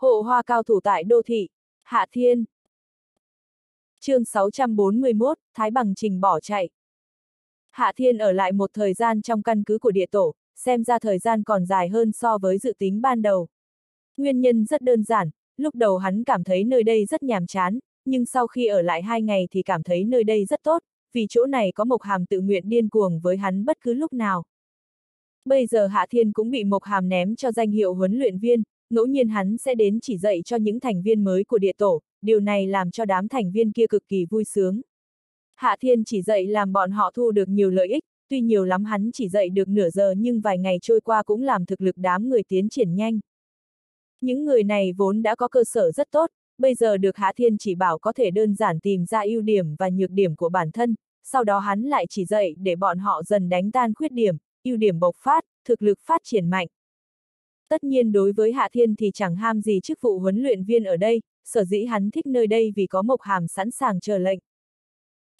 Hộ hoa cao thủ tại đô thị. Hạ Thiên. chương 641, Thái Bằng Trình bỏ chạy. Hạ Thiên ở lại một thời gian trong căn cứ của địa tổ, xem ra thời gian còn dài hơn so với dự tính ban đầu. Nguyên nhân rất đơn giản, lúc đầu hắn cảm thấy nơi đây rất nhàm chán, nhưng sau khi ở lại hai ngày thì cảm thấy nơi đây rất tốt, vì chỗ này có Mộc Hàm tự nguyện điên cuồng với hắn bất cứ lúc nào. Bây giờ Hạ Thiên cũng bị Mộc Hàm ném cho danh hiệu huấn luyện viên, ngẫu nhiên hắn sẽ đến chỉ dạy cho những thành viên mới của địa tổ, điều này làm cho đám thành viên kia cực kỳ vui sướng. Hạ Thiên chỉ dạy làm bọn họ thu được nhiều lợi ích, tuy nhiều lắm hắn chỉ dạy được nửa giờ nhưng vài ngày trôi qua cũng làm thực lực đám người tiến triển nhanh. Những người này vốn đã có cơ sở rất tốt, bây giờ được Hạ Thiên chỉ bảo có thể đơn giản tìm ra ưu điểm và nhược điểm của bản thân, sau đó hắn lại chỉ dạy để bọn họ dần đánh tan khuyết điểm, ưu điểm bộc phát, thực lực phát triển mạnh. Tất nhiên đối với Hạ Thiên thì chẳng ham gì chức vụ huấn luyện viên ở đây, sở dĩ hắn thích nơi đây vì có Mộc Hàm sẵn sàng chờ lệnh.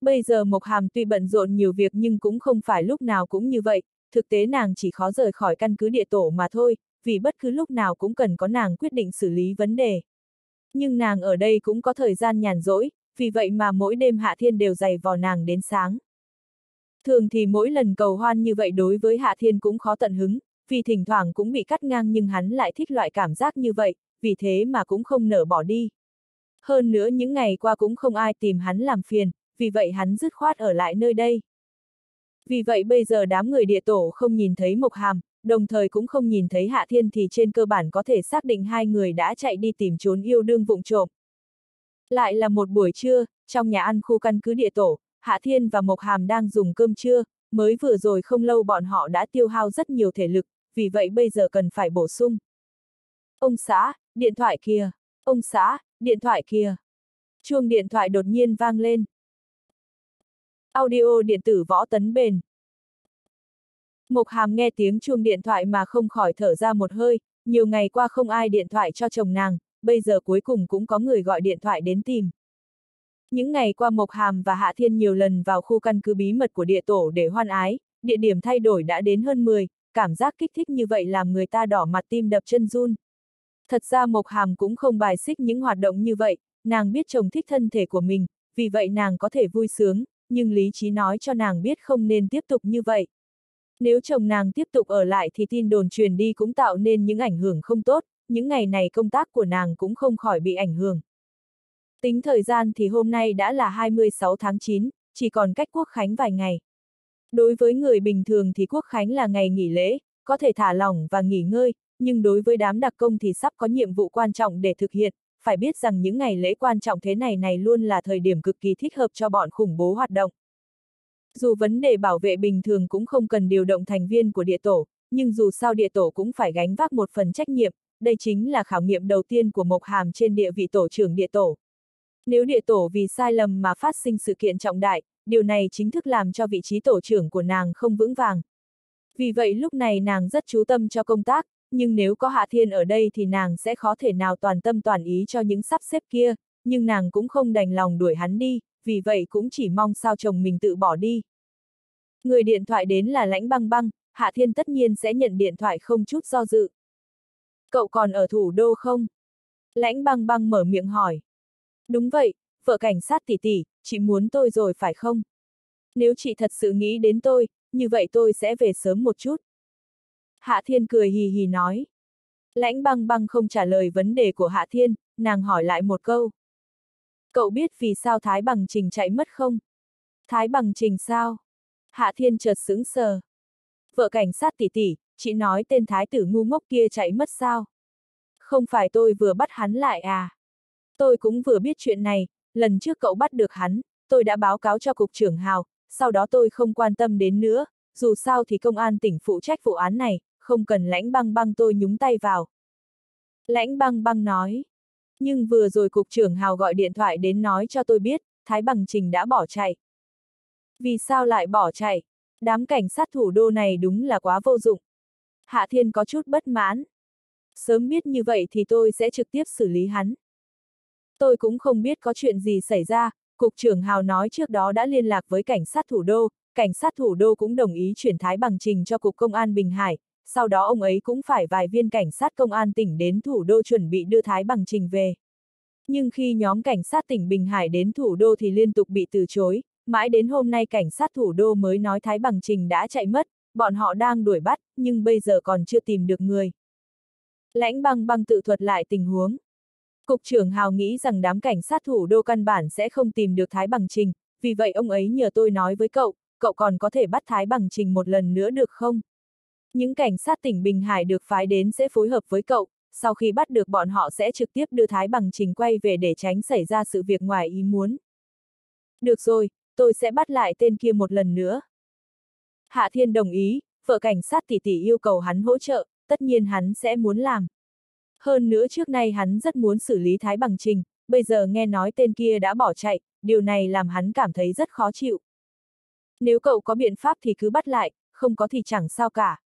Bây giờ Mộc Hàm tuy bận rộn nhiều việc nhưng cũng không phải lúc nào cũng như vậy, thực tế nàng chỉ khó rời khỏi căn cứ địa tổ mà thôi, vì bất cứ lúc nào cũng cần có nàng quyết định xử lý vấn đề. Nhưng nàng ở đây cũng có thời gian nhàn rỗi, vì vậy mà mỗi đêm Hạ Thiên đều dày vò nàng đến sáng. Thường thì mỗi lần cầu hoan như vậy đối với Hạ Thiên cũng khó tận hứng, vì thỉnh thoảng cũng bị cắt ngang nhưng hắn lại thích loại cảm giác như vậy, vì thế mà cũng không nở bỏ đi. Hơn nữa những ngày qua cũng không ai tìm hắn làm phiền, vì vậy hắn dứt khoát ở lại nơi đây. Vì vậy bây giờ đám người địa tổ không nhìn thấy Mộc Hàm, đồng thời cũng không nhìn thấy Hạ Thiên thì trên cơ bản có thể xác định hai người đã chạy đi tìm trốn yêu đương vụng trộm. Lại là một buổi trưa, trong nhà ăn khu căn cứ địa tổ, Hạ Thiên và Mộc Hàm đang dùng cơm trưa, mới vừa rồi không lâu bọn họ đã tiêu hao rất nhiều thể lực, vì vậy bây giờ cần phải bổ sung. Ông xã, điện thoại kia. Ông xã, điện thoại kia. Chuông điện thoại đột nhiên vang lên. Audio điện tử võ tấn bền. Mộc Hàm nghe tiếng chuông điện thoại mà không khỏi thở ra một hơi, nhiều ngày qua không ai điện thoại cho chồng nàng, bây giờ cuối cùng cũng có người gọi điện thoại đến tìm. Những ngày qua Mộc Hàm và Hạ Thiên nhiều lần vào khu căn cứ bí mật của địa tổ để hoan ái, địa điểm thay đổi đã đến hơn 10, cảm giác kích thích như vậy làm người ta đỏ mặt tim đập chân run. Thật ra Mộc Hàm cũng không bài xích những hoạt động như vậy, nàng biết chồng thích thân thể của mình, vì vậy nàng có thể vui sướng, nhưng lý trí nói cho nàng biết không nên tiếp tục như vậy. Nếu chồng nàng tiếp tục ở lại thì tin đồn truyền đi cũng tạo nên những ảnh hưởng không tốt, những ngày này công tác của nàng cũng không khỏi bị ảnh hưởng. Tính thời gian thì hôm nay đã là 26 tháng 9, chỉ còn cách quốc khánh vài ngày. Đối với người bình thường thì quốc khánh là ngày nghỉ lễ, có thể thả lỏng và nghỉ ngơi, nhưng đối với đám đặc công thì sắp có nhiệm vụ quan trọng để thực hiện, phải biết rằng những ngày lễ quan trọng thế này này luôn là thời điểm cực kỳ thích hợp cho bọn khủng bố hoạt động. Dù vấn đề bảo vệ bình thường cũng không cần điều động thành viên của địa tổ, nhưng dù sao địa tổ cũng phải gánh vác một phần trách nhiệm, đây chính là khảo nghiệm đầu tiên của Mộc Hàm trên địa vị tổ trưởng địa tổ. Nếu địa tổ vì sai lầm mà phát sinh sự kiện trọng đại, điều này chính thức làm cho vị trí tổ trưởng của nàng không vững vàng. Vì vậy lúc này nàng rất chú tâm cho công tác, nhưng nếu có Hạ Thiên ở đây thì nàng sẽ khó thể nào toàn tâm toàn ý cho những sắp xếp kia, nhưng nàng cũng không đành lòng đuổi hắn đi, vì vậy cũng chỉ mong sao chồng mình tự bỏ đi. Người điện thoại đến là lãnh băng băng, Hạ Thiên tất nhiên sẽ nhận điện thoại không chút do dự. Cậu còn ở thủ đô không? Lãnh băng băng mở miệng hỏi. Đúng vậy, vợ cảnh sát tỷ tỷ, chị muốn tôi rồi phải không? Nếu chị thật sự nghĩ đến tôi, như vậy tôi sẽ về sớm một chút. Hạ Thiên cười hì hì nói. Lãnh băng băng không trả lời vấn đề của Hạ Thiên, nàng hỏi lại một câu. Cậu biết vì sao Thái Bằng Trình chạy mất không? Thái Bằng Trình sao? Hạ Thiên chợt sững sờ. Vợ cảnh sát tỷ tỷ, chị nói tên thái tử ngu ngốc kia chạy mất sao? Không phải tôi vừa bắt hắn lại à? Tôi cũng vừa biết chuyện này, lần trước cậu bắt được hắn, tôi đã báo cáo cho cục trưởng Hào, sau đó tôi không quan tâm đến nữa, dù sao thì công an tỉnh phụ trách vụ án này, không cần lãnh băng băng tôi nhúng tay vào. Lãnh băng băng nói. Nhưng vừa rồi cục trưởng Hào gọi điện thoại đến nói cho tôi biết, Thái Bằng Trình đã bỏ chạy. Vì sao lại bỏ chạy? Đám cảnh sát thủ đô này đúng là quá vô dụng. Hạ Thiên có chút bất mãn. Sớm biết như vậy thì tôi sẽ trực tiếp xử lý hắn. Tôi cũng không biết có chuyện gì xảy ra, Cục trưởng Hào nói trước đó đã liên lạc với cảnh sát thủ đô, cảnh sát thủ đô cũng đồng ý chuyển thái bằng trình cho Cục Công an Bình Hải, sau đó ông ấy cũng phải vài viên cảnh sát công an tỉnh đến thủ đô chuẩn bị đưa Thái Bằng Trình về. Nhưng khi nhóm cảnh sát tỉnh Bình Hải đến thủ đô thì liên tục bị từ chối, mãi đến hôm nay cảnh sát thủ đô mới nói Thái Bằng Trình đã chạy mất, bọn họ đang đuổi bắt, nhưng bây giờ còn chưa tìm được người. Lãnh băng băng tự thuật lại tình huống. Cục trưởng Hào nghĩ rằng đám cảnh sát thủ đô căn bản sẽ không tìm được Thái Bằng Trình, vì vậy ông ấy nhờ tôi nói với cậu, cậu còn có thể bắt Thái Bằng Trình một lần nữa được không? Những cảnh sát tỉnh Bình Hải được phái đến sẽ phối hợp với cậu, sau khi bắt được bọn họ sẽ trực tiếp đưa Thái Bằng Trình quay về để tránh xảy ra sự việc ngoài ý muốn. Được rồi, tôi sẽ bắt lại tên kia một lần nữa. Hạ Thiên đồng ý, vợ cảnh sát tỷ tỷ yêu cầu hắn hỗ trợ, tất nhiên hắn sẽ muốn làm. Hơn nữa trước nay hắn rất muốn xử lý Thái Bằng Trình, bây giờ nghe nói tên kia đã bỏ chạy, điều này làm hắn cảm thấy rất khó chịu. Nếu cậu có biện pháp thì cứ bắt lại, không có thì chẳng sao cả.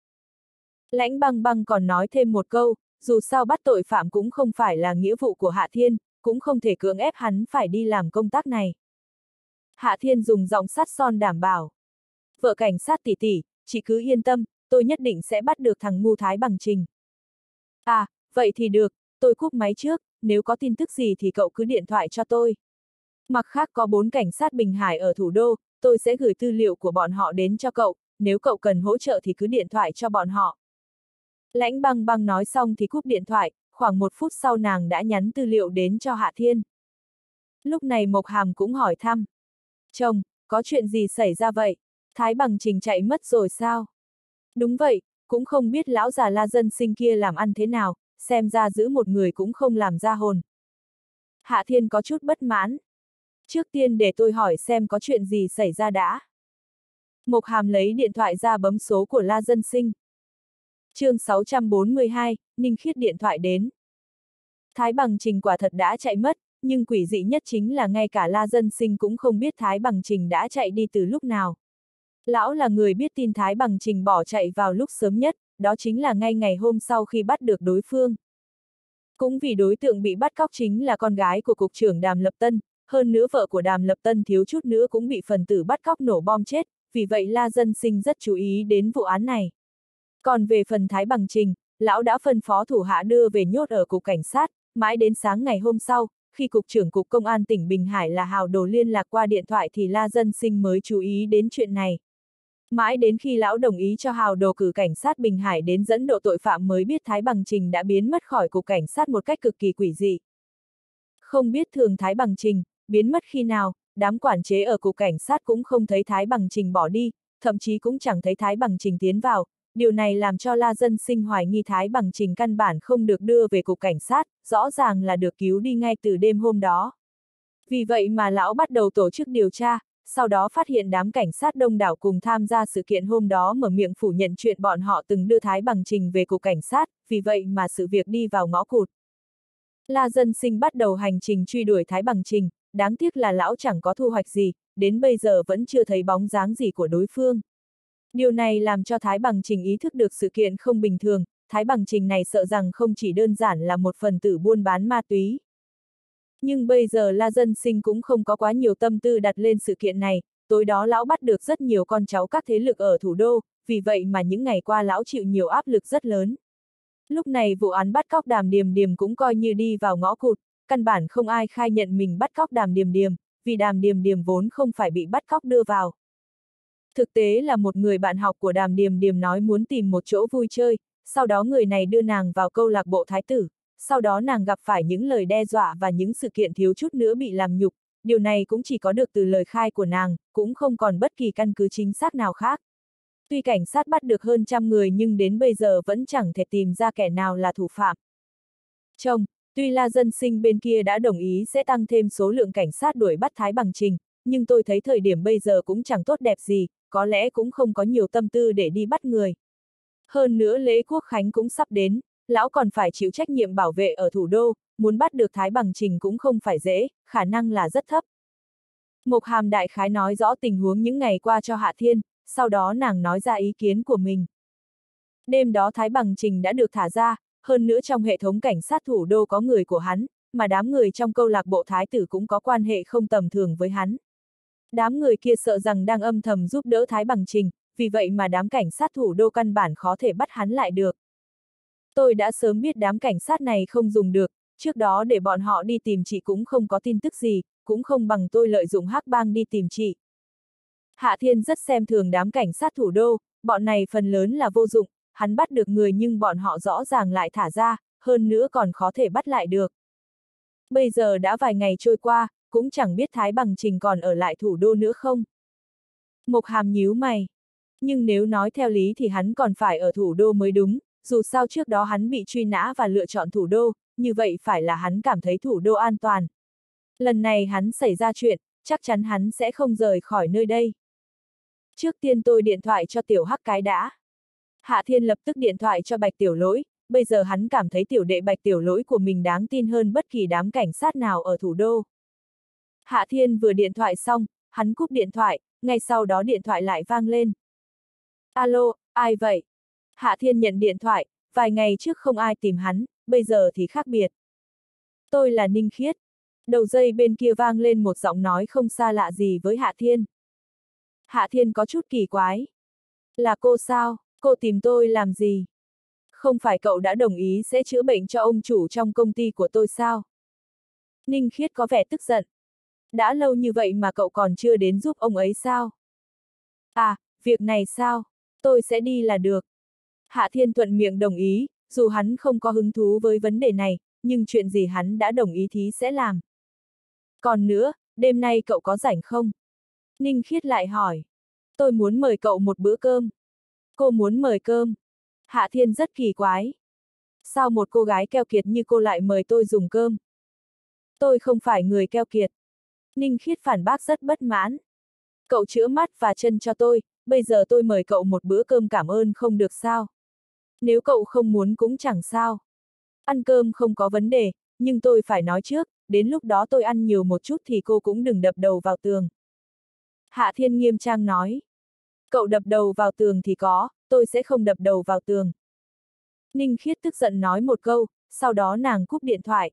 Lãnh băng băng còn nói thêm một câu, dù sao bắt tội phạm cũng không phải là nghĩa vụ của Hạ Thiên, cũng không thể cưỡng ép hắn phải đi làm công tác này. Hạ Thiên dùng giọng sắt son đảm bảo. Vợ cảnh sát tỷ tỷ, chị cứ yên tâm, tôi nhất định sẽ bắt được thằng ngu thái bằng trình. À, vậy thì được, tôi cúp máy trước, nếu có tin tức gì thì cậu cứ điện thoại cho tôi. Mặt khác có bốn cảnh sát Bình Hải ở thủ đô, tôi sẽ gửi tư liệu của bọn họ đến cho cậu, nếu cậu cần hỗ trợ thì cứ điện thoại cho bọn họ. Lãnh băng băng nói xong thì cúp điện thoại, khoảng một phút sau nàng đã nhắn tư liệu đến cho Hạ Thiên. Lúc này Mộc Hàm cũng hỏi thăm. Chồng, có chuyện gì xảy ra vậy? Thái bằng trình chạy mất rồi sao? Đúng vậy, cũng không biết lão già la dân sinh kia làm ăn thế nào, xem ra giữ một người cũng không làm ra hồn. Hạ Thiên có chút bất mãn. Trước tiên để tôi hỏi xem có chuyện gì xảy ra đã. Mộc Hàm lấy điện thoại ra bấm số của La Dân Sinh chương 642, Ninh Khiết điện thoại đến. Thái Bằng Trình quả thật đã chạy mất, nhưng quỷ dị nhất chính là ngay cả La Dân Sinh cũng không biết Thái Bằng Trình đã chạy đi từ lúc nào. Lão là người biết tin Thái Bằng Trình bỏ chạy vào lúc sớm nhất, đó chính là ngay ngày hôm sau khi bắt được đối phương. Cũng vì đối tượng bị bắt cóc chính là con gái của Cục trưởng Đàm Lập Tân, hơn nữa vợ của Đàm Lập Tân thiếu chút nữa cũng bị phần tử bắt cóc nổ bom chết, vì vậy La Dân Sinh rất chú ý đến vụ án này. Còn về phần Thái Bằng Trình, lão đã phân phó thủ hạ đưa về nhốt ở cục cảnh sát, mãi đến sáng ngày hôm sau, khi cục trưởng cục công an tỉnh Bình Hải là Hào Đồ liên lạc qua điện thoại thì La Dân Sinh mới chú ý đến chuyện này. Mãi đến khi lão đồng ý cho Hào Đồ cử cảnh sát Bình Hải đến dẫn độ tội phạm mới biết Thái Bằng Trình đã biến mất khỏi cục cảnh sát một cách cực kỳ quỷ dị. Không biết thường Thái Bằng Trình, biến mất khi nào, đám quản chế ở cục cảnh sát cũng không thấy Thái Bằng Trình bỏ đi, thậm chí cũng chẳng thấy Thái Bằng Trình tiến vào, điều này làm cho La Dân sinh hoài nghi Thái bằng trình căn bản không được đưa về cục cảnh sát, rõ ràng là được cứu đi ngay từ đêm hôm đó. Vì vậy mà lão bắt đầu tổ chức điều tra, sau đó phát hiện đám cảnh sát đông đảo cùng tham gia sự kiện hôm đó mở miệng phủ nhận chuyện bọn họ từng đưa Thái bằng trình về cục cảnh sát, vì vậy mà sự việc đi vào ngõ cụt. La Dân Sinh bắt đầu hành trình truy đuổi Thái bằng trình, đáng tiếc là lão chẳng có thu hoạch gì, đến bây giờ vẫn chưa thấy bóng dáng gì của đối phương. Điều này làm cho Thái Bằng Trình ý thức được sự kiện không bình thường, Thái Bằng Trình này sợ rằng không chỉ đơn giản là một phần tử buôn bán ma túy. Nhưng bây giờ La Dân Sinh cũng không có quá nhiều tâm tư đặt lên sự kiện này, tối đó lão bắt được rất nhiều con cháu các thế lực ở thủ đô, vì vậy mà những ngày qua lão chịu nhiều áp lực rất lớn. Lúc này vụ án bắt cóc đàm điềm điềm cũng coi như đi vào ngõ cụt, căn bản không ai khai nhận mình bắt cóc đàm điềm điềm, vì đàm điềm điềm vốn không phải bị bắt cóc đưa vào. Thực tế là một người bạn học của đàm điềm điềm nói muốn tìm một chỗ vui chơi, sau đó người này đưa nàng vào câu lạc bộ thái tử, sau đó nàng gặp phải những lời đe dọa và những sự kiện thiếu chút nữa bị làm nhục, điều này cũng chỉ có được từ lời khai của nàng, cũng không còn bất kỳ căn cứ chính xác nào khác. Tuy cảnh sát bắt được hơn trăm người nhưng đến bây giờ vẫn chẳng thể tìm ra kẻ nào là thủ phạm. Chồng, tuy la dân sinh bên kia đã đồng ý sẽ tăng thêm số lượng cảnh sát đuổi bắt Thái Bằng Trình, nhưng tôi thấy thời điểm bây giờ cũng chẳng tốt đẹp gì, có lẽ cũng không có nhiều tâm tư để đi bắt người. Hơn nữa lễ quốc khánh cũng sắp đến, lão còn phải chịu trách nhiệm bảo vệ ở thủ đô, muốn bắt được Thái Bằng Trình cũng không phải dễ, khả năng là rất thấp. Mộc Hàm Đại Khái nói rõ tình huống những ngày qua cho Hạ Thiên, sau đó nàng nói ra ý kiến của mình. Đêm đó Thái Bằng Trình đã được thả ra, hơn nữa trong hệ thống cảnh sát thủ đô có người của hắn, mà đám người trong câu lạc bộ Thái tử cũng có quan hệ không tầm thường với hắn. Đám người kia sợ rằng đang âm thầm giúp đỡ Thái Bằng Trình, vì vậy mà đám cảnh sát thủ đô căn bản khó thể bắt hắn lại được. Tôi đã sớm biết đám cảnh sát này không dùng được, trước đó để bọn họ đi tìm chị cũng không có tin tức gì, cũng không bằng tôi lợi dụng hắc bang đi tìm chị. Hạ Thiên rất xem thường đám cảnh sát thủ đô, bọn này phần lớn là vô dụng, hắn bắt được người nhưng bọn họ rõ ràng lại thả ra, hơn nữa còn khó thể bắt lại được. Bây giờ đã vài ngày trôi qua, cũng chẳng biết Thái Bằng Trình còn ở lại thủ đô nữa không. Mộc Hàm nhíu mày. Nhưng nếu nói theo lý thì hắn còn phải ở thủ đô mới đúng, dù sao trước đó hắn bị truy nã và lựa chọn thủ đô, như vậy phải là hắn cảm thấy thủ đô an toàn. Lần này hắn xảy ra chuyện, chắc chắn hắn sẽ không rời khỏi nơi đây. Trước tiên tôi điện thoại cho tiểu hắc cái đã. Hạ Thiên lập tức điện thoại cho Bạch Tiểu Lỗi, bây giờ hắn cảm thấy tiểu đệ Bạch Tiểu Lỗi của mình đáng tin hơn bất kỳ đám cảnh sát nào ở thủ đô. Hạ Thiên vừa điện thoại xong, hắn cúp điện thoại, ngay sau đó điện thoại lại vang lên. Alo, ai vậy? Hạ Thiên nhận điện thoại, vài ngày trước không ai tìm hắn, bây giờ thì khác biệt. Tôi là Ninh Khiết. Đầu dây bên kia vang lên một giọng nói không xa lạ gì với Hạ Thiên. Hạ Thiên có chút kỳ quái. Là cô sao, cô tìm tôi làm gì? Không phải cậu đã đồng ý sẽ chữa bệnh cho ông chủ trong công ty của tôi sao? Ninh Khiết có vẻ tức giận. Đã lâu như vậy mà cậu còn chưa đến giúp ông ấy sao? À, việc này sao? Tôi sẽ đi là được. Hạ Thiên thuận miệng đồng ý, dù hắn không có hứng thú với vấn đề này, nhưng chuyện gì hắn đã đồng ý thì sẽ làm. Còn nữa, đêm nay cậu có rảnh không? Ninh Khiết lại hỏi. Tôi muốn mời cậu một bữa cơm. Cô muốn mời cơm. Hạ Thiên rất kỳ quái. Sao một cô gái keo kiệt như cô lại mời tôi dùng cơm? Tôi không phải người keo kiệt. Ninh Khiết phản bác rất bất mãn. Cậu chữa mắt và chân cho tôi, bây giờ tôi mời cậu một bữa cơm cảm ơn không được sao? Nếu cậu không muốn cũng chẳng sao. Ăn cơm không có vấn đề, nhưng tôi phải nói trước, đến lúc đó tôi ăn nhiều một chút thì cô cũng đừng đập đầu vào tường. Hạ Thiên nghiêm trang nói. Cậu đập đầu vào tường thì có, tôi sẽ không đập đầu vào tường. Ninh Khiết tức giận nói một câu, sau đó nàng cúp điện thoại.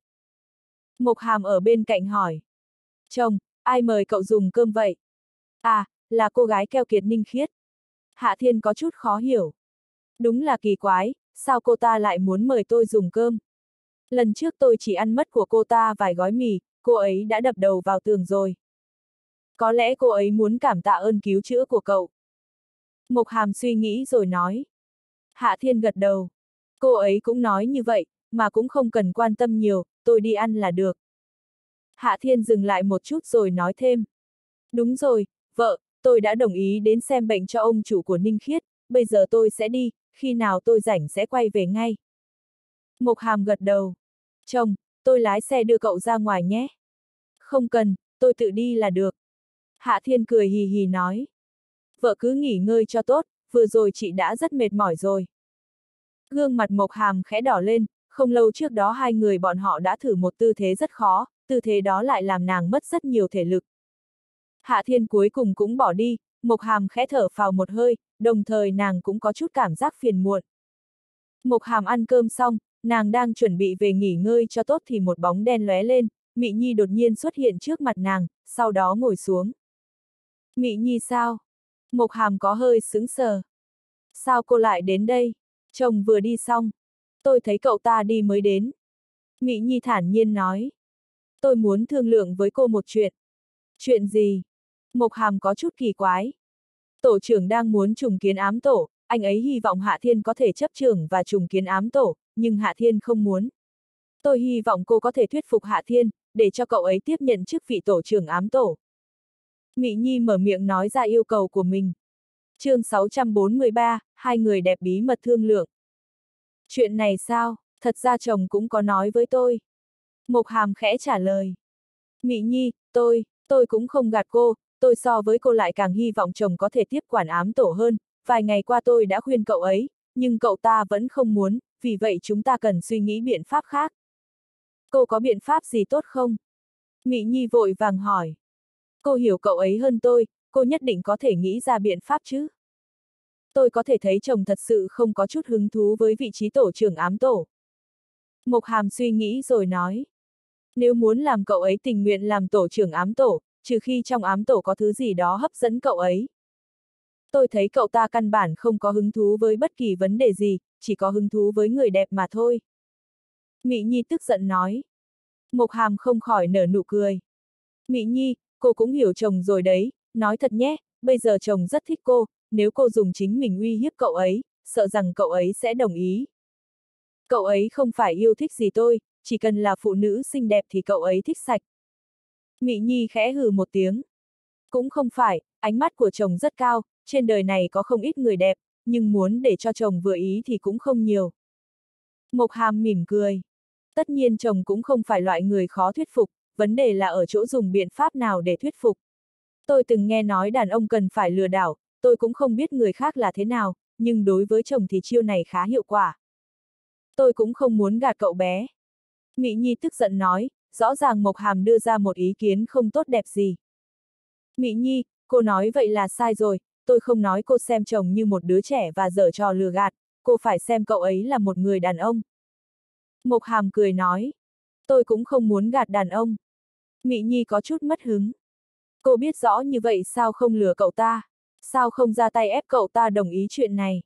Mộc Hàm ở bên cạnh hỏi. Chồng, ai mời cậu dùng cơm vậy? À, là cô gái keo kiệt Ninh Khiết. Hạ Thiên có chút khó hiểu. Đúng là kỳ quái, sao cô ta lại muốn mời tôi dùng cơm? Lần trước tôi chỉ ăn mất của cô ta vài gói mì, cô ấy đã đập đầu vào tường rồi. Có lẽ cô ấy muốn cảm tạ ơn cứu chữa của cậu. Mộc Hàm suy nghĩ rồi nói. Hạ Thiên gật đầu. Cô ấy cũng nói như vậy, mà cũng không cần quan tâm nhiều, tôi đi ăn là được. Hạ Thiên dừng lại một chút rồi nói thêm. Đúng rồi, vợ, tôi đã đồng ý đến xem bệnh cho ông chủ của Ninh Khiết, bây giờ tôi sẽ đi, khi nào tôi rảnh sẽ quay về ngay. Mộc Hàm gật đầu. Chồng, tôi lái xe đưa cậu ra ngoài nhé. Không cần, tôi tự đi là được. Hạ Thiên cười hì hì nói. Vợ cứ nghỉ ngơi cho tốt, vừa rồi chị đã rất mệt mỏi rồi. Gương mặt Mộc Hàm khẽ đỏ lên, không lâu trước đó hai người bọn họ đã thử một tư thế rất khó, tư thế đó lại làm nàng mất rất nhiều thể lực. Hạ Thiên cuối cùng cũng bỏ đi, Mộc Hàm khẽ thở vào một hơi, đồng thời nàng cũng có chút cảm giác phiền muộn. Mộc Hàm ăn cơm xong, nàng đang chuẩn bị về nghỉ ngơi cho tốt thì một bóng đen lóe lên, Mị Nhi đột nhiên xuất hiện trước mặt nàng, sau đó ngồi xuống. Mị Nhi sao? Mộc Hàm có hơi sững sờ. Sao cô lại đến đây? Chồng vừa đi xong. Tôi thấy cậu ta đi mới đến. Mị Nhi thản nhiên nói. Tôi muốn thương lượng với cô một chuyện. Chuyện gì? Mộc Hàm có chút kỳ quái. Tổ trưởng đang muốn trùng kiến ám tổ, anh ấy hy vọng Hạ Thiên có thể chấp trưởng và trùng kiến ám tổ, nhưng Hạ Thiên không muốn. Tôi hy vọng cô có thể thuyết phục Hạ Thiên, để cho cậu ấy tiếp nhận chức vị tổ trưởng ám tổ. Mỹ Nhi mở miệng nói ra yêu cầu của mình. chương 643, hai người đẹp bí mật thương lượng. Chuyện này sao, thật ra chồng cũng có nói với tôi. Mộc Hàm khẽ trả lời. Mỹ Nhi, tôi, tôi cũng không gạt cô, tôi so với cô lại càng hy vọng chồng có thể tiếp quản ám tổ hơn, vài ngày qua tôi đã khuyên cậu ấy, nhưng cậu ta vẫn không muốn, vì vậy chúng ta cần suy nghĩ biện pháp khác. Cô có biện pháp gì tốt không? Mỹ Nhi vội vàng hỏi. Cô hiểu cậu ấy hơn tôi, cô nhất định có thể nghĩ ra biện pháp chứ? Tôi có thể thấy chồng thật sự không có chút hứng thú với vị trí tổ trưởng ám tổ. Mộc Hàm suy nghĩ rồi nói. Nếu muốn làm cậu ấy tình nguyện làm tổ trưởng ám tổ, trừ khi trong ám tổ có thứ gì đó hấp dẫn cậu ấy. Tôi thấy cậu ta căn bản không có hứng thú với bất kỳ vấn đề gì, chỉ có hứng thú với người đẹp mà thôi. mỹ Nhi tức giận nói. Mộc Hàm không khỏi nở nụ cười. mỹ Nhi, cô cũng hiểu chồng rồi đấy, nói thật nhé, bây giờ chồng rất thích cô, nếu cô dùng chính mình uy hiếp cậu ấy, sợ rằng cậu ấy sẽ đồng ý. Cậu ấy không phải yêu thích gì tôi, chỉ cần là phụ nữ xinh đẹp thì cậu ấy thích sạch. Mị Nhi khẽ hừ một tiếng. Cũng không phải, ánh mắt của chồng rất cao, trên đời này có không ít người đẹp, nhưng muốn để cho chồng vừa ý thì cũng không nhiều. Mộc Hàm mỉm cười. Tất nhiên chồng cũng không phải loại người khó thuyết phục, vấn đề là ở chỗ dùng biện pháp nào để thuyết phục. Tôi từng nghe nói đàn ông cần phải lừa đảo, tôi cũng không biết người khác là thế nào, nhưng đối với chồng thì chiêu này khá hiệu quả. Tôi cũng không muốn gạt cậu bé. Mỹ Nhi tức giận nói, rõ ràng Mộc Hàm đưa ra một ý kiến không tốt đẹp gì. Mỹ Nhi, cô nói vậy là sai rồi, tôi không nói cô xem chồng như một đứa trẻ và dở trò lừa gạt, cô phải xem cậu ấy là một người đàn ông. Mộc Hàm cười nói, tôi cũng không muốn gạt đàn ông. Mỹ Nhi có chút mất hứng. Cô biết rõ như vậy sao không lừa cậu ta? Sao không ra tay ép cậu ta đồng ý chuyện này?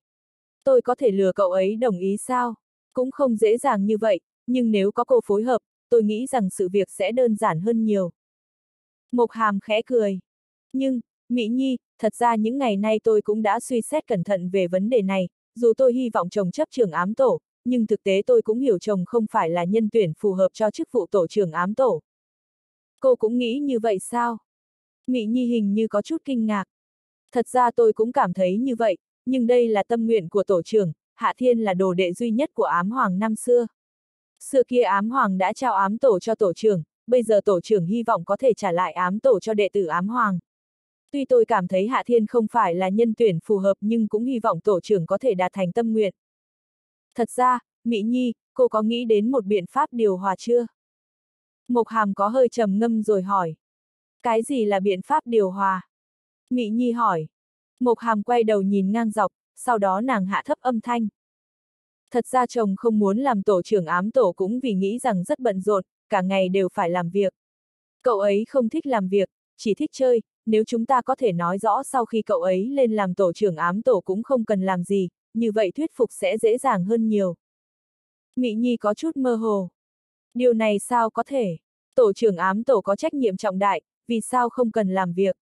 Tôi có thể lừa cậu ấy đồng ý sao? Cũng không dễ dàng như vậy, nhưng nếu có cô phối hợp, tôi nghĩ rằng sự việc sẽ đơn giản hơn nhiều. Mộc Hàm khẽ cười. Nhưng, Mỹ Nhi, thật ra những ngày nay tôi cũng đã suy xét cẩn thận về vấn đề này, dù tôi hy vọng chồng chấp trường ám tổ, nhưng thực tế tôi cũng hiểu chồng không phải là nhân tuyển phù hợp cho chức vụ tổ trưởng ám tổ. Cô cũng nghĩ như vậy sao? Mỹ Nhi hình như có chút kinh ngạc. Thật ra tôi cũng cảm thấy như vậy, nhưng đây là tâm nguyện của tổ trưởng, Hạ Thiên là đồ đệ duy nhất của ám hoàng năm xưa. Sự kia ám hoàng đã trao ám tổ cho tổ trưởng, bây giờ tổ trưởng hy vọng có thể trả lại ám tổ cho đệ tử ám hoàng. Tuy tôi cảm thấy Hạ Thiên không phải là nhân tuyển phù hợp nhưng cũng hy vọng tổ trưởng có thể đạt thành tâm nguyện. Thật ra, Mỹ Nhi, cô có nghĩ đến một biện pháp điều hòa chưa? Mộc Hàm có hơi trầm ngâm rồi hỏi. Cái gì là biện pháp điều hòa? Mỹ Nhi hỏi. Mộc Hàm quay đầu nhìn ngang dọc, sau đó nàng hạ thấp âm thanh. Thật ra chồng không muốn làm tổ trưởng ám tổ cũng vì nghĩ rằng rất bận rộn, cả ngày đều phải làm việc. Cậu ấy không thích làm việc, chỉ thích chơi, nếu chúng ta có thể nói rõ sau khi cậu ấy lên làm tổ trưởng ám tổ cũng không cần làm gì, như vậy thuyết phục sẽ dễ dàng hơn nhiều. Mỹ Nhi có chút mơ hồ. Điều này sao có thể? Tổ trưởng ám tổ có trách nhiệm trọng đại, vì sao không cần làm việc?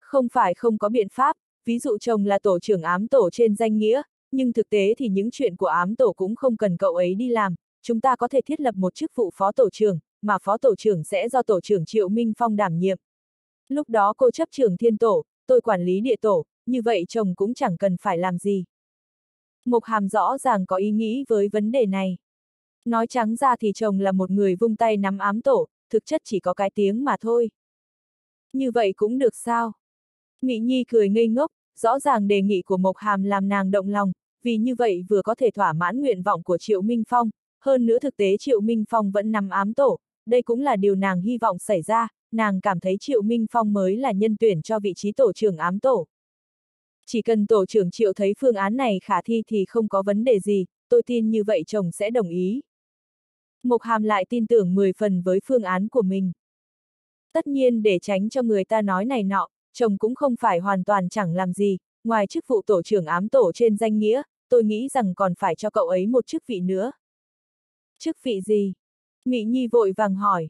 Không phải không có biện pháp, ví dụ chồng là tổ trưởng ám tổ trên danh nghĩa, nhưng thực tế thì những chuyện của ám tổ cũng không cần cậu ấy đi làm, chúng ta có thể thiết lập một chức vụ phó tổ trưởng, mà phó tổ trưởng sẽ do tổ trưởng Triệu Minh Phong đảm nhiệm. Lúc đó cô chấp trưởng thiên tổ, tôi quản lý địa tổ, như vậy chồng cũng chẳng cần phải làm gì. Mục Hàm rõ ràng có ý nghĩ với vấn đề này. Nói trắng ra thì chồng là một người vung tay nắm ám tổ, thực chất chỉ có cái tiếng mà thôi. Như vậy cũng được sao? Mỹ Nhi cười ngây ngốc, rõ ràng đề nghị của Mộc Hàm làm nàng động lòng, vì như vậy vừa có thể thỏa mãn nguyện vọng của Triệu Minh Phong, hơn nữa thực tế Triệu Minh Phong vẫn nằm ám tổ, đây cũng là điều nàng hy vọng xảy ra, nàng cảm thấy Triệu Minh Phong mới là nhân tuyển cho vị trí tổ trưởng ám tổ. Chỉ cần tổ trưởng Triệu thấy phương án này khả thi thì không có vấn đề gì, tôi tin như vậy chồng sẽ đồng ý. Mộc Hàm lại tin tưởng 10 phần với phương án của mình. Tất nhiên để tránh cho người ta nói này nọ, chồng cũng không phải hoàn toàn chẳng làm gì, ngoài chức vụ tổ trưởng ám tổ trên danh nghĩa, tôi nghĩ rằng còn phải cho cậu ấy một chức vị nữa. Chức vị gì? Mỹ Nhi vội vàng hỏi.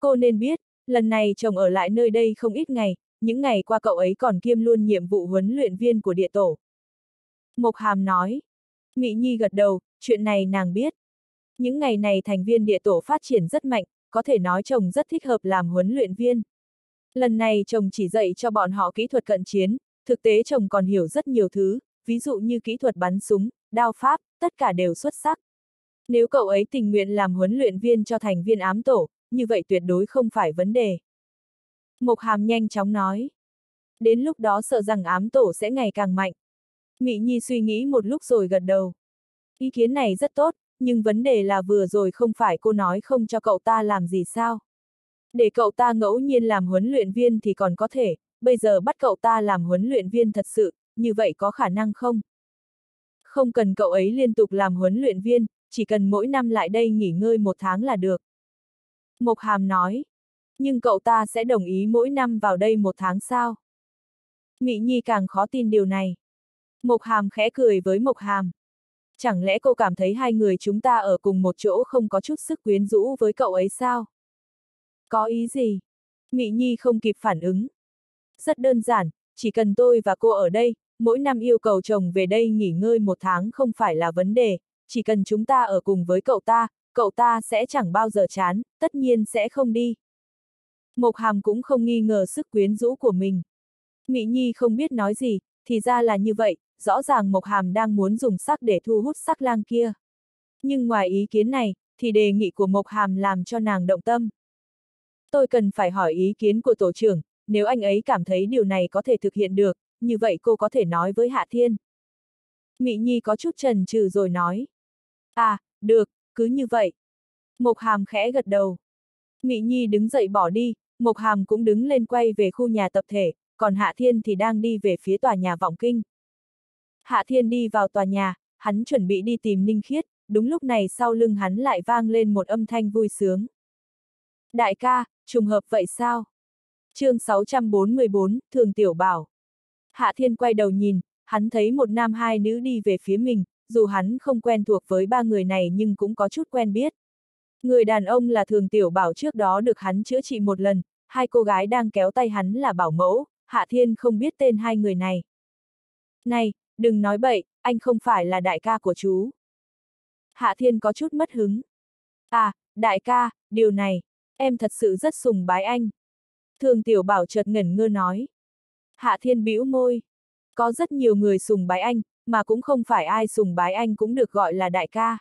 Cô nên biết, lần này chồng ở lại nơi đây không ít ngày, những ngày qua cậu ấy còn kiêm luôn nhiệm vụ huấn luyện viên của địa tổ. Mộc Hàm nói. Mỹ Nhi gật đầu, chuyện này nàng biết. Những ngày này thành viên địa tổ phát triển rất mạnh, có thể nói chồng rất thích hợp làm huấn luyện viên. Lần này chồng chỉ dạy cho bọn họ kỹ thuật cận chiến, thực tế chồng còn hiểu rất nhiều thứ, ví dụ như kỹ thuật bắn súng, đao pháp, tất cả đều xuất sắc. Nếu cậu ấy tình nguyện làm huấn luyện viên cho thành viên ám tổ, như vậy tuyệt đối không phải vấn đề. Mộc Hàm nhanh chóng nói. Đến lúc đó sợ rằng ám tổ sẽ ngày càng mạnh. Mỹ Nhi suy nghĩ một lúc rồi gật đầu. Ý kiến này rất tốt, nhưng vấn đề là vừa rồi không phải cô nói không cho cậu ta làm gì sao. Để cậu ta ngẫu nhiên làm huấn luyện viên thì còn có thể, bây giờ bắt cậu ta làm huấn luyện viên thật sự, như vậy có khả năng không? Không cần cậu ấy liên tục làm huấn luyện viên, chỉ cần mỗi năm lại đây nghỉ ngơi một tháng là được. Mộc Hàm nói, nhưng cậu ta sẽ đồng ý mỗi năm vào đây một tháng sao? Mị Nhi càng khó tin điều này. Mộc Hàm khẽ cười với Mộc Hàm. Chẳng lẽ cô cảm thấy hai người chúng ta ở cùng một chỗ không có chút sức quyến rũ với cậu ấy sao? Có ý gì? Mị Nhi không kịp phản ứng. Rất đơn giản, chỉ cần tôi và cô ở đây, mỗi năm yêu cầu chồng về đây nghỉ ngơi một tháng không phải là vấn đề, chỉ cần chúng ta ở cùng với cậu ta, cậu ta sẽ chẳng bao giờ chán, tất nhiên sẽ không đi. Mộc Hàm cũng không nghi ngờ sức quyến rũ của mình. Mỹ Nhi không biết nói gì, thì ra là như vậy, rõ ràng Mộc Hàm đang muốn dùng sắc để thu hút sắc lang kia. Nhưng ngoài ý kiến này, thì đề nghị của Mộc Hàm làm cho nàng động tâm. Tôi cần phải hỏi ý kiến của tổ trưởng, nếu anh ấy cảm thấy điều này có thể thực hiện được, như vậy cô có thể nói với Hạ Thiên. Mỹ Nhi có chút trần trừ rồi nói. À, được, cứ như vậy. Mộc Hàm khẽ gật đầu. Mỹ Nhi đứng dậy bỏ đi, Mộc Hàm cũng đứng lên quay về khu nhà tập thể, còn Hạ Thiên thì đang đi về phía tòa nhà vọng kinh. Hạ Thiên đi vào tòa nhà, hắn chuẩn bị đi tìm Ninh Khiết, đúng lúc này sau lưng hắn lại vang lên một âm thanh vui sướng. Đại ca, trùng hợp vậy sao? chương 644, Thường Tiểu Bảo. Hạ Thiên quay đầu nhìn, hắn thấy một nam hai nữ đi về phía mình, dù hắn không quen thuộc với ba người này nhưng cũng có chút quen biết. Người đàn ông là Thường Tiểu Bảo trước đó được hắn chữa trị một lần, hai cô gái đang kéo tay hắn là Bảo Mẫu, Hạ Thiên không biết tên hai người này. Này, đừng nói bậy, anh không phải là đại ca của chú. Hạ Thiên có chút mất hứng. À, đại ca, điều này, em thật sự rất sùng bái anh. Thường Tiểu Bảo chợt ngẩn ngơ nói. Hạ Thiên bĩu môi. Có rất nhiều người sùng bái anh, mà cũng không phải ai sùng bái anh cũng được gọi là đại ca.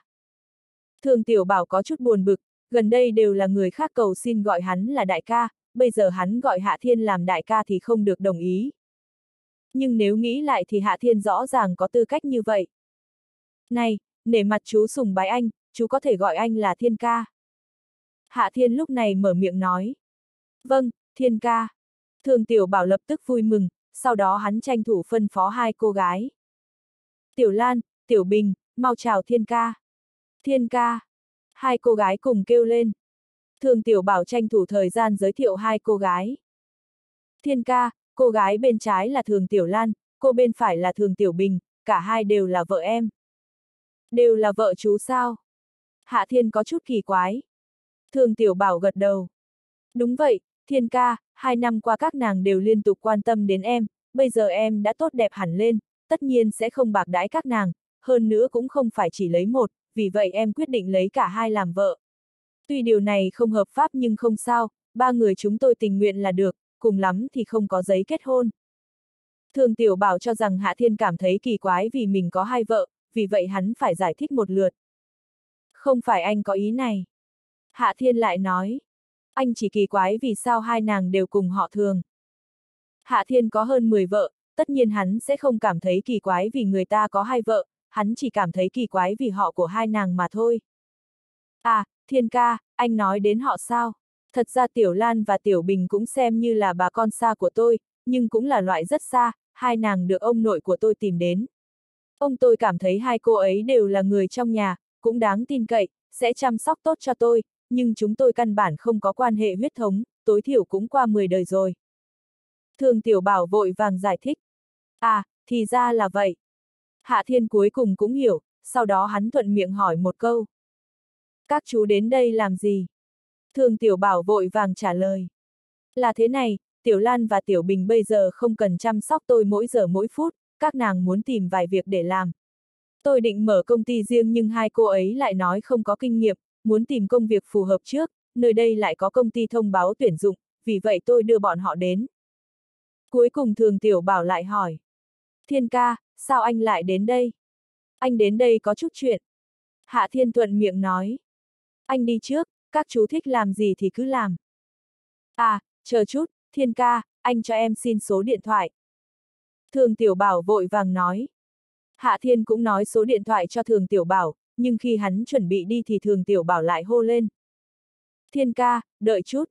Thường Tiểu Bảo có chút buồn bực, gần đây đều là người khác cầu xin gọi hắn là đại ca, bây giờ hắn gọi Hạ Thiên làm đại ca thì không được đồng ý. Nhưng nếu nghĩ lại thì Hạ Thiên rõ ràng có tư cách như vậy. Này, nể mặt chú sùng bái anh, chú có thể gọi anh là Thiên ca. Hạ Thiên lúc này mở miệng nói. Vâng, Thiên ca. Thường Tiểu Bảo lập tức vui mừng, sau đó hắn tranh thủ phân phó hai cô gái. Tiểu Lan, Tiểu Bình, mau chào Thiên ca. Thiên ca. Hai cô gái cùng kêu lên. Thường Tiểu Bảo tranh thủ thời gian giới thiệu hai cô gái. Thiên ca, cô gái bên trái là Thường Tiểu Lan, cô bên phải là Thường Tiểu Bình, cả hai đều là vợ em. Đều là vợ chú sao? Hạ Thiên có chút kỳ quái. Thường Tiểu Bảo gật đầu. Đúng vậy, Thiên ca, hai năm qua các nàng đều liên tục quan tâm đến em, bây giờ em đã tốt đẹp hẳn lên, tất nhiên sẽ không bạc đãi các nàng, hơn nữa cũng không phải chỉ lấy một, vì vậy em quyết định lấy cả hai làm vợ. Tuy điều này không hợp pháp nhưng không sao, ba người chúng tôi tình nguyện là được, cùng lắm thì không có giấy kết hôn. Thường Tiểu Bảo cho rằng Hạ Thiên cảm thấy kỳ quái vì mình có hai vợ, vì vậy hắn phải giải thích một lượt. Không phải anh có ý này. Hạ Thiên lại nói. Anh chỉ kỳ quái vì sao hai nàng đều cùng họ thường. Hạ Thiên có hơn 10 vợ, tất nhiên hắn sẽ không cảm thấy kỳ quái vì người ta có hai vợ, hắn chỉ cảm thấy kỳ quái vì họ của hai nàng mà thôi. À, Thiên ca, anh nói đến họ sao? Thật ra Tiểu Lan và Tiểu Bình cũng xem như là bà con xa của tôi, nhưng cũng là loại rất xa, hai nàng được ông nội của tôi tìm đến. Ông tôi cảm thấy hai cô ấy đều là người trong nhà, cũng đáng tin cậy, sẽ chăm sóc tốt cho tôi, nhưng chúng tôi căn bản không có quan hệ huyết thống, tối thiểu cũng qua 10 đời rồi. Thường Tiểu Bảo vội vàng giải thích. À, thì ra là vậy. Hạ Thiên cuối cùng cũng hiểu, sau đó hắn thuận miệng hỏi một câu. Các chú đến đây làm gì? Thường Tiểu Bảo vội vàng trả lời. Là thế này, Tiểu Lan và Tiểu Bình bây giờ không cần chăm sóc tôi mỗi giờ mỗi phút, các nàng muốn tìm vài việc để làm. Tôi định mở công ty riêng nhưng hai cô ấy lại nói không có kinh nghiệm, muốn tìm công việc phù hợp trước, nơi đây lại có công ty thông báo tuyển dụng, vì vậy tôi đưa bọn họ đến. Cuối cùng Thường Tiểu Bảo lại hỏi. Thiên ca, sao anh lại đến đây? Anh đến đây có chút chuyện. Hạ Thiên Thuận miệng nói. Anh đi trước, các chú thích làm gì thì cứ làm. À, chờ chút, Thiên ca, anh cho em xin số điện thoại. Thường Tiểu Bảo vội vàng nói. Hạ Thiên cũng nói số điện thoại cho Thường Tiểu Bảo, nhưng khi hắn chuẩn bị đi thì Thường Tiểu Bảo lại hô lên. Thiên ca, đợi chút.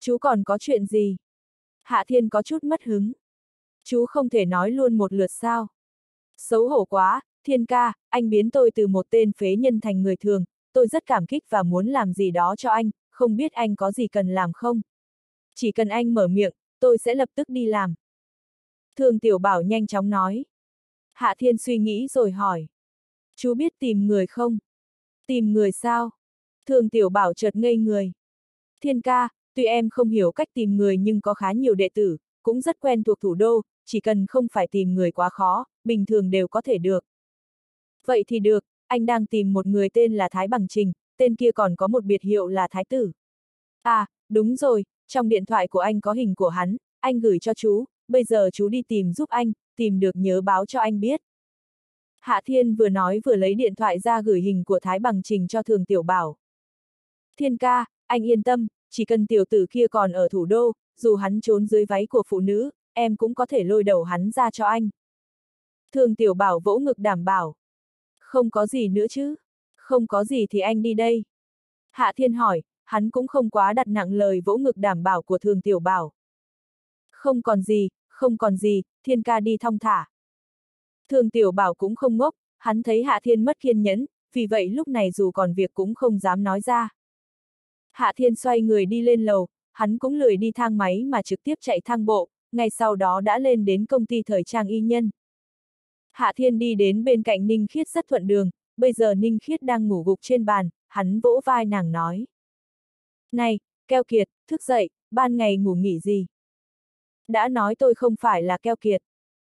Chú còn có chuyện gì? Hạ Thiên có chút mất hứng. Chú không thể nói luôn một lượt sao? Xấu hổ quá, Thiên ca, anh biến tôi từ một tên phế nhân thành người thường, tôi rất cảm kích và muốn làm gì đó cho anh, không biết anh có gì cần làm không? Chỉ cần anh mở miệng, tôi sẽ lập tức đi làm. Thường Tiểu Bảo nhanh chóng nói. Hạ Thiên suy nghĩ rồi hỏi. Chú biết tìm người không? Tìm người sao? Thường Tiểu Bảo chợt ngây người. Thiên ca, tuy em không hiểu cách tìm người nhưng có khá nhiều đệ tử, cũng rất quen thuộc thủ đô, chỉ cần không phải tìm người quá khó, bình thường đều có thể được. Vậy thì được, anh đang tìm một người tên là Thái Bằng Trình, tên kia còn có một biệt hiệu là Thái Tử. À, đúng rồi, trong điện thoại của anh có hình của hắn, anh gửi cho chú, bây giờ chú đi tìm giúp anh, tìm được nhớ báo cho anh biết. Hạ Thiên vừa nói vừa lấy điện thoại ra gửi hình của Thái Bằng Trình cho Thường Tiểu Bảo. Thiên ca, anh yên tâm, chỉ cần tiểu tử kia còn ở thủ đô, dù hắn trốn dưới váy của phụ nữ, em cũng có thể lôi đầu hắn ra cho anh. Thường Tiểu Bảo vỗ ngực đảm bảo. Không có gì nữa chứ? Không có gì thì anh đi đây. Hạ Thiên hỏi, hắn cũng không quá đặt nặng lời vỗ ngực đảm bảo của Thường Tiểu Bảo. Không còn gì, không còn gì, Thiên ca đi thong thả. Thường Tiểu Bảo cũng không ngốc, hắn thấy Hạ Thiên mất kiên nhẫn, vì vậy lúc này dù còn việc cũng không dám nói ra. Hạ Thiên xoay người đi lên lầu, hắn cũng lười đi thang máy mà trực tiếp chạy thang bộ, ngay sau đó đã lên đến công ty thời trang y nhân. Hạ Thiên đi đến bên cạnh Ninh Khiết rất thuận đường, bây giờ Ninh Khiết đang ngủ gục trên bàn, hắn vỗ vai nàng nói. Này, keo kiệt, thức dậy, ban ngày ngủ nghỉ gì? Đã nói tôi không phải là keo kiệt.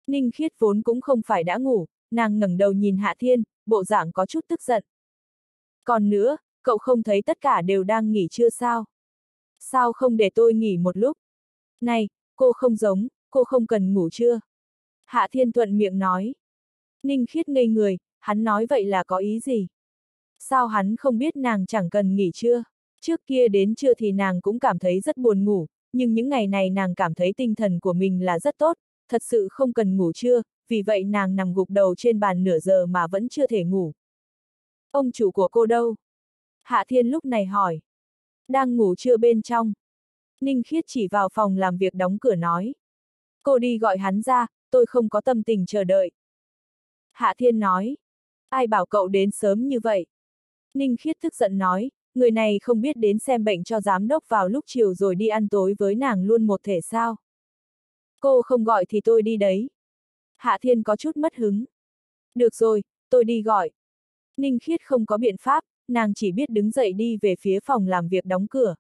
Ninh Khiết vốn cũng không phải đã ngủ, nàng ngẩng đầu nhìn Hạ Thiên, bộ dạng có chút tức giận. Còn nữa, cậu không thấy tất cả đều đang nghỉ chưa sao? Sao không để tôi nghỉ một lúc? Này, cô không giống, cô không cần ngủ chưa? Hạ Thiên thuận miệng nói. Ninh khiết ngây người, hắn nói vậy là có ý gì? Sao hắn không biết nàng chẳng cần nghỉ chưa? Trước kia đến trưa thì nàng cũng cảm thấy rất buồn ngủ, nhưng những ngày này nàng cảm thấy tinh thần của mình là rất tốt, thật sự không cần ngủ trưa, vì vậy nàng nằm gục đầu trên bàn nửa giờ mà vẫn chưa thể ngủ. Ông chủ của cô đâu? Hạ Thiên lúc này hỏi. Đang ngủ trưa bên trong. Ninh Khiết chỉ vào phòng làm việc đóng cửa nói. Cô đi gọi hắn ra, tôi không có tâm tình chờ đợi. Hạ Thiên nói. Ai bảo cậu đến sớm như vậy? Ninh Khiết tức giận nói, người này không biết đến xem bệnh cho giám đốc vào lúc chiều rồi đi ăn tối với nàng luôn một thể sao. Cô không gọi thì tôi đi đấy. Hạ Thiên có chút mất hứng. Được rồi, tôi đi gọi. Ninh Khiết không có biện pháp, nàng chỉ biết đứng dậy đi về phía phòng làm việc đóng cửa.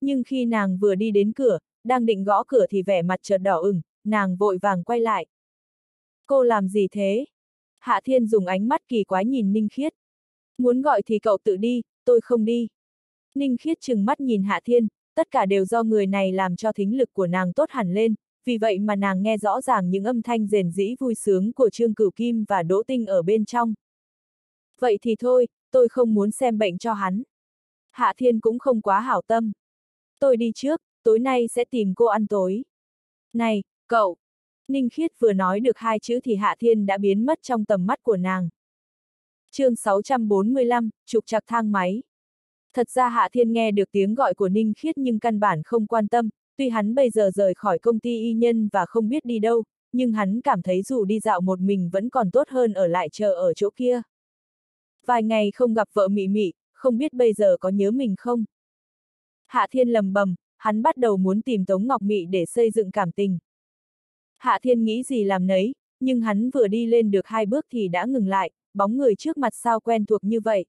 Nhưng khi nàng vừa đi đến cửa, đang định gõ cửa thì vẻ mặt chợt đỏ ửng, nàng vội vàng quay lại. Cô làm gì thế? Hạ Thiên dùng ánh mắt kỳ quái nhìn Ninh Khiết. Muốn gọi thì cậu tự đi, tôi không đi. Ninh Khiết chừng mắt nhìn Hạ Thiên, tất cả đều do người này làm cho thính lực của nàng tốt hẳn lên, vì vậy mà nàng nghe rõ ràng những âm thanh rền rĩ vui sướng của Trương Cửu Kim và Đỗ Tinh ở bên trong. Vậy thì thôi, tôi không muốn xem bệnh cho hắn. Hạ Thiên cũng không quá hảo tâm. Tôi đi trước, tối nay sẽ tìm cô ăn tối. Này, cậu! Ninh Khiết vừa nói được hai chữ thì Hạ Thiên đã biến mất trong tầm mắt của nàng. chương 645, trục chặt thang máy. Thật ra Hạ Thiên nghe được tiếng gọi của Ninh Khiết nhưng căn bản không quan tâm, tuy hắn bây giờ rời khỏi công ty y nhân và không biết đi đâu, nhưng hắn cảm thấy dù đi dạo một mình vẫn còn tốt hơn ở lại chờ ở chỗ kia. Vài ngày không gặp vợ Mị Mị, không biết bây giờ có nhớ mình không? Hạ Thiên lầm bầm, hắn bắt đầu muốn tìm Tống Ngọc Mị để xây dựng cảm tình. Hạ Thiên nghĩ gì làm nấy, nhưng hắn vừa đi lên được hai bước thì đã ngừng lại, bóng người trước mặt sao quen thuộc như vậy.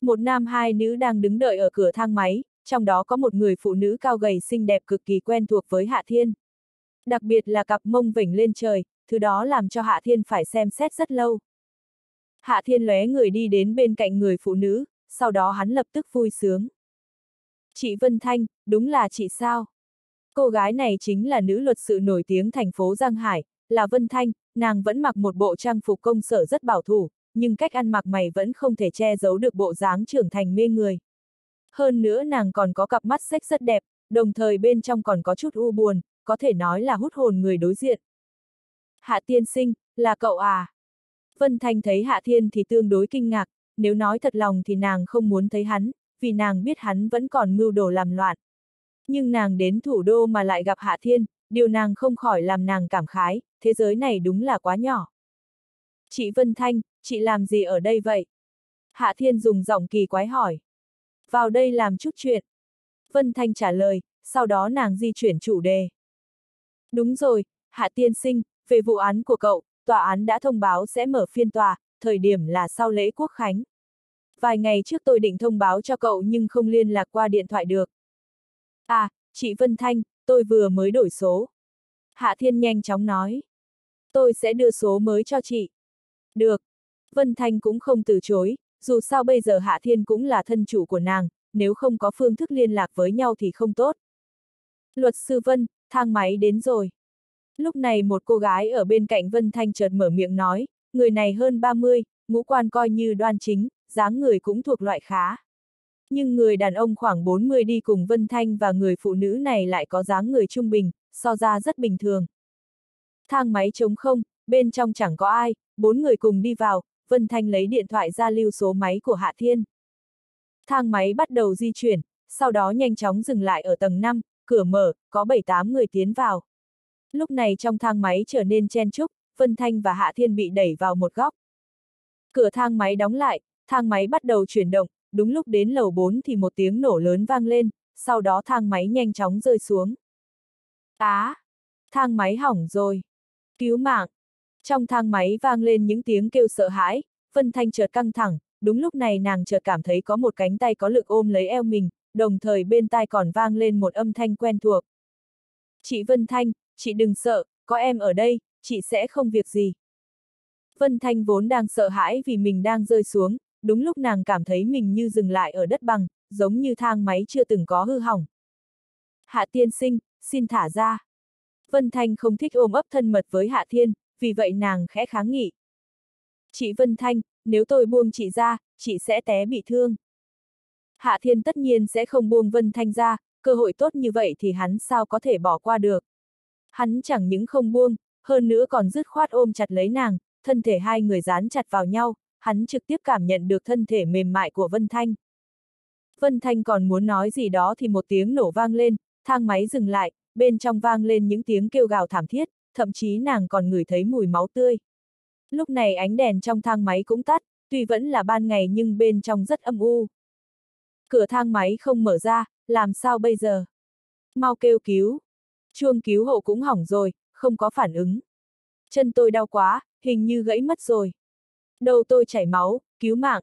Một nam hai nữ đang đứng đợi ở cửa thang máy, trong đó có một người phụ nữ cao gầy xinh đẹp cực kỳ quen thuộc với Hạ Thiên. Đặc biệt là cặp mông vểnh lên trời, thứ đó làm cho Hạ Thiên phải xem xét rất lâu. Hạ Thiên lóe người đi đến bên cạnh người phụ nữ, sau đó hắn lập tức vui sướng. Chị Vân Thanh, đúng là chị sao? Cô gái này chính là nữ luật sự nổi tiếng thành phố Giang Hải, là Vân Thanh, nàng vẫn mặc một bộ trang phục công sở rất bảo thủ, nhưng cách ăn mặc mày vẫn không thể che giấu được bộ dáng trưởng thành mê người. Hơn nữa nàng còn có cặp mắt sách rất đẹp, đồng thời bên trong còn có chút u buồn, có thể nói là hút hồn người đối diện. Hạ tiên sinh, là cậu à? Vân Thanh thấy Hạ Thiên thì tương đối kinh ngạc, nếu nói thật lòng thì nàng không muốn thấy hắn, vì nàng biết hắn vẫn còn mưu đồ làm loạn. Nhưng nàng đến thủ đô mà lại gặp Hạ Thiên, điều nàng không khỏi làm nàng cảm khái, thế giới này đúng là quá nhỏ. Chị Vân Thanh, chị làm gì ở đây vậy? Hạ Thiên dùng giọng kỳ quái hỏi. Vào đây làm chút chuyện. Vân Thanh trả lời, sau đó nàng di chuyển chủ đề. Đúng rồi, Hạ tiên sinh, về vụ án của cậu, tòa án đã thông báo sẽ mở phiên tòa, thời điểm là sau lễ quốc khánh. Vài ngày trước tôi định thông báo cho cậu nhưng không liên lạc qua điện thoại được. À, chị Vân Thanh, tôi vừa mới đổi số. Hạ Thiên nhanh chóng nói. Tôi sẽ đưa số mới cho chị. Được. Vân Thanh cũng không từ chối, dù sao bây giờ Hạ Thiên cũng là thân chủ của nàng, nếu không có phương thức liên lạc với nhau thì không tốt. Luật sư Vân, thang máy đến rồi. Lúc này một cô gái ở bên cạnh Vân Thanh chợt mở miệng nói, người này hơn 30, ngũ quan coi như đoan chính, dáng người cũng thuộc loại khá. Nhưng người đàn ông khoảng 40 đi cùng Vân Thanh và người phụ nữ này lại có dáng người trung bình, so ra rất bình thường. Thang máy trống không, bên trong chẳng có ai, bốn người cùng đi vào, Vân Thanh lấy điện thoại ra lưu số máy của Hạ Thiên. Thang máy bắt đầu di chuyển, sau đó nhanh chóng dừng lại ở tầng 5, cửa mở, có 7-8 người tiến vào. Lúc này trong thang máy trở nên chen chúc, Vân Thanh và Hạ Thiên bị đẩy vào một góc. Cửa thang máy đóng lại, thang máy bắt đầu chuyển động, đúng lúc đến lầu 4 thì một tiếng nổ lớn vang lên, sau đó thang máy nhanh chóng rơi xuống. Á! À, thang máy hỏng rồi! Cứu mạng! Trong thang máy vang lên những tiếng kêu sợ hãi, Vân Thanh chợt căng thẳng, đúng lúc này nàng chợt cảm thấy có một cánh tay có lực ôm lấy eo mình, đồng thời bên tai còn vang lên một âm thanh quen thuộc. Chị Vân Thanh, chị đừng sợ, có em ở đây, chị sẽ không việc gì. Vân Thanh vốn đang sợ hãi vì mình đang rơi xuống, đúng lúc nàng cảm thấy mình như dừng lại ở đất bằng, giống như thang máy chưa từng có hư hỏng. Hạ tiên sinh, xin thả ra. Vân Thanh không thích ôm ấp thân mật với Hạ Thiên, vì vậy nàng khẽ kháng nghị. Chị Vân Thanh, nếu tôi buông chị ra, chị sẽ té bị thương. Hạ Thiên tất nhiên sẽ không buông Vân Thanh ra, cơ hội tốt như vậy thì hắn sao có thể bỏ qua được. Hắn chẳng những không buông, hơn nữa còn dứt khoát ôm chặt lấy nàng, thân thể hai người dán chặt vào nhau, hắn trực tiếp cảm nhận được thân thể mềm mại của Vân Thanh. Vân Thanh còn muốn nói gì đó thì một tiếng nổ vang lên, thang máy dừng lại, bên trong vang lên những tiếng kêu gào thảm thiết, thậm chí nàng còn ngửi thấy mùi máu tươi. Lúc này ánh đèn trong thang máy cũng tắt, tuy vẫn là ban ngày nhưng bên trong rất âm u. Cửa thang máy không mở ra, làm sao bây giờ? Mau kêu cứu. Chuông cứu hộ cũng hỏng rồi, không có phản ứng. Chân tôi đau quá, hình như gãy mất rồi. Đầu tôi chảy máu, cứu mạng.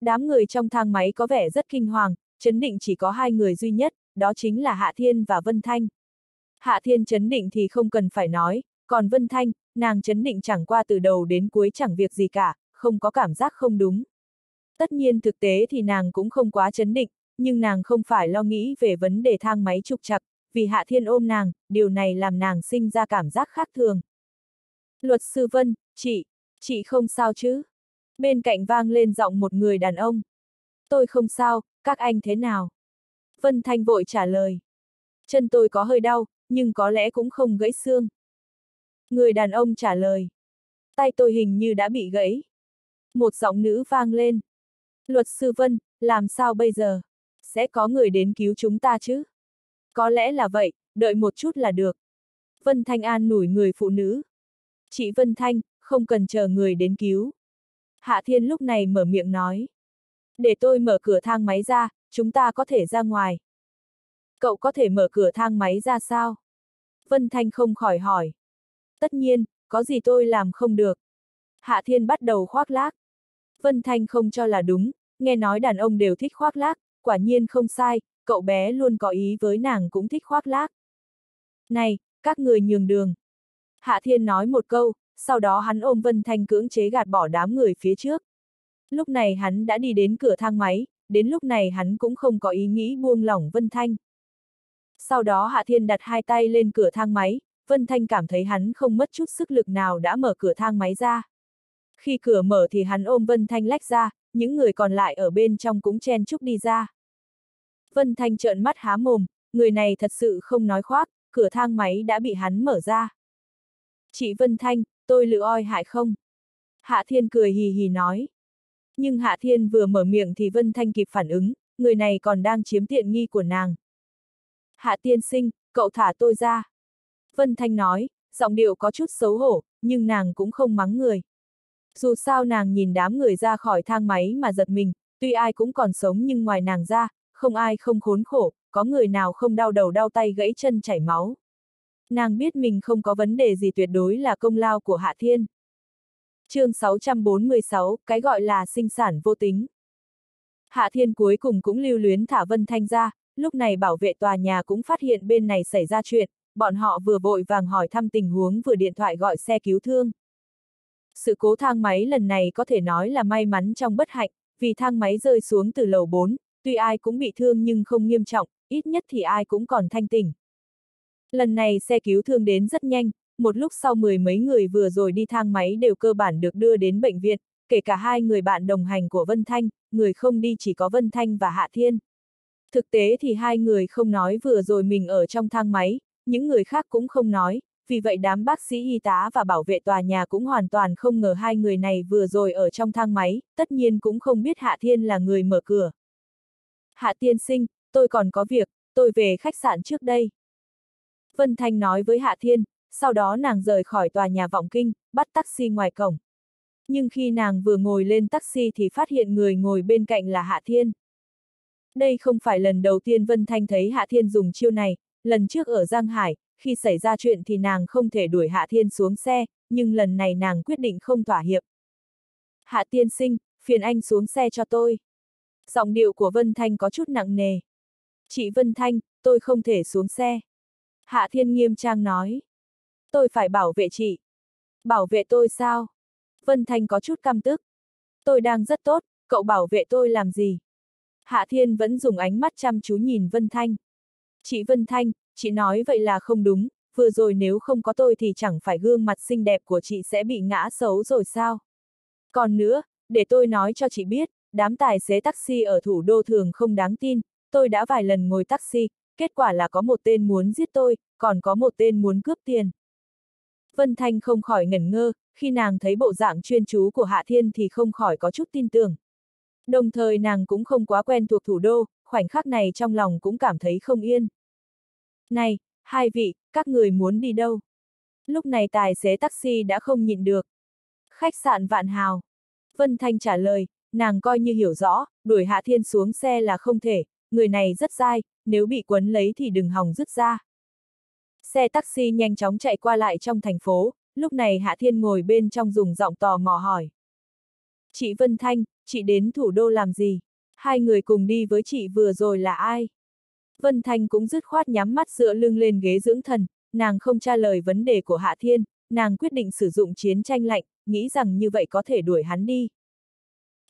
Đám người trong thang máy có vẻ rất kinh hoàng, chấn định chỉ có hai người duy nhất, đó chính là Hạ Thiên và Vân Thanh. Hạ Thiên chấn định thì không cần phải nói, còn Vân Thanh, nàng chấn định chẳng qua từ đầu đến cuối chẳng việc gì cả, không có cảm giác không đúng. Tất nhiên thực tế thì nàng cũng không quá chấn định, nhưng nàng không phải lo nghĩ về vấn đề thang máy trục chặt, vì Hạ Thiên ôm nàng, điều này làm nàng sinh ra cảm giác khác thường. Luật sư Vân, chị, chị không sao chứ? Bên cạnh vang lên giọng một người đàn ông. Tôi không sao, các anh thế nào? Vân Thanh vội trả lời. Chân tôi có hơi đau, nhưng có lẽ cũng không gãy xương. Người đàn ông trả lời. Tay tôi hình như đã bị gãy. Một giọng nữ vang lên. Luật sư Vân, làm sao bây giờ? Sẽ có người đến cứu chúng ta chứ? Có lẽ là vậy, đợi một chút là được. Vân Thanh an nủi người phụ nữ. Chị Vân Thanh, không cần chờ người đến cứu. Hạ Thiên lúc này mở miệng nói. Để tôi mở cửa thang máy ra, chúng ta có thể ra ngoài. Cậu có thể mở cửa thang máy ra sao? Vân Thanh không khỏi hỏi. Tất nhiên, có gì tôi làm không được. Hạ Thiên bắt đầu khoác lác. Vân Thanh không cho là đúng, nghe nói đàn ông đều thích khoác lác, quả nhiên không sai, cậu bé luôn có ý với nàng cũng thích khoác lác. Này, các người nhường đường. Hạ Thiên nói một câu, sau đó hắn ôm Vân Thanh cưỡng chế gạt bỏ đám người phía trước. Lúc này hắn đã đi đến cửa thang máy, đến lúc này hắn cũng không có ý nghĩ buông lỏng Vân Thanh. Sau đó Hạ Thiên đặt hai tay lên cửa thang máy, Vân Thanh cảm thấy hắn không mất chút sức lực nào đã mở cửa thang máy ra. Khi cửa mở thì hắn ôm Vân Thanh lách ra, những người còn lại ở bên trong cũng chen chúc đi ra. Vân Thanh trợn mắt há mồm, người này thật sự không nói khoác, cửa thang máy đã bị hắn mở ra. Chị Vân Thanh, tôi lựa oi hại không? Hạ Thiên cười hì hì nói. Nhưng Hạ Thiên vừa mở miệng thì Vân Thanh kịp phản ứng, người này còn đang chiếm tiện nghi của nàng. Hạ tiên sinh, cậu thả tôi ra. Vân Thanh nói, giọng điệu có chút xấu hổ, nhưng nàng cũng không mắng người. Dù sao nàng nhìn đám người ra khỏi thang máy mà giật mình, tuy ai cũng còn sống nhưng ngoài nàng ra, không ai không khốn khổ, có người nào không đau đầu đau tay gãy chân chảy máu. Nàng biết mình không có vấn đề gì tuyệt đối là công lao của Hạ Thiên. chương 646, cái gọi là sinh sản vô tính. Hạ Thiên cuối cùng cũng lưu luyến thả Vân Thanh ra, lúc này bảo vệ tòa nhà cũng phát hiện bên này xảy ra chuyện, bọn họ vừa vội vàng hỏi thăm tình huống vừa điện thoại gọi xe cứu thương. Sự cố thang máy lần này có thể nói là may mắn trong bất hạnh, vì thang máy rơi xuống từ lầu 4, tuy ai cũng bị thương nhưng không nghiêm trọng, ít nhất thì ai cũng còn thanh tỉnh. Lần này xe cứu thương đến rất nhanh, một lúc sau mười mấy người vừa rồi đi thang máy đều cơ bản được đưa đến bệnh viện, kể cả hai người bạn đồng hành của Vân Thanh, người không đi chỉ có Vân Thanh và Hạ Thiên. Thực tế thì hai người không nói vừa rồi mình ở trong thang máy, những người khác cũng không nói, vì vậy đám bác sĩ y tá và bảo vệ tòa nhà cũng hoàn toàn không ngờ hai người này vừa rồi ở trong thang máy, tất nhiên cũng không biết Hạ Thiên là người mở cửa. Hạ Tiên Sinh, tôi còn có việc, tôi về khách sạn trước đây. Vân Thanh nói với Hạ Thiên, sau đó nàng rời khỏi tòa nhà vọng kinh, bắt taxi ngoài cổng. Nhưng khi nàng vừa ngồi lên taxi thì phát hiện người ngồi bên cạnh là Hạ Thiên. Đây không phải lần đầu tiên Vân Thanh thấy Hạ Thiên dùng chiêu này, lần trước ở Giang Hải, khi xảy ra chuyện thì nàng không thể đuổi Hạ Thiên xuống xe, nhưng lần này nàng quyết định không thỏa hiệp. Hạ tiên sinh, phiền anh xuống xe cho tôi. Giọng điệu của Vân Thanh có chút nặng nề. Chị Vân Thanh, tôi không thể xuống xe. Hạ Thiên nghiêm trang nói. Tôi phải bảo vệ chị. Bảo vệ tôi sao? Vân Thanh có chút căm tức. Tôi đang rất tốt, cậu bảo vệ tôi làm gì? Hạ Thiên vẫn dùng ánh mắt chăm chú nhìn Vân Thanh. Chị Vân Thanh, chị nói vậy là không đúng, vừa rồi nếu không có tôi thì chẳng phải gương mặt xinh đẹp của chị sẽ bị ngã xấu rồi sao? Còn nữa, để tôi nói cho chị biết, đám tài xế taxi ở thủ đô thường không đáng tin, tôi đã vài lần ngồi taxi, kết quả là có một tên muốn giết tôi, còn có một tên muốn cướp tiền. Vân Thanh không khỏi ngẩn ngơ, khi nàng thấy bộ dạng chuyên chú của Hạ Thiên thì không khỏi có chút tin tưởng. Đồng thời nàng cũng không quá quen thuộc thủ đô, khoảnh khắc này trong lòng cũng cảm thấy không yên. Này, hai vị, các người muốn đi đâu? Lúc này tài xế taxi đã không nhịn được. Khách sạn Vạn Hào. Vân Thanh trả lời, nàng coi như hiểu rõ, đuổi Hạ Thiên xuống xe là không thể, người này rất dai, nếu bị quấn lấy thì đừng hòng dứt ra. Xe taxi nhanh chóng chạy qua lại trong thành phố, lúc này Hạ Thiên ngồi bên trong dùng giọng tò mò hỏi. Chị Vân Thanh, chị đến thủ đô làm gì? Hai người cùng đi với chị vừa rồi là ai? Vân Thanh cũng dứt khoát nhắm mắt dựa lưng lên ghế dưỡng thần, nàng không trả lời vấn đề của Hạ Thiên, nàng quyết định sử dụng chiến tranh lạnh, nghĩ rằng như vậy có thể đuổi hắn đi.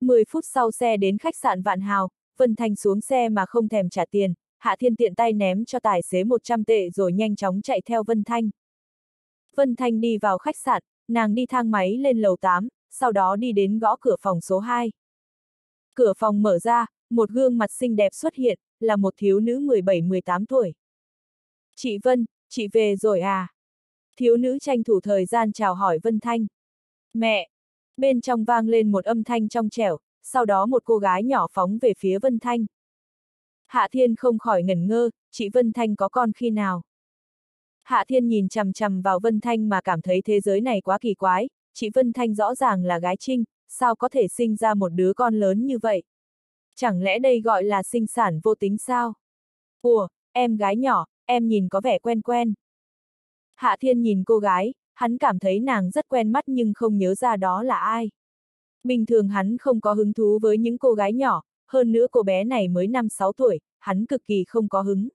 10 phút sau xe đến khách sạn Vạn Hào, Vân Thanh xuống xe mà không thèm trả tiền, Hạ Thiên tiện tay ném cho tài xế 100 tệ rồi nhanh chóng chạy theo Vân Thanh. Vân Thanh đi vào khách sạn, nàng đi thang máy lên lầu 8, sau đó đi đến gõ cửa phòng số 2. Cửa phòng mở ra, một gương mặt xinh đẹp xuất hiện, là một thiếu nữ 17-18 tuổi. Chị Vân, chị về rồi à? Thiếu nữ tranh thủ thời gian chào hỏi Vân Thanh. Mẹ! Bên trong vang lên một âm thanh trong trẻo, sau đó một cô gái nhỏ phóng về phía Vân Thanh. Hạ Thiên không khỏi ngẩn ngơ, chị Vân Thanh có con khi nào? Hạ Thiên nhìn chằm chằm vào Vân Thanh mà cảm thấy thế giới này quá kỳ quái, chị Vân Thanh rõ ràng là gái trinh, sao có thể sinh ra một đứa con lớn như vậy? Chẳng lẽ đây gọi là sinh sản vô tính sao? Ủa, em gái nhỏ, em nhìn có vẻ quen quen. Hạ Thiên nhìn cô gái, hắn cảm thấy nàng rất quen mắt nhưng không nhớ ra đó là ai. Bình thường hắn không có hứng thú với những cô gái nhỏ, hơn nữa cô bé này mới 5-6 tuổi, hắn cực kỳ không có hứng.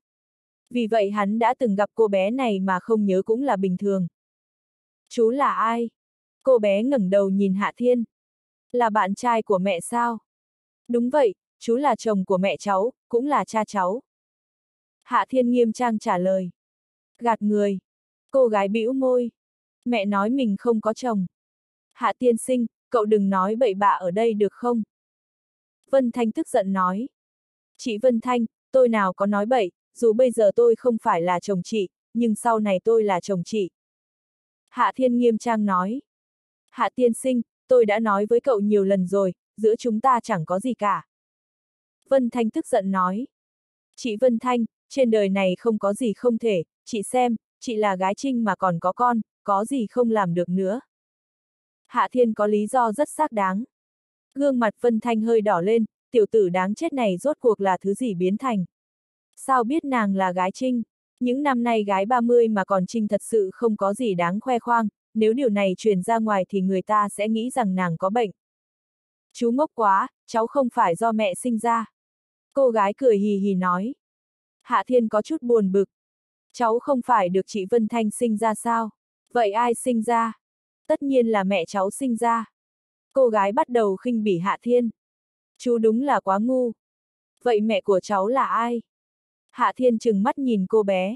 Vì vậy hắn đã từng gặp cô bé này mà không nhớ cũng là bình thường. Chú là ai? Cô bé ngẩng đầu nhìn Hạ Thiên. Là bạn trai của mẹ sao? Đúng vậy, chú là chồng của mẹ cháu, cũng là cha cháu. Hạ Thiên nghiêm trang trả lời. Gạt người. Cô gái bĩu môi. Mẹ nói mình không có chồng. Hạ tiên sinh, cậu đừng nói bậy bạ ở đây được không? Vân Thanh tức giận nói. Chị Vân Thanh, tôi nào có nói bậy, dù bây giờ tôi không phải là chồng chị, nhưng sau này tôi là chồng chị. Hạ Thiên nghiêm trang nói. Hạ tiên sinh, tôi đã nói với cậu nhiều lần rồi, giữa chúng ta chẳng có gì cả. Vân Thanh tức giận nói. Chị Vân Thanh, trên đời này không có gì không thể, chị xem, chị là gái trinh mà còn có con, có gì không làm được nữa. Hạ Thiên có lý do rất xác đáng. Gương mặt Vân Thanh hơi đỏ lên, tiểu tử đáng chết này rốt cuộc là thứ gì biến thành. Sao biết nàng là gái trinh? Những năm nay gái 30 mà còn trinh thật sự không có gì đáng khoe khoang, nếu điều này truyền ra ngoài thì người ta sẽ nghĩ rằng nàng có bệnh. Chú ngốc quá, cháu không phải do mẹ sinh ra. Cô gái cười hì hì nói. Hạ Thiên có chút buồn bực. Cháu không phải được chị Vân Thanh sinh ra sao? Vậy ai sinh ra? Tất nhiên là mẹ cháu sinh ra. Cô gái bắt đầu khinh bỉ Hạ Thiên. Chú đúng là quá ngu. Vậy mẹ của cháu là ai? Hạ Thiên chừng mắt nhìn cô bé.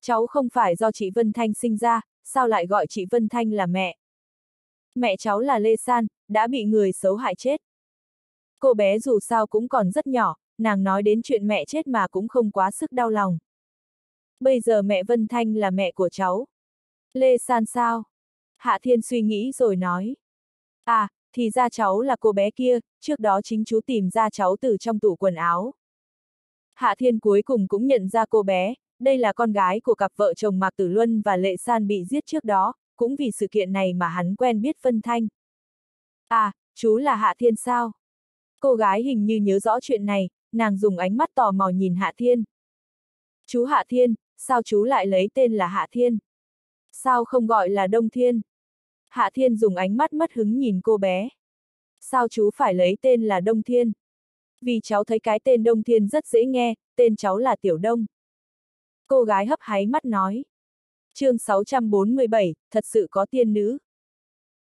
Cháu không phải do chị Vân Thanh sinh ra, sao lại gọi chị Vân Thanh là mẹ? Mẹ cháu là Lê San, đã bị người xấu hại chết. Cô bé dù sao cũng còn rất nhỏ, nàng nói đến chuyện mẹ chết mà cũng không quá sức đau lòng. Bây giờ mẹ Vân Thanh là mẹ của cháu. Lê San sao? Hạ Thiên suy nghĩ rồi nói. À, thì ra cháu là cô bé kia, trước đó chính chú tìm ra cháu từ trong tủ quần áo. Hạ Thiên cuối cùng cũng nhận ra cô bé, đây là con gái của cặp vợ chồng Mạc Tử Luân và Lệ San bị giết trước đó, cũng vì sự kiện này mà hắn quen biết Vân Thanh. À, chú là Hạ Thiên sao? Cô gái hình như nhớ rõ chuyện này, nàng dùng ánh mắt tò mò nhìn Hạ Thiên. Chú Hạ Thiên, sao chú lại lấy tên là Hạ Thiên? Sao không gọi là Đông Thiên? Hạ Thiên dùng ánh mắt mất hứng nhìn cô bé. Sao chú phải lấy tên là Đông Thiên? Vì cháu thấy cái tên Đông Thiên rất dễ nghe, tên cháu là Tiểu Đông. Cô gái hấp háy mắt nói. chương 647, thật sự có tiên nữ.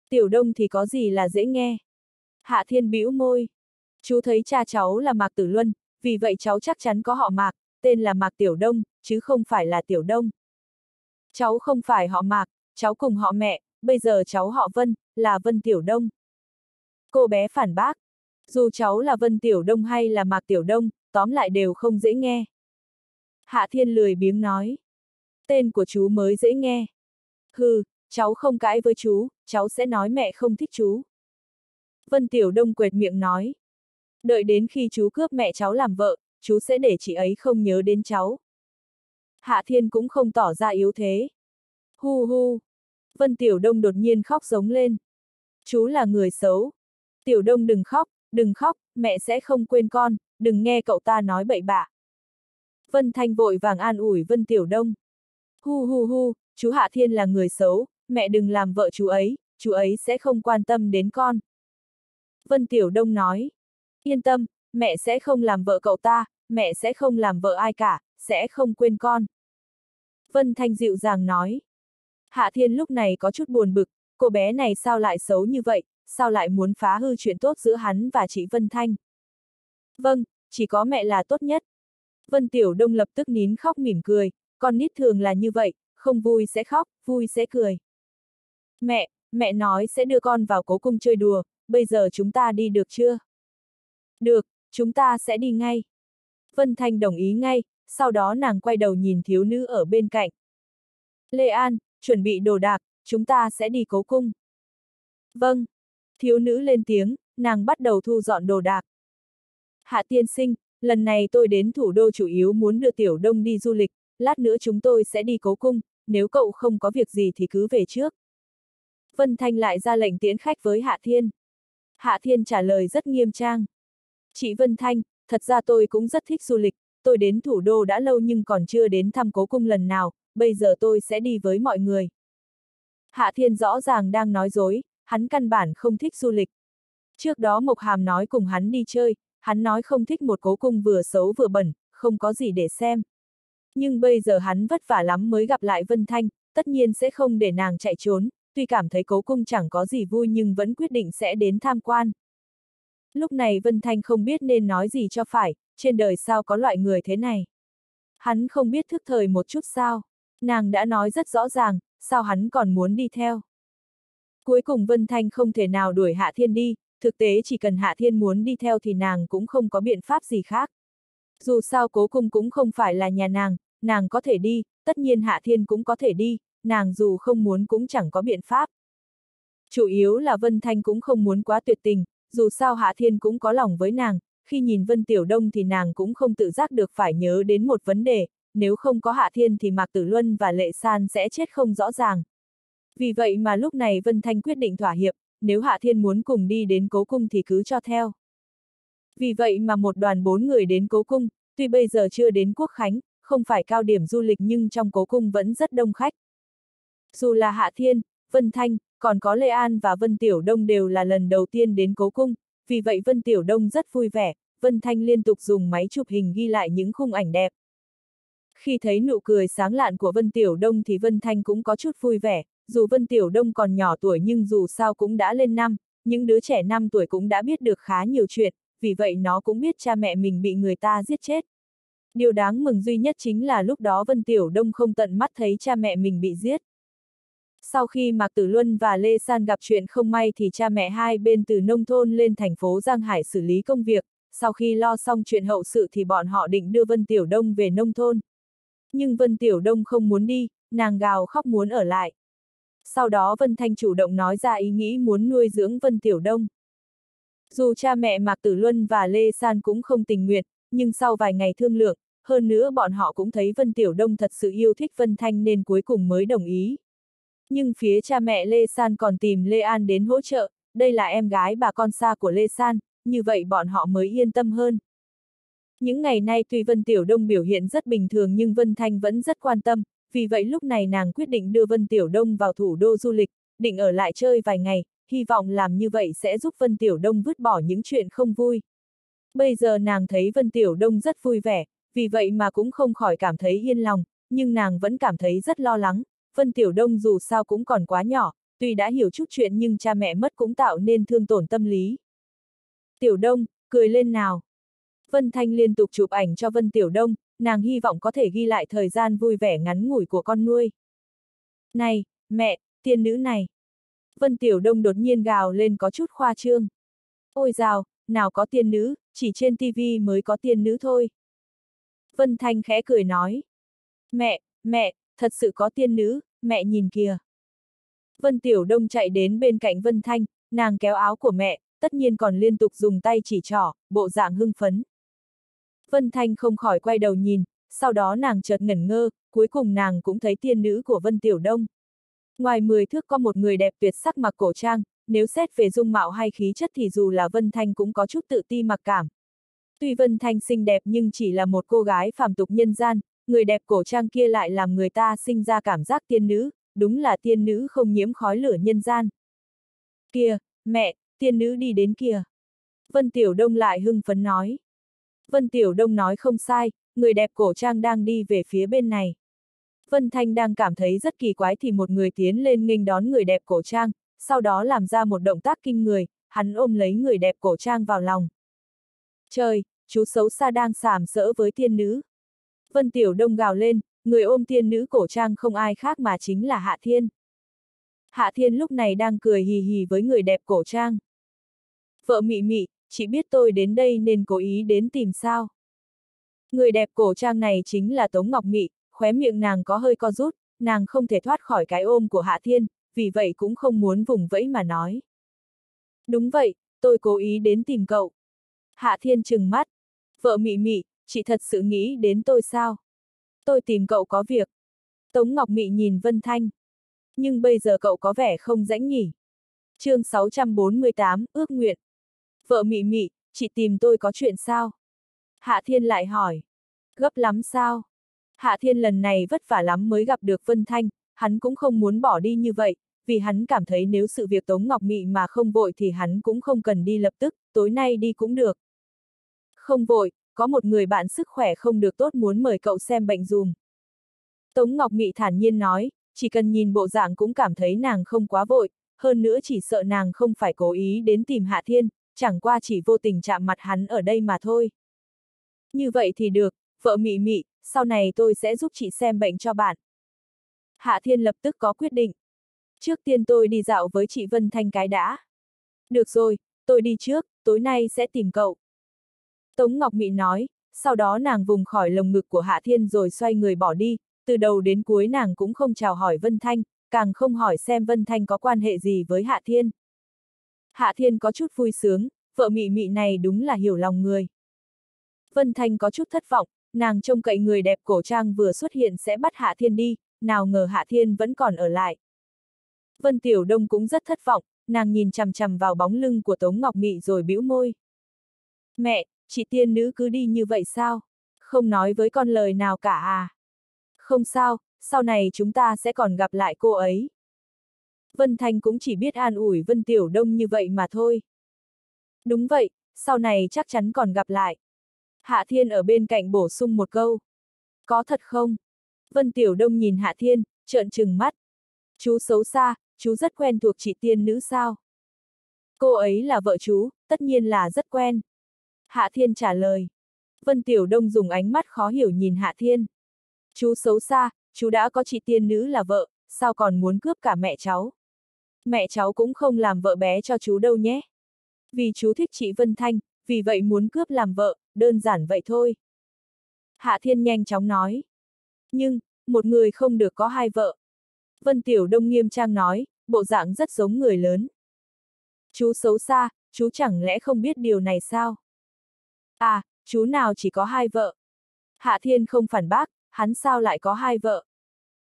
Tiểu Đông thì có gì là dễ nghe. Hạ Thiên bĩu môi. Chú thấy cha cháu là Mạc Tử Luân, vì vậy cháu chắc chắn có họ Mạc, tên là Mạc Tiểu Đông, chứ không phải là Tiểu Đông. Cháu không phải họ Mạc, cháu cùng họ mẹ, bây giờ cháu họ Vân, là Vân Tiểu Đông. Cô bé phản bác. Dù cháu là Vân Tiểu Đông hay là Mạc Tiểu Đông, tóm lại đều không dễ nghe. Hạ Thiên lười biếng nói. Tên của chú mới dễ nghe. Hừ, cháu không cãi với chú, cháu sẽ nói mẹ không thích chú. Vân Tiểu Đông quệt miệng nói. Đợi đến khi chú cướp mẹ cháu làm vợ, chú sẽ để chị ấy không nhớ đến cháu. Hạ Thiên cũng không tỏ ra yếu thế. Hu hu. Vân Tiểu Đông đột nhiên khóc giống lên. Chú là người xấu. Tiểu Đông đừng khóc, đừng khóc, mẹ sẽ không quên con, đừng nghe cậu ta nói bậy bạ. Vân Thanh vội vàng an ủi Vân Tiểu Đông. Hu hu hu, chú Hạ Thiên là người xấu, mẹ đừng làm vợ chú ấy, chú ấy sẽ không quan tâm đến con. Vân Tiểu Đông nói. Yên tâm, mẹ sẽ không làm vợ cậu ta, mẹ sẽ không làm vợ ai cả, sẽ không quên con. Vân Thanh dịu dàng nói. Hạ Thiên lúc này có chút buồn bực, cô bé này sao lại xấu như vậy, sao lại muốn phá hư chuyện tốt giữa hắn và chị Vân Thanh. Vâng, chỉ có mẹ là tốt nhất. Vân Tiểu Đông lập tức nín khóc mỉm cười, con nít thường là như vậy, không vui sẽ khóc, vui sẽ cười. Mẹ, mẹ nói sẽ đưa con vào cố cung chơi đùa, bây giờ chúng ta đi được chưa? Được, chúng ta sẽ đi ngay. Vân Thanh đồng ý ngay, sau đó nàng quay đầu nhìn thiếu nữ ở bên cạnh. Lê An, chuẩn bị đồ đạc, chúng ta sẽ đi cố cung. Vâng. Thiếu nữ lên tiếng, nàng bắt đầu thu dọn đồ đạc. Hạ tiên sinh, lần này tôi đến thủ đô chủ yếu muốn đưa Tiểu Đông đi du lịch, lát nữa chúng tôi sẽ đi cố cung, nếu cậu không có việc gì thì cứ về trước. Vân Thanh lại ra lệnh tiễn khách với Hạ Thiên. Hạ Thiên trả lời rất nghiêm trang. Chị Vân Thanh, thật ra tôi cũng rất thích du lịch, tôi đến thủ đô đã lâu nhưng còn chưa đến thăm cố cung lần nào, bây giờ tôi sẽ đi với mọi người. Hạ Thiên rõ ràng đang nói dối, hắn căn bản không thích du lịch. Trước đó Mộc Hàm nói cùng hắn đi chơi, hắn nói không thích một cố cung vừa xấu vừa bẩn, không có gì để xem. Nhưng bây giờ hắn vất vả lắm mới gặp lại Vân Thanh, tất nhiên sẽ không để nàng chạy trốn, tuy cảm thấy cố cung chẳng có gì vui nhưng vẫn quyết định sẽ đến tham quan. Lúc này Vân Thanh không biết nên nói gì cho phải, trên đời sao có loại người thế này. Hắn không biết thức thời một chút sao. Nàng đã nói rất rõ ràng, sao hắn còn muốn đi theo. Cuối cùng Vân Thanh không thể nào đuổi Hạ Thiên đi, thực tế chỉ cần Hạ Thiên muốn đi theo thì nàng cũng không có biện pháp gì khác. Dù sao cố cung cũng không phải là nhà nàng, nàng có thể đi, tất nhiên Hạ Thiên cũng có thể đi, nàng dù không muốn cũng chẳng có biện pháp. Chủ yếu là Vân Thanh cũng không muốn quá tuyệt tình, dù sao Hạ Thiên cũng có lòng với nàng, khi nhìn Vân Tiểu Đông thì nàng cũng không tự giác được phải nhớ đến một vấn đề, nếu không có Hạ Thiên thì Mạc Tử Luân và Lệ San sẽ chết không rõ ràng. Vì vậy mà lúc này Vân Thanh quyết định thỏa hiệp, nếu Hạ Thiên muốn cùng đi đến cố cung thì cứ cho theo. Vì vậy mà một đoàn bốn người đến cố cung, tuy bây giờ chưa đến quốc khánh, không phải cao điểm du lịch nhưng trong cố cung vẫn rất đông khách. Dù là Hạ Thiên, Vân Thanh, còn có Lê An và Vân Tiểu Đông đều là lần đầu tiên đến cố cung, vì vậy Vân Tiểu Đông rất vui vẻ, Vân Thanh liên tục dùng máy chụp hình ghi lại những khung ảnh đẹp. Khi thấy nụ cười sáng lạn của Vân Tiểu Đông thì Vân Thanh cũng có chút vui vẻ, dù Vân Tiểu Đông còn nhỏ tuổi nhưng dù sao cũng đã lên năm, những đứa trẻ 5 tuổi cũng đã biết được khá nhiều chuyện, vì vậy nó cũng biết cha mẹ mình bị người ta giết chết. Điều đáng mừng duy nhất chính là lúc đó Vân Tiểu Đông không tận mắt thấy cha mẹ mình bị giết. Sau khi Mạc Tử Luân và Lê San gặp chuyện không may thì cha mẹ hai bên từ nông thôn lên thành phố Giang Hải xử lý công việc, sau khi lo xong chuyện hậu sự thì bọn họ định đưa Vân Tiểu Đông về nông thôn. Nhưng Vân Tiểu Đông không muốn đi, nàng gào khóc muốn ở lại. Sau đó Vân Thanh chủ động nói ra ý nghĩ muốn nuôi dưỡng Vân Tiểu Đông. Dù cha mẹ Mạc Tử Luân và Lê San cũng không tình nguyện, nhưng sau vài ngày thương lượng, hơn nữa bọn họ cũng thấy Vân Tiểu Đông thật sự yêu thích Vân Thanh nên cuối cùng mới đồng ý. Nhưng phía cha mẹ Lê San còn tìm Lê An đến hỗ trợ, đây là em gái bà con xa của Lê San, như vậy bọn họ mới yên tâm hơn. Những ngày nay tuy Vân Tiểu Đông biểu hiện rất bình thường nhưng Vân Thanh vẫn rất quan tâm, vì vậy lúc này nàng quyết định đưa Vân Tiểu Đông vào thủ đô du lịch, định ở lại chơi vài ngày, hy vọng làm như vậy sẽ giúp Vân Tiểu Đông vứt bỏ những chuyện không vui. Bây giờ nàng thấy Vân Tiểu Đông rất vui vẻ, vì vậy mà cũng không khỏi cảm thấy yên lòng, nhưng nàng vẫn cảm thấy rất lo lắng, Vân Tiểu Đông dù sao cũng còn quá nhỏ, tuy đã hiểu chút chuyện nhưng cha mẹ mất cũng tạo nên thương tổn tâm lý. Tiểu Đông, cười lên nào. Vân Thanh liên tục chụp ảnh cho Vân Tiểu Đông, nàng hy vọng có thể ghi lại thời gian vui vẻ ngắn ngủi của con nuôi. Này, mẹ, tiên nữ này. Vân Tiểu Đông đột nhiên gào lên có chút khoa trương. Ôi dào, nào có tiên nữ, chỉ trên tivi mới có tiên nữ thôi. Vân Thanh khẽ cười nói. Mẹ, mẹ, thật sự có tiên nữ, mẹ nhìn kìa. Vân Tiểu Đông chạy đến bên cạnh Vân Thanh, nàng kéo áo của mẹ, tất nhiên còn liên tục dùng tay chỉ trỏ, bộ dạng hưng phấn. Vân Thanh không khỏi quay đầu nhìn, sau đó nàng chợt ngẩn ngơ, cuối cùng nàng cũng thấy tiên nữ của Vân Tiểu Đông. Ngoài 10 thước có một người đẹp tuyệt sắc mặc cổ trang, nếu xét về dung mạo hay khí chất thì dù là Vân Thanh cũng có chút tự ti mặc cảm. Tuy Vân Thanh xinh đẹp nhưng chỉ là một cô gái phàm tục nhân gian, người đẹp cổ trang kia lại làm người ta sinh ra cảm giác tiên nữ, đúng là tiên nữ không nhiễm khói lửa nhân gian. Kìa, mẹ, tiên nữ đi đến kìa. Vân Tiểu Đông lại hưng phấn nói. Vân Tiểu Đông nói không sai, người đẹp cổ trang đang đi về phía bên này. Vân Thanh đang cảm thấy rất kỳ quái thì một người tiến lên nghênh đón người đẹp cổ trang, sau đó làm ra một động tác kinh người, hắn ôm lấy người đẹp cổ trang vào lòng. Trời, chú xấu xa đang sàm sỡ với tiên nữ. Vân Tiểu Đông gào lên, người ôm tiên nữ cổ trang không ai khác mà chính là Hạ Thiên. Hạ Thiên lúc này đang cười hì hì với người đẹp cổ trang. Vợ mị mị, chị biết tôi đến đây nên cố ý đến tìm sao. Người đẹp cổ trang này chính là Tống Ngọc Mị, khóe miệng nàng có hơi co rút, nàng không thể thoát khỏi cái ôm của Hạ Thiên, vì vậy cũng không muốn vùng vẫy mà nói. Đúng vậy, tôi cố ý đến tìm cậu. Hạ Thiên trừng mắt. Vợ mị mị, chị thật sự nghĩ đến tôi sao? Tôi tìm cậu có việc. Tống Ngọc Mị nhìn Vân Thanh. Nhưng bây giờ cậu có vẻ không rãnh nhỉ. chương 648, ước nguyện. Vợ mị mị, chị tìm tôi có chuyện sao? Hạ Thiên lại hỏi. Gấp lắm sao? Hạ Thiên lần này vất vả lắm mới gặp được Vân Thanh, hắn cũng không muốn bỏ đi như vậy, vì hắn cảm thấy nếu sự việc Tống Ngọc Mị mà không vội thì hắn cũng không cần đi lập tức, tối nay đi cũng được. Không vội, có một người bạn sức khỏe không được tốt muốn mời cậu xem bệnh dùm. Tống Ngọc Mị thản nhiên nói, chỉ cần nhìn bộ dạng cũng cảm thấy nàng không quá vội, hơn nữa chỉ sợ nàng không phải cố ý đến tìm Hạ Thiên, chẳng qua chỉ vô tình chạm mặt hắn ở đây mà thôi. Như vậy thì được, vợ Mị Mị, sau này tôi sẽ giúp chị xem bệnh cho bạn. Hạ Thiên lập tức có quyết định. Trước tiên tôi đi dạo với chị Vân Thanh cái đã. Được rồi, tôi đi trước, tối nay sẽ tìm cậu. Tống Ngọc Mị nói, sau đó nàng vùng khỏi lồng ngực của Hạ Thiên rồi xoay người bỏ đi, từ đầu đến cuối nàng cũng không chào hỏi Vân Thanh, càng không hỏi xem Vân Thanh có quan hệ gì với Hạ Thiên. Hạ Thiên có chút vui sướng, vợ mị mị này đúng là hiểu lòng người. Vân Thanh có chút thất vọng, nàng trông cậy người đẹp cổ trang vừa xuất hiện sẽ bắt Hạ Thiên đi, nào ngờ Hạ Thiên vẫn còn ở lại. Vân Tiểu Đông cũng rất thất vọng, nàng nhìn chằm chằm vào bóng lưng của Tống Ngọc Mị rồi bĩu môi. Mẹ, chị tiên nữ cứ đi như vậy sao? Không nói với con lời nào cả à? Không sao, sau này chúng ta sẽ còn gặp lại cô ấy. Vân Thanh cũng chỉ biết an ủi Vân Tiểu Đông như vậy mà thôi. Đúng vậy, sau này chắc chắn còn gặp lại. Hạ Thiên ở bên cạnh bổ sung một câu. Có thật không? Vân Tiểu Đông nhìn Hạ Thiên, trợn trừng mắt. Chú xấu xa, chú rất quen thuộc chị tiên nữ sao? Cô ấy là vợ chú, tất nhiên là rất quen. Hạ Thiên trả lời. Vân Tiểu Đông dùng ánh mắt khó hiểu nhìn Hạ Thiên. Chú xấu xa, chú đã có chị tiên nữ là vợ, sao còn muốn cướp cả mẹ cháu? Mẹ cháu cũng không làm vợ bé cho chú đâu nhé. Vì chú thích chị Vân Thanh, vì vậy muốn cướp làm vợ, đơn giản vậy thôi. Hạ Thiên nhanh chóng nói. Nhưng, một người không được có hai vợ. Vân Tiểu Đông nghiêm trang nói, bộ dạng rất giống người lớn. Chú xấu xa, chú chẳng lẽ không biết điều này sao? À, chú nào chỉ có hai vợ? Hạ Thiên không phản bác, hắn sao lại có hai vợ?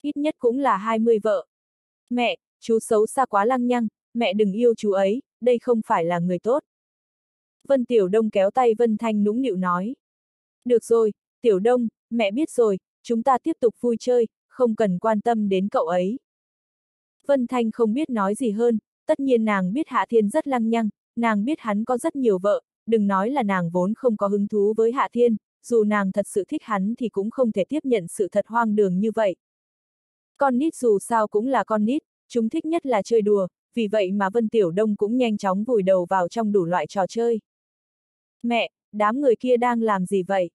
Ít nhất cũng là hai mươi vợ. Mẹ, chú xấu xa quá lăng nhăng, mẹ đừng yêu chú ấy, đây không phải là người tốt. Vân Tiểu Đông kéo tay Vân Thanh nũng nịu nói. Được rồi, Tiểu Đông, mẹ biết rồi, chúng ta tiếp tục vui chơi, không cần quan tâm đến cậu ấy. Vân Thanh không biết nói gì hơn, tất nhiên nàng biết Hạ Thiên rất lăng nhăng, nàng biết hắn có rất nhiều vợ, đừng nói là nàng vốn không có hứng thú với Hạ Thiên, dù nàng thật sự thích hắn thì cũng không thể tiếp nhận sự thật hoang đường như vậy. Con nít dù sao cũng là con nít, chúng thích nhất là chơi đùa, vì vậy mà Vân Tiểu Đông cũng nhanh chóng vùi đầu vào trong đủ loại trò chơi. Mẹ, đám người kia đang làm gì vậy?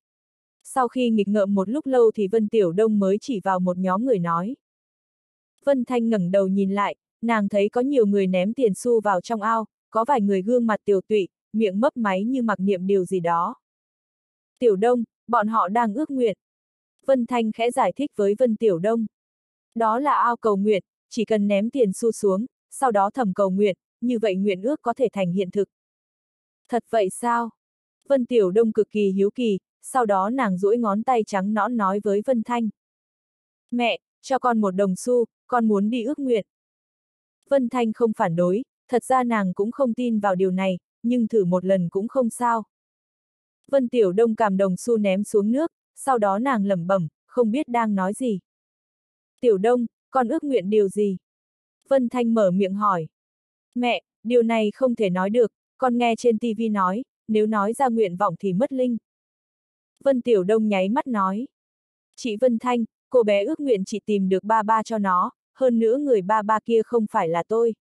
Sau khi nghịch ngợm một lúc lâu thì Vân Tiểu Đông mới chỉ vào một nhóm người nói. Vân Thanh ngẩng đầu nhìn lại, nàng thấy có nhiều người ném tiền xu vào trong ao, có vài người gương mặt tiểu tụy, miệng mấp máy như mặc niệm điều gì đó. Tiểu Đông, bọn họ đang ước nguyện. Vân Thanh khẽ giải thích với Vân Tiểu Đông. Đó là ao cầu nguyện, chỉ cần ném tiền xu xuống, sau đó thầm cầu nguyện, như vậy nguyện ước có thể thành hiện thực. Thật vậy sao? Vân Tiểu Đông cực kỳ hiếu kỳ, sau đó nàng duỗi ngón tay trắng nõn nói với Vân Thanh. Mẹ, cho con một đồng xu, con muốn đi ước nguyện. Vân Thanh không phản đối, thật ra nàng cũng không tin vào điều này, nhưng thử một lần cũng không sao. Vân Tiểu Đông cầm đồng xu ném xuống nước, sau đó nàng lẩm bẩm, không biết đang nói gì. Tiểu Đông, con ước nguyện điều gì? Vân Thanh mở miệng hỏi. Mẹ, điều này không thể nói được, con nghe trên TV nói, nếu nói ra nguyện vọng thì mất linh. Vân Tiểu Đông nháy mắt nói. Chị Vân Thanh, cô bé ước nguyện chị tìm được ba ba cho nó, hơn nữa người ba ba kia không phải là tôi.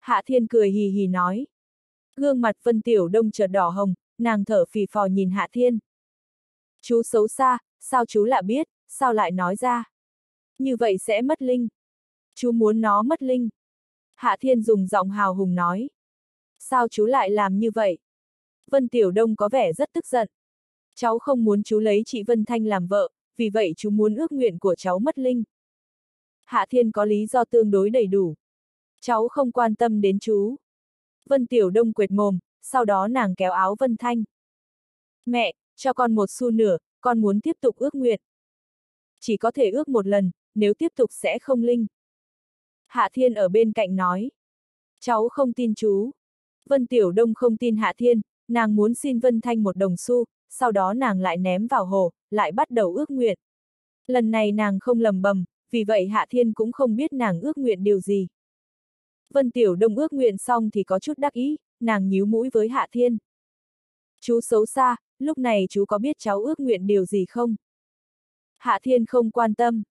Hạ Thiên cười hì hì nói. Gương mặt Vân Tiểu Đông chợt đỏ hồng, nàng thở phì phò nhìn Hạ Thiên. Chú xấu xa, sao chú lại biết, sao lại nói ra? Như vậy sẽ mất linh. Chú muốn nó mất linh. Hạ Thiên dùng giọng hào hùng nói. Sao chú lại làm như vậy? Vân Tiểu Đông có vẻ rất tức giận. Cháu không muốn chú lấy chị Vân Thanh làm vợ, vì vậy chú muốn ước nguyện của cháu mất linh. Hạ Thiên có lý do tương đối đầy đủ. Cháu không quan tâm đến chú. Vân Tiểu Đông quệt mồm, sau đó nàng kéo áo Vân Thanh. Mẹ, cho con một xu nửa, con muốn tiếp tục ước nguyện. Chỉ có thể ước một lần, nếu tiếp tục sẽ không linh. Hạ Thiên ở bên cạnh nói. Cháu không tin chú. Vân Tiểu Đông không tin Hạ Thiên, nàng muốn xin Vân Thanh một đồng xu, sau đó nàng lại ném vào hồ, lại bắt đầu ước nguyện. Lần này nàng không lầm bầm, vì vậy Hạ Thiên cũng không biết nàng ước nguyện điều gì. Vân Tiểu Đông ước nguyện xong thì có chút đắc ý, nàng nhíu mũi với Hạ Thiên. Chú xấu xa, lúc này chú có biết cháu ước nguyện điều gì không? Hạ Thiên không quan tâm.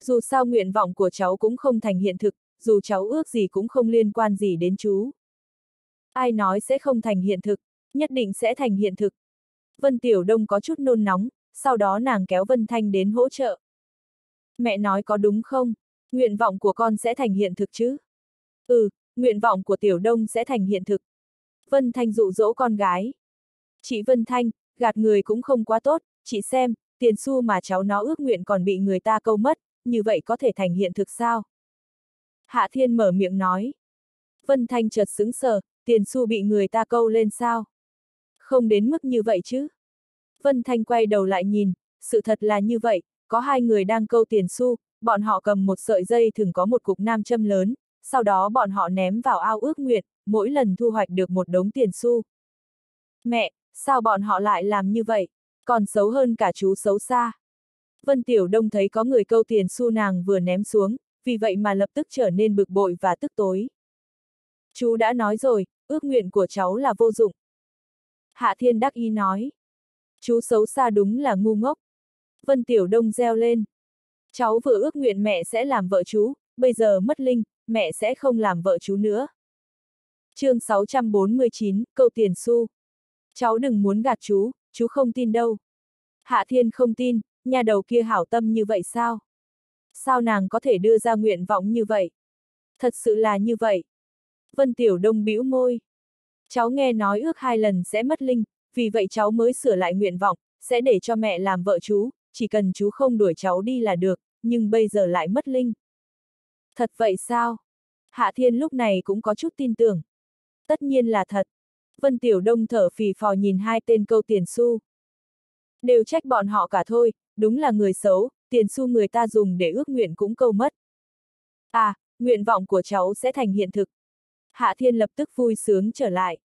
Dù sao nguyện vọng của cháu cũng không thành hiện thực, dù cháu ước gì cũng không liên quan gì đến chú. Ai nói sẽ không thành hiện thực, nhất định sẽ thành hiện thực. Vân Tiểu Đông có chút nôn nóng, sau đó nàng kéo Vân Thanh đến hỗ trợ. Mẹ nói có đúng không? Nguyện vọng của con sẽ thành hiện thực chứ? Ừ, nguyện vọng của Tiểu Đông sẽ thành hiện thực. Vân Thanh dụ dỗ con gái. Chị Vân Thanh, gạt người cũng không quá tốt, chị xem, tiền xu mà cháu nó ước nguyện còn bị người ta câu mất, như vậy có thể thành hiện thực sao? Hạ Thiên mở miệng nói. Vân Thanh chợt sững sờ, tiền xu bị người ta câu lên sao? Không đến mức như vậy chứ? Vân Thanh quay đầu lại nhìn, sự thật là như vậy, có hai người đang câu tiền xu, bọn họ cầm một sợi dây thường có một cục nam châm lớn, sau đó bọn họ ném vào ao ước nguyện, mỗi lần thu hoạch được một đống tiền xu. Mẹ, sao bọn họ lại làm như vậy? Còn xấu hơn cả chú xấu xa. Vân Tiểu Đông thấy có người câu tiền xu nàng vừa ném xuống, vì vậy mà lập tức trở nên bực bội và tức tối. Chú đã nói rồi, ước nguyện của cháu là vô dụng. Hạ Thiên đắc ý nói. Chú xấu xa đúng là ngu ngốc. Vân Tiểu Đông reo lên. Cháu vừa ước nguyện mẹ sẽ làm vợ chú, bây giờ mất linh, mẹ sẽ không làm vợ chú nữa. chương 649, câu tiền xu. Cháu đừng muốn gạt chú, chú không tin đâu. Hạ Thiên không tin, nhà đầu kia hảo tâm như vậy sao? Sao nàng có thể đưa ra nguyện vọng như vậy? Thật sự là như vậy. Vân Tiểu Đông bĩu môi. Cháu nghe nói ước hai lần sẽ mất linh, vì vậy cháu mới sửa lại nguyện vọng, sẽ để cho mẹ làm vợ chú, chỉ cần chú không đuổi cháu đi là được, nhưng bây giờ lại mất linh. Thật vậy sao? Hạ Thiên lúc này cũng có chút tin tưởng. Tất nhiên là thật. Vân Tiểu Đông thở phì phò nhìn hai tên câu tiền xu. Đều trách bọn họ cả thôi, đúng là người xấu, tiền xu người ta dùng để ước nguyện cũng câu mất. À, nguyện vọng của cháu sẽ thành hiện thực. Hạ Thiên lập tức vui sướng trở lại.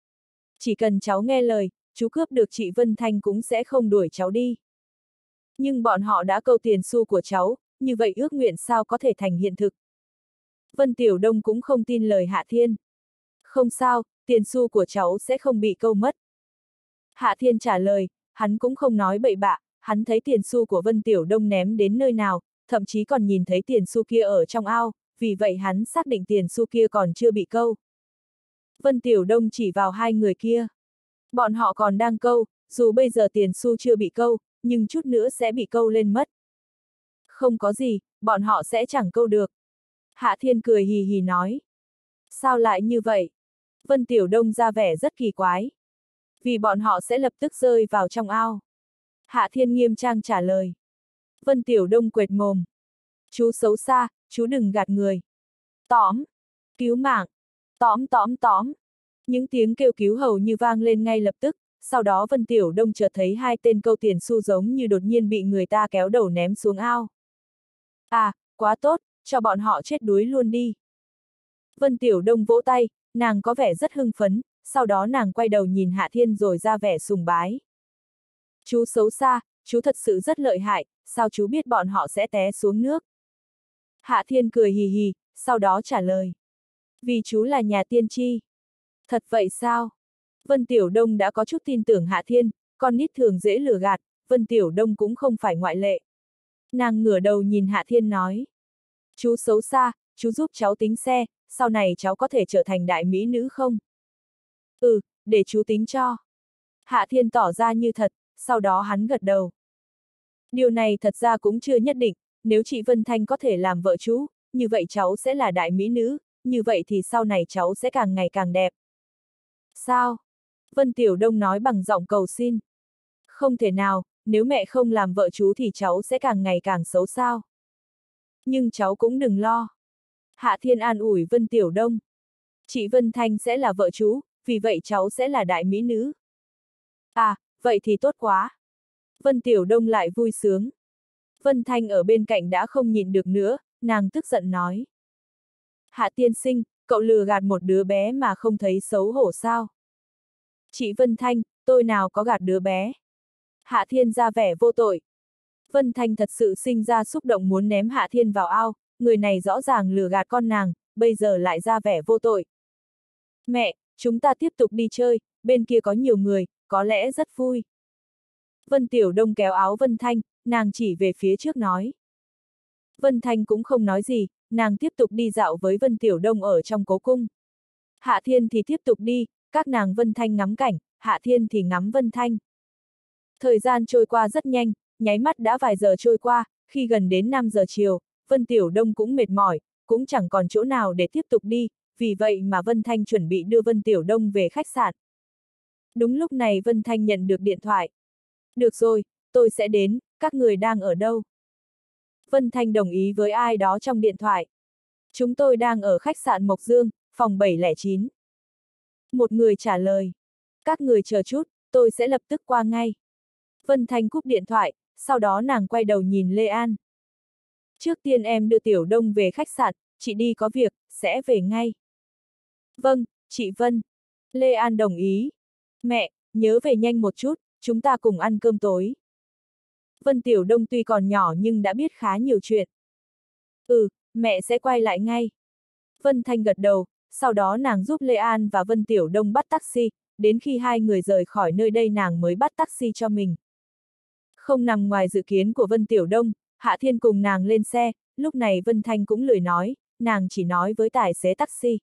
Chỉ cần cháu nghe lời, chú cướp được chị Vân Thanh cũng sẽ không đuổi cháu đi. Nhưng bọn họ đã câu tiền xu của cháu, như vậy ước nguyện sao có thể thành hiện thực. Vân Tiểu Đông cũng không tin lời Hạ Thiên. Không sao, tiền xu của cháu sẽ không bị câu mất. Hạ Thiên trả lời, hắn cũng không nói bậy bạ, hắn thấy tiền xu của Vân Tiểu Đông ném đến nơi nào, thậm chí còn nhìn thấy tiền xu kia ở trong ao, vì vậy hắn xác định tiền xu kia còn chưa bị câu. Vân Tiểu Đông chỉ vào hai người kia. Bọn họ còn đang câu, dù bây giờ tiền xu chưa bị câu, nhưng chút nữa sẽ bị câu lên mất. Không có gì, bọn họ sẽ chẳng câu được. Hạ Thiên cười hì hì nói. Sao lại như vậy? Vân Tiểu Đông ra vẻ rất kỳ quái. Vì bọn họ sẽ lập tức rơi vào trong ao. Hạ Thiên nghiêm trang trả lời. Vân Tiểu Đông quệt mồm. Chú xấu xa, chú đừng gạt người. Tóm. Cứu mạng. Tóm tóm tóm. Những tiếng kêu cứu hầu như vang lên ngay lập tức, sau đó Vân Tiểu Đông chợt thấy hai tên câu tiền xu giống như đột nhiên bị người ta kéo đầu ném xuống ao. À, quá tốt, cho bọn họ chết đuối luôn đi. Vân Tiểu Đông vỗ tay, nàng có vẻ rất hưng phấn, sau đó nàng quay đầu nhìn Hạ Thiên rồi ra vẻ sùng bái. Chú xấu xa, chú thật sự rất lợi hại, sao chú biết bọn họ sẽ té xuống nước? Hạ Thiên cười hì hì, sau đó trả lời. Vì chú là nhà tiên tri. Thật vậy sao? Vân Tiểu Đông đã có chút tin tưởng Hạ Thiên, con nít thường dễ lừa gạt, Vân Tiểu Đông cũng không phải ngoại lệ. Nàng ngửa đầu nhìn Hạ Thiên nói. Chú xấu xa, chú giúp cháu tính xe, sau này cháu có thể trở thành đại mỹ nữ không? Ừ, để chú tính cho. Hạ Thiên tỏ ra như thật, sau đó hắn gật đầu. Điều này thật ra cũng chưa nhất định, nếu chị Vân Thanh có thể làm vợ chú, như vậy cháu sẽ là đại mỹ nữ, như vậy thì sau này cháu sẽ càng ngày càng đẹp. Sao? Vân Tiểu Đông nói bằng giọng cầu xin. Không thể nào, nếu mẹ không làm vợ chú thì cháu sẽ càng ngày càng xấu sao. Nhưng cháu cũng đừng lo. Hạ Thiên an ủi Vân Tiểu Đông. Chị Vân Thanh sẽ là vợ chú, vì vậy cháu sẽ là đại mỹ nữ. À, vậy thì tốt quá. Vân Tiểu Đông lại vui sướng. Vân Thanh ở bên cạnh đã không nhịn được nữa, nàng tức giận nói. Hạ tiên sinh, cậu lừa gạt một đứa bé mà không thấy xấu hổ sao? Chị Vân Thanh, tôi nào có gạt đứa bé? Hạ Thiên ra vẻ vô tội. Vân Thanh thật sự sinh ra xúc động muốn ném Hạ Thiên vào ao, người này rõ ràng lừa gạt con nàng, bây giờ lại ra vẻ vô tội. Mẹ, chúng ta tiếp tục đi chơi, bên kia có nhiều người, có lẽ rất vui. Vân Tiểu Đông kéo áo Vân Thanh, nàng chỉ về phía trước nói. Vân Thanh cũng không nói gì, nàng tiếp tục đi dạo với Vân Tiểu Đông ở trong cố cung. Hạ Thiên thì tiếp tục đi, các nàng Vân Thanh ngắm cảnh, Hạ Thiên thì ngắm Vân Thanh. Thời gian trôi qua rất nhanh, nháy mắt đã vài giờ trôi qua, khi gần đến 5 giờ chiều, Vân Tiểu Đông cũng mệt mỏi, cũng chẳng còn chỗ nào để tiếp tục đi, vì vậy mà Vân Thanh chuẩn bị đưa Vân Tiểu Đông về khách sạn. Đúng lúc này Vân Thanh nhận được điện thoại. Được rồi, tôi sẽ đến, các người đang ở đâu? Vân Thanh đồng ý với ai đó trong điện thoại. Chúng tôi đang ở khách sạn Mộc Dương, phòng 709. Một người trả lời. Các người chờ chút, tôi sẽ lập tức qua ngay. Vân Thanh cúp điện thoại, sau đó nàng quay đầu nhìn Lê An. Trước tiên em đưa Tiểu Đông về khách sạn, chị đi có việc, sẽ về ngay. Vâng, chị Vân. Lê An đồng ý. Mẹ, nhớ về nhanh một chút, chúng ta cùng ăn cơm tối. Vân Tiểu Đông tuy còn nhỏ nhưng đã biết khá nhiều chuyện. Ừ, mẹ sẽ quay lại ngay. Vân Thanh gật đầu, sau đó nàng giúp Lê An và Vân Tiểu Đông bắt taxi, đến khi hai người rời khỏi nơi đây nàng mới bắt taxi cho mình. Không nằm ngoài dự kiến của Vân Tiểu Đông, Hạ Thiên cùng nàng lên xe, lúc này Vân Thanh cũng lười nói, nàng chỉ nói với tài xế taxi.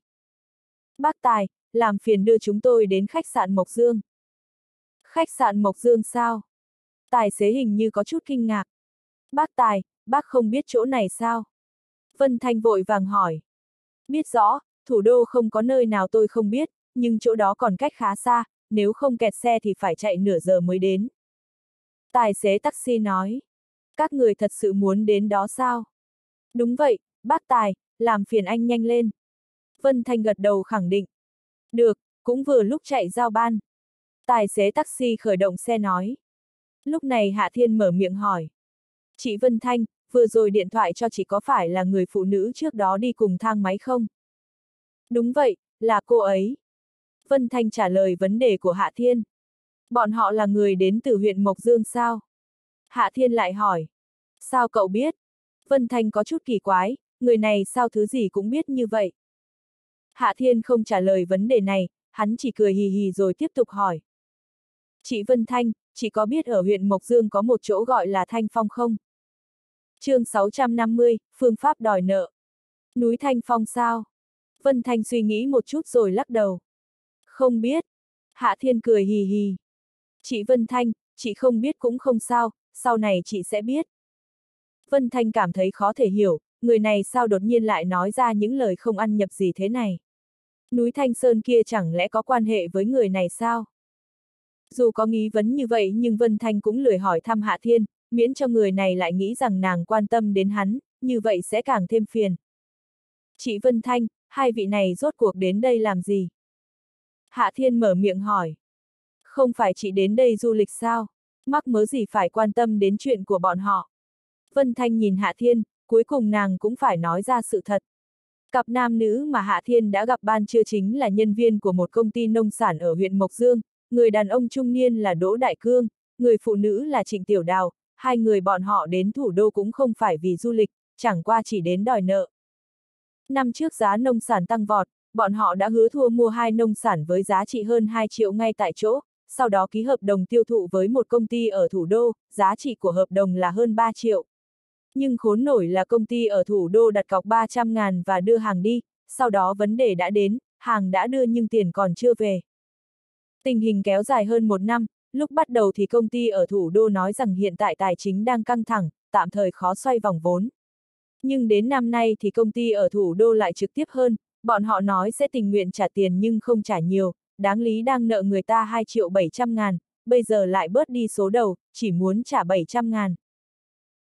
Bác Tài, làm phiền đưa chúng tôi đến khách sạn Mộc Dương. Khách sạn Mộc Dương sao? Tài xế hình như có chút kinh ngạc. Bác Tài, bác không biết chỗ này sao? Vân Thanh vội vàng hỏi. Biết rõ, thủ đô không có nơi nào tôi không biết, nhưng chỗ đó còn cách khá xa, nếu không kẹt xe thì phải chạy nửa giờ mới đến. Tài xế taxi nói. Các người thật sự muốn đến đó sao? Đúng vậy, bác Tài, làm phiền anh nhanh lên. Vân Thanh gật đầu khẳng định. Được, cũng vừa lúc chạy giao ban. Tài xế taxi khởi động xe nói. Lúc này Hạ Thiên mở miệng hỏi. Chị Vân Thanh, vừa rồi điện thoại cho chị có phải là người phụ nữ trước đó đi cùng thang máy không? Đúng vậy, là cô ấy. Vân Thanh trả lời vấn đề của Hạ Thiên. Bọn họ là người đến từ huyện Mộc Dương sao? Hạ Thiên lại hỏi. Sao cậu biết? Vân Thanh có chút kỳ quái, người này sao thứ gì cũng biết như vậy? Hạ Thiên không trả lời vấn đề này, hắn chỉ cười hì hì rồi tiếp tục hỏi. Chị Vân Thanh, chị có biết ở huyện Mộc Dương có một chỗ gọi là Thanh Phong không? chương 650, phương pháp đòi nợ. Núi Thanh Phong sao? Vân Thanh suy nghĩ một chút rồi lắc đầu. Không biết. Hạ Thiên cười hì hì. Chị Vân Thanh, chị không biết cũng không sao, sau này chị sẽ biết. Vân Thanh cảm thấy khó thể hiểu, người này sao đột nhiên lại nói ra những lời không ăn nhập gì thế này. Núi Thanh Sơn kia chẳng lẽ có quan hệ với người này sao? Dù có nghi vấn như vậy nhưng Vân Thanh cũng lười hỏi thăm Hạ Thiên, miễn cho người này lại nghĩ rằng nàng quan tâm đến hắn, như vậy sẽ càng thêm phiền. Chị Vân Thanh, hai vị này rốt cuộc đến đây làm gì? Hạ Thiên mở miệng hỏi. Không phải chị đến đây du lịch sao? Mắc mớ gì phải quan tâm đến chuyện của bọn họ? Vân Thanh nhìn Hạ Thiên, cuối cùng nàng cũng phải nói ra sự thật. Cặp nam nữ mà Hạ Thiên đã gặp ban chưa chính là nhân viên của một công ty nông sản ở huyện Mộc Dương, người đàn ông trung niên là Đỗ Đại Cương, người phụ nữ là Trịnh Tiểu Đào, hai người bọn họ đến thủ đô cũng không phải vì du lịch, chẳng qua chỉ đến đòi nợ. Năm trước giá nông sản tăng vọt, bọn họ đã hứa thua mua hai nông sản với giá trị hơn 2 triệu ngay tại chỗ, sau đó ký hợp đồng tiêu thụ với một công ty ở thủ đô, giá trị của hợp đồng là hơn 3 triệu. Nhưng khốn nổi là công ty ở thủ đô đặt cọc 300 ngàn và đưa hàng đi, sau đó vấn đề đã đến, hàng đã đưa nhưng tiền còn chưa về. Tình hình kéo dài hơn một năm, lúc bắt đầu thì công ty ở thủ đô nói rằng hiện tại tài chính đang căng thẳng, tạm thời khó xoay vòng vốn. Nhưng đến năm nay thì công ty ở thủ đô lại trực tiếp hơn, bọn họ nói sẽ tình nguyện trả tiền nhưng không trả nhiều, đáng lý đang nợ người ta 2 triệu 700 ngàn, bây giờ lại bớt đi số đầu, chỉ muốn trả 700 ngàn.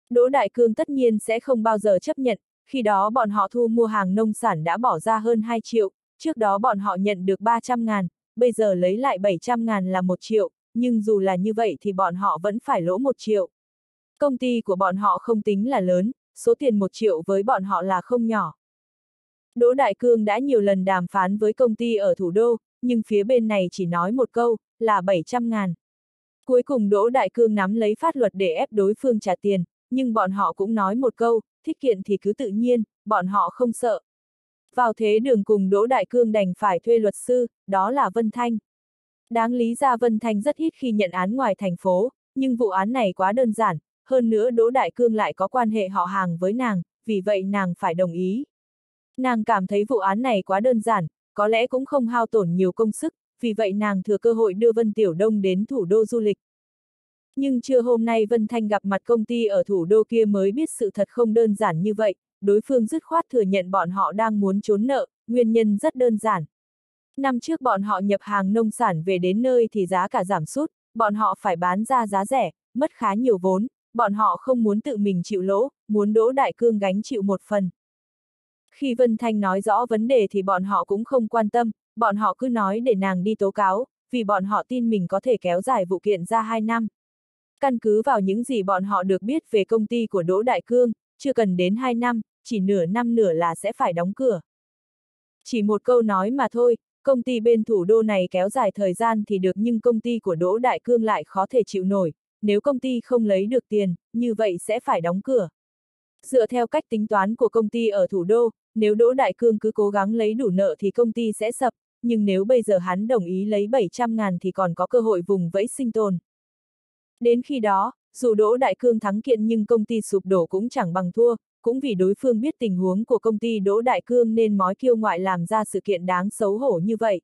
Đỗ Đại Cương tất nhiên sẽ không bao giờ chấp nhận, khi đó bọn họ thu mua hàng nông sản đã bỏ ra hơn 2 triệu, trước đó bọn họ nhận được 300 ngàn, bây giờ lấy lại 700 ngàn là 1 triệu, nhưng dù là như vậy thì bọn họ vẫn phải lỗ 1 triệu. Công ty của bọn họ không tính là lớn, số tiền 1 triệu với bọn họ là không nhỏ. Đỗ Đại Cương đã nhiều lần đàm phán với công ty ở thủ đô, nhưng phía bên này chỉ nói một câu, là 700 ngàn. Cuối cùng Đỗ Đại Cương nắm lấy pháp luật để ép đối phương trả tiền, nhưng bọn họ cũng nói một câu, thích kiện thì cứ tự nhiên, bọn họ không sợ. Vào thế đường cùng Đỗ Đại Cương đành phải thuê luật sư, đó là Vân Thanh. Đáng lý ra Vân Thanh rất ít khi nhận án ngoài thành phố, nhưng vụ án này quá đơn giản, hơn nữa Đỗ Đại Cương lại có quan hệ họ hàng với nàng, vì vậy nàng phải đồng ý. Nàng cảm thấy vụ án này quá đơn giản, có lẽ cũng không hao tổn nhiều công sức, vì vậy nàng thừa cơ hội đưa Vân Tiểu Đông đến thủ đô du lịch. Nhưng trưa hôm nay Vân Thanh gặp mặt công ty ở thủ đô kia mới biết sự thật không đơn giản như vậy, đối phương dứt khoát thừa nhận bọn họ đang muốn trốn nợ, nguyên nhân rất đơn giản. Năm trước bọn họ nhập hàng nông sản về đến nơi thì giá cả giảm sút, bọn họ phải bán ra giá rẻ, mất khá nhiều vốn, bọn họ không muốn tự mình chịu lỗ, muốn Đỗ Đại Cương gánh chịu một phần. Khi Vân Thanh nói rõ vấn đề thì bọn họ cũng không quan tâm, bọn họ cứ nói để nàng đi tố cáo, vì bọn họ tin mình có thể kéo dài vụ kiện ra 2 năm. Căn cứ vào những gì bọn họ được biết về công ty của Đỗ Đại Cương, chưa cần đến 2 năm, chỉ nửa năm nửa là sẽ phải đóng cửa. Chỉ một câu nói mà thôi, công ty bên thủ đô này kéo dài thời gian thì được nhưng công ty của Đỗ Đại Cương lại khó thể chịu nổi, nếu công ty không lấy được tiền, như vậy sẽ phải đóng cửa. Dựa theo cách tính toán của công ty ở thủ đô, nếu Đỗ Đại Cương cứ cố gắng lấy đủ nợ thì công ty sẽ sập, nhưng nếu bây giờ hắn đồng ý lấy 700 ngàn thì còn có cơ hội vùng vẫy sinh tồn. Đến khi đó, dù Đỗ Đại Cương thắng kiện nhưng công ty sụp đổ cũng chẳng bằng thua, cũng vì đối phương biết tình huống của công ty Đỗ Đại Cương nên mói kiêu ngoại làm ra sự kiện đáng xấu hổ như vậy.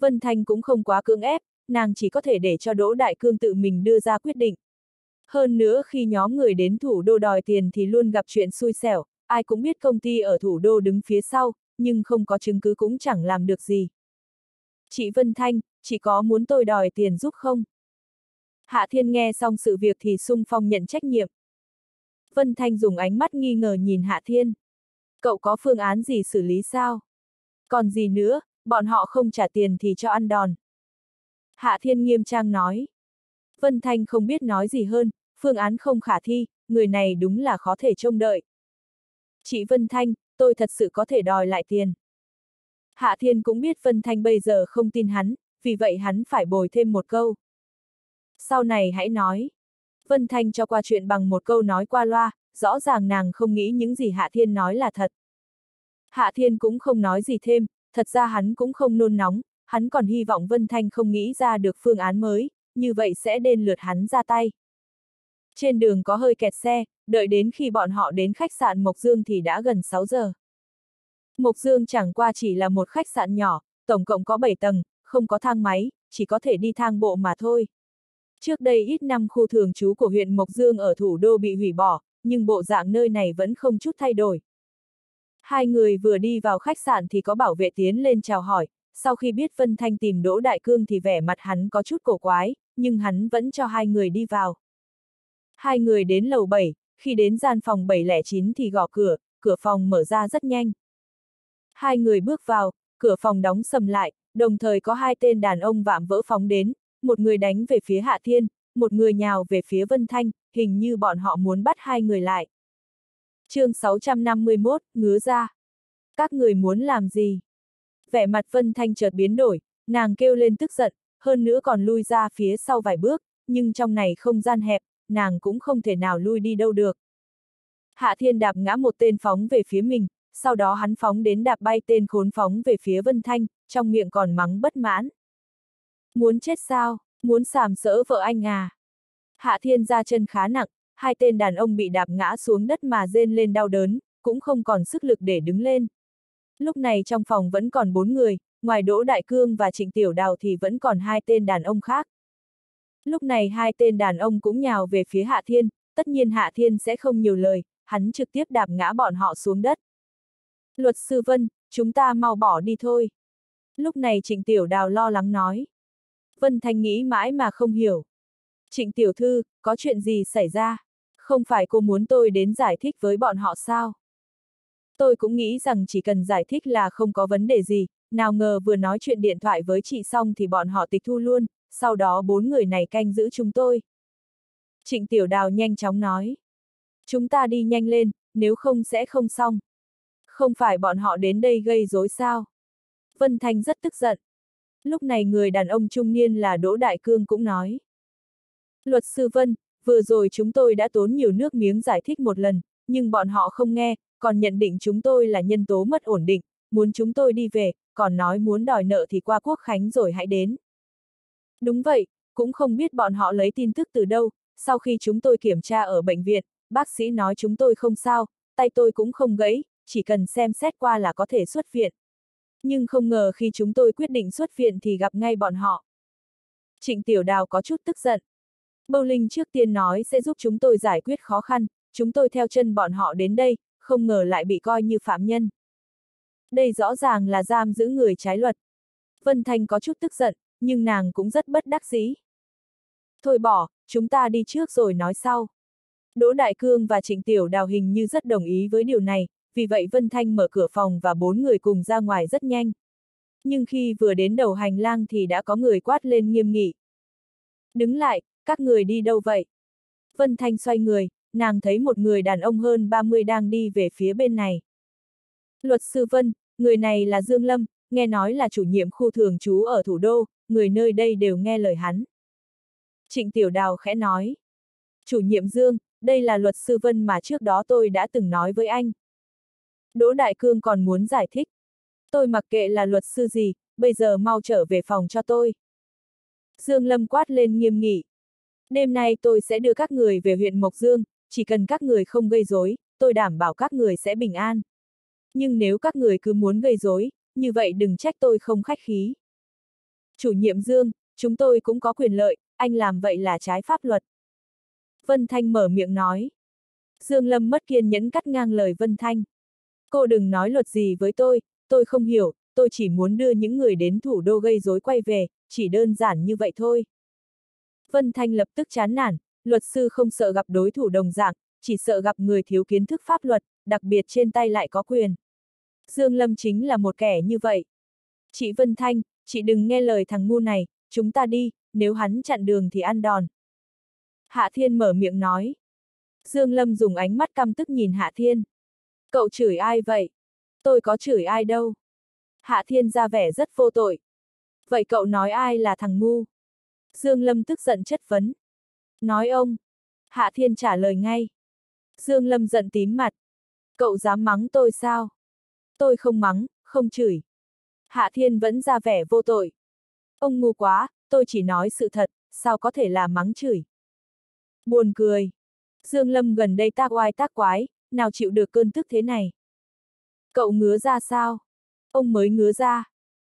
Vân Thanh cũng không quá cưỡng ép, nàng chỉ có thể để cho Đỗ Đại Cương tự mình đưa ra quyết định. Hơn nữa khi nhóm người đến thủ đô đòi tiền thì luôn gặp chuyện xui xẻo, ai cũng biết công ty ở thủ đô đứng phía sau, nhưng không có chứng cứ cũng chẳng làm được gì. Chị Vân Thanh, chị có muốn tôi đòi tiền giúp không? Hạ Thiên nghe xong sự việc thì sung phong nhận trách nhiệm. Vân Thanh dùng ánh mắt nghi ngờ nhìn Hạ Thiên. Cậu có phương án gì xử lý sao? Còn gì nữa, bọn họ không trả tiền thì cho ăn đòn. Hạ Thiên nghiêm trang nói. Vân Thanh không biết nói gì hơn, phương án không khả thi, người này đúng là khó thể trông đợi. Chị Vân Thanh, tôi thật sự có thể đòi lại tiền. Hạ Thiên cũng biết Vân Thanh bây giờ không tin hắn, vì vậy hắn phải bồi thêm một câu. Sau này hãy nói. Vân Thanh cho qua chuyện bằng một câu nói qua loa, rõ ràng nàng không nghĩ những gì Hạ Thiên nói là thật. Hạ Thiên cũng không nói gì thêm, thật ra hắn cũng không nôn nóng, hắn còn hy vọng Vân Thanh không nghĩ ra được phương án mới, như vậy sẽ đền lượt hắn ra tay. Trên đường có hơi kẹt xe, đợi đến khi bọn họ đến khách sạn Mộc Dương thì đã gần 6 giờ. Mộc Dương chẳng qua chỉ là một khách sạn nhỏ, tổng cộng có 7 tầng, không có thang máy, chỉ có thể đi thang bộ mà thôi. Trước đây ít năm khu thường trú của huyện Mộc Dương ở thủ đô bị hủy bỏ, nhưng bộ dạng nơi này vẫn không chút thay đổi. Hai người vừa đi vào khách sạn thì có bảo vệ tiến lên chào hỏi, sau khi biết Vân Thanh tìm Đỗ Đại Cương thì vẻ mặt hắn có chút cổ quái, nhưng hắn vẫn cho hai người đi vào. Hai người đến lầu 7, khi đến gian phòng 709 thì gõ cửa, cửa phòng mở ra rất nhanh. Hai người bước vào, cửa phòng đóng sầm lại, đồng thời có hai tên đàn ông vạm vỡ phóng đến, một người đánh về phía Hạ Thiên, một người nhào về phía Vân Thanh, hình như bọn họ muốn bắt hai người lại. chương 651, ngứa ra. Các người muốn làm gì? Vẻ mặt Vân Thanh chợt biến đổi, nàng kêu lên tức giận, hơn nữa còn lui ra phía sau vài bước, nhưng trong này không gian hẹp, nàng cũng không thể nào lui đi đâu được. Hạ Thiên đạp ngã một tên phóng về phía mình, sau đó hắn phóng đến đạp bay tên khốn phóng về phía Vân Thanh, trong miệng còn mắng bất mãn. Muốn chết sao, muốn sàm sỡ vợ anh à? Hạ Thiên ra chân khá nặng, hai tên đàn ông bị đạp ngã xuống đất mà rên lên đau đớn, cũng không còn sức lực để đứng lên. Lúc này trong phòng vẫn còn bốn người, ngoài Đỗ Đại Cương và Trịnh Tiểu Đào thì vẫn còn hai tên đàn ông khác. Lúc này hai tên đàn ông cũng nhào về phía Hạ Thiên, tất nhiên Hạ Thiên sẽ không nhiều lời, hắn trực tiếp đạp ngã bọn họ xuống đất. Luật sư Vân, chúng ta mau bỏ đi thôi. Lúc này Trịnh Tiểu Đào lo lắng nói. Vân Thanh nghĩ mãi mà không hiểu. Trịnh Tiểu Thư, có chuyện gì xảy ra? Không phải cô muốn tôi đến giải thích với bọn họ sao? Tôi cũng nghĩ rằng chỉ cần giải thích là không có vấn đề gì, nào ngờ vừa nói chuyện điện thoại với chị xong thì bọn họ tịch thu luôn, sau đó bốn người này canh giữ chúng tôi. Trịnh Tiểu Đào nhanh chóng nói. Chúng ta đi nhanh lên, nếu không sẽ không xong. Không phải bọn họ đến đây gây rối sao? Vân Thanh rất tức giận. Lúc này người đàn ông trung niên là Đỗ Đại Cương cũng nói. Luật sư Vân, vừa rồi chúng tôi đã tốn nhiều nước miếng giải thích một lần, nhưng bọn họ không nghe, còn nhận định chúng tôi là nhân tố mất ổn định, muốn chúng tôi đi về, còn nói muốn đòi nợ thì qua quốc khánh rồi hãy đến. Đúng vậy, cũng không biết bọn họ lấy tin tức từ đâu, sau khi chúng tôi kiểm tra ở bệnh viện, bác sĩ nói chúng tôi không sao, tay tôi cũng không gãy, chỉ cần xem xét qua là có thể xuất viện. Nhưng không ngờ khi chúng tôi quyết định xuất viện thì gặp ngay bọn họ. Trịnh Tiểu Đào có chút tức giận. Bâu Linh trước tiên nói sẽ giúp chúng tôi giải quyết khó khăn, chúng tôi theo chân bọn họ đến đây, không ngờ lại bị coi như phạm nhân. Đây rõ ràng là giam giữ người trái luật. Vân Thanh có chút tức giận, nhưng nàng cũng rất bất đắc dĩ. Thôi bỏ, chúng ta đi trước rồi nói sau. Đỗ Đại Cương và Trịnh Tiểu Đào hình như rất đồng ý với điều này, vì vậy Vân Thanh mở cửa phòng và bốn người cùng ra ngoài rất nhanh. Nhưng khi vừa đến đầu hành lang thì đã có người quát lên nghiêm nghị. Đứng lại, các người đi đâu vậy? Vân Thanh xoay người, nàng thấy một người đàn ông hơn 30 đang đi về phía bên này. Luật sư Vân, người này là Dương Lâm, nghe nói là chủ nhiệm khu thường trú ở thủ đô, người nơi đây đều nghe lời hắn. Trịnh Tiểu Đào khẽ nói. Chủ nhiệm Dương, đây là luật sư Vân mà trước đó tôi đã từng nói với anh. Đỗ Đại Cương còn muốn giải thích. Tôi mặc kệ là luật sư gì, bây giờ mau trở về phòng cho tôi. Dương Lâm quát lên nghiêm nghị. Đêm nay tôi sẽ đưa các người về huyện Mộc Dương, chỉ cần các người không gây rối, tôi đảm bảo các người sẽ bình an. Nhưng nếu các người cứ muốn gây rối, như vậy đừng trách tôi không khách khí. Chủ nhiệm Dương, chúng tôi cũng có quyền lợi, anh làm vậy là trái pháp luật. Vân Thanh mở miệng nói. Dương Lâm mất kiên nhẫn cắt ngang lời Vân Thanh. Cô đừng nói luật gì với tôi, tôi không hiểu, tôi chỉ muốn đưa những người đến thủ đô gây rối quay về, chỉ đơn giản như vậy thôi. Vân Thanh lập tức chán nản, luật sư không sợ gặp đối thủ đồng dạng, chỉ sợ gặp người thiếu kiến thức pháp luật, đặc biệt trên tay lại có quyền. Dương Lâm chính là một kẻ như vậy. Chị Vân Thanh, chị đừng nghe lời thằng ngu này, chúng ta đi, nếu hắn chặn đường thì ăn đòn. Hạ Thiên mở miệng nói. Dương Lâm dùng ánh mắt căm tức nhìn Hạ Thiên. Cậu chửi ai vậy? Tôi có chửi ai đâu. Hạ Thiên ra vẻ rất vô tội. Vậy cậu nói ai là thằng ngu? Dương Lâm tức giận chất vấn. Nói ông. Hạ Thiên trả lời ngay. Dương Lâm giận tím mặt. Cậu dám mắng tôi sao? Tôi không mắng, không chửi. Hạ Thiên vẫn ra vẻ vô tội. Ông ngu quá, tôi chỉ nói sự thật, sao có thể là mắng chửi. Buồn cười. Dương Lâm gần đây tác oai tác quái, nào chịu được cơn tức thế này. Cậu ngứa ra sao? Ông mới ngứa ra.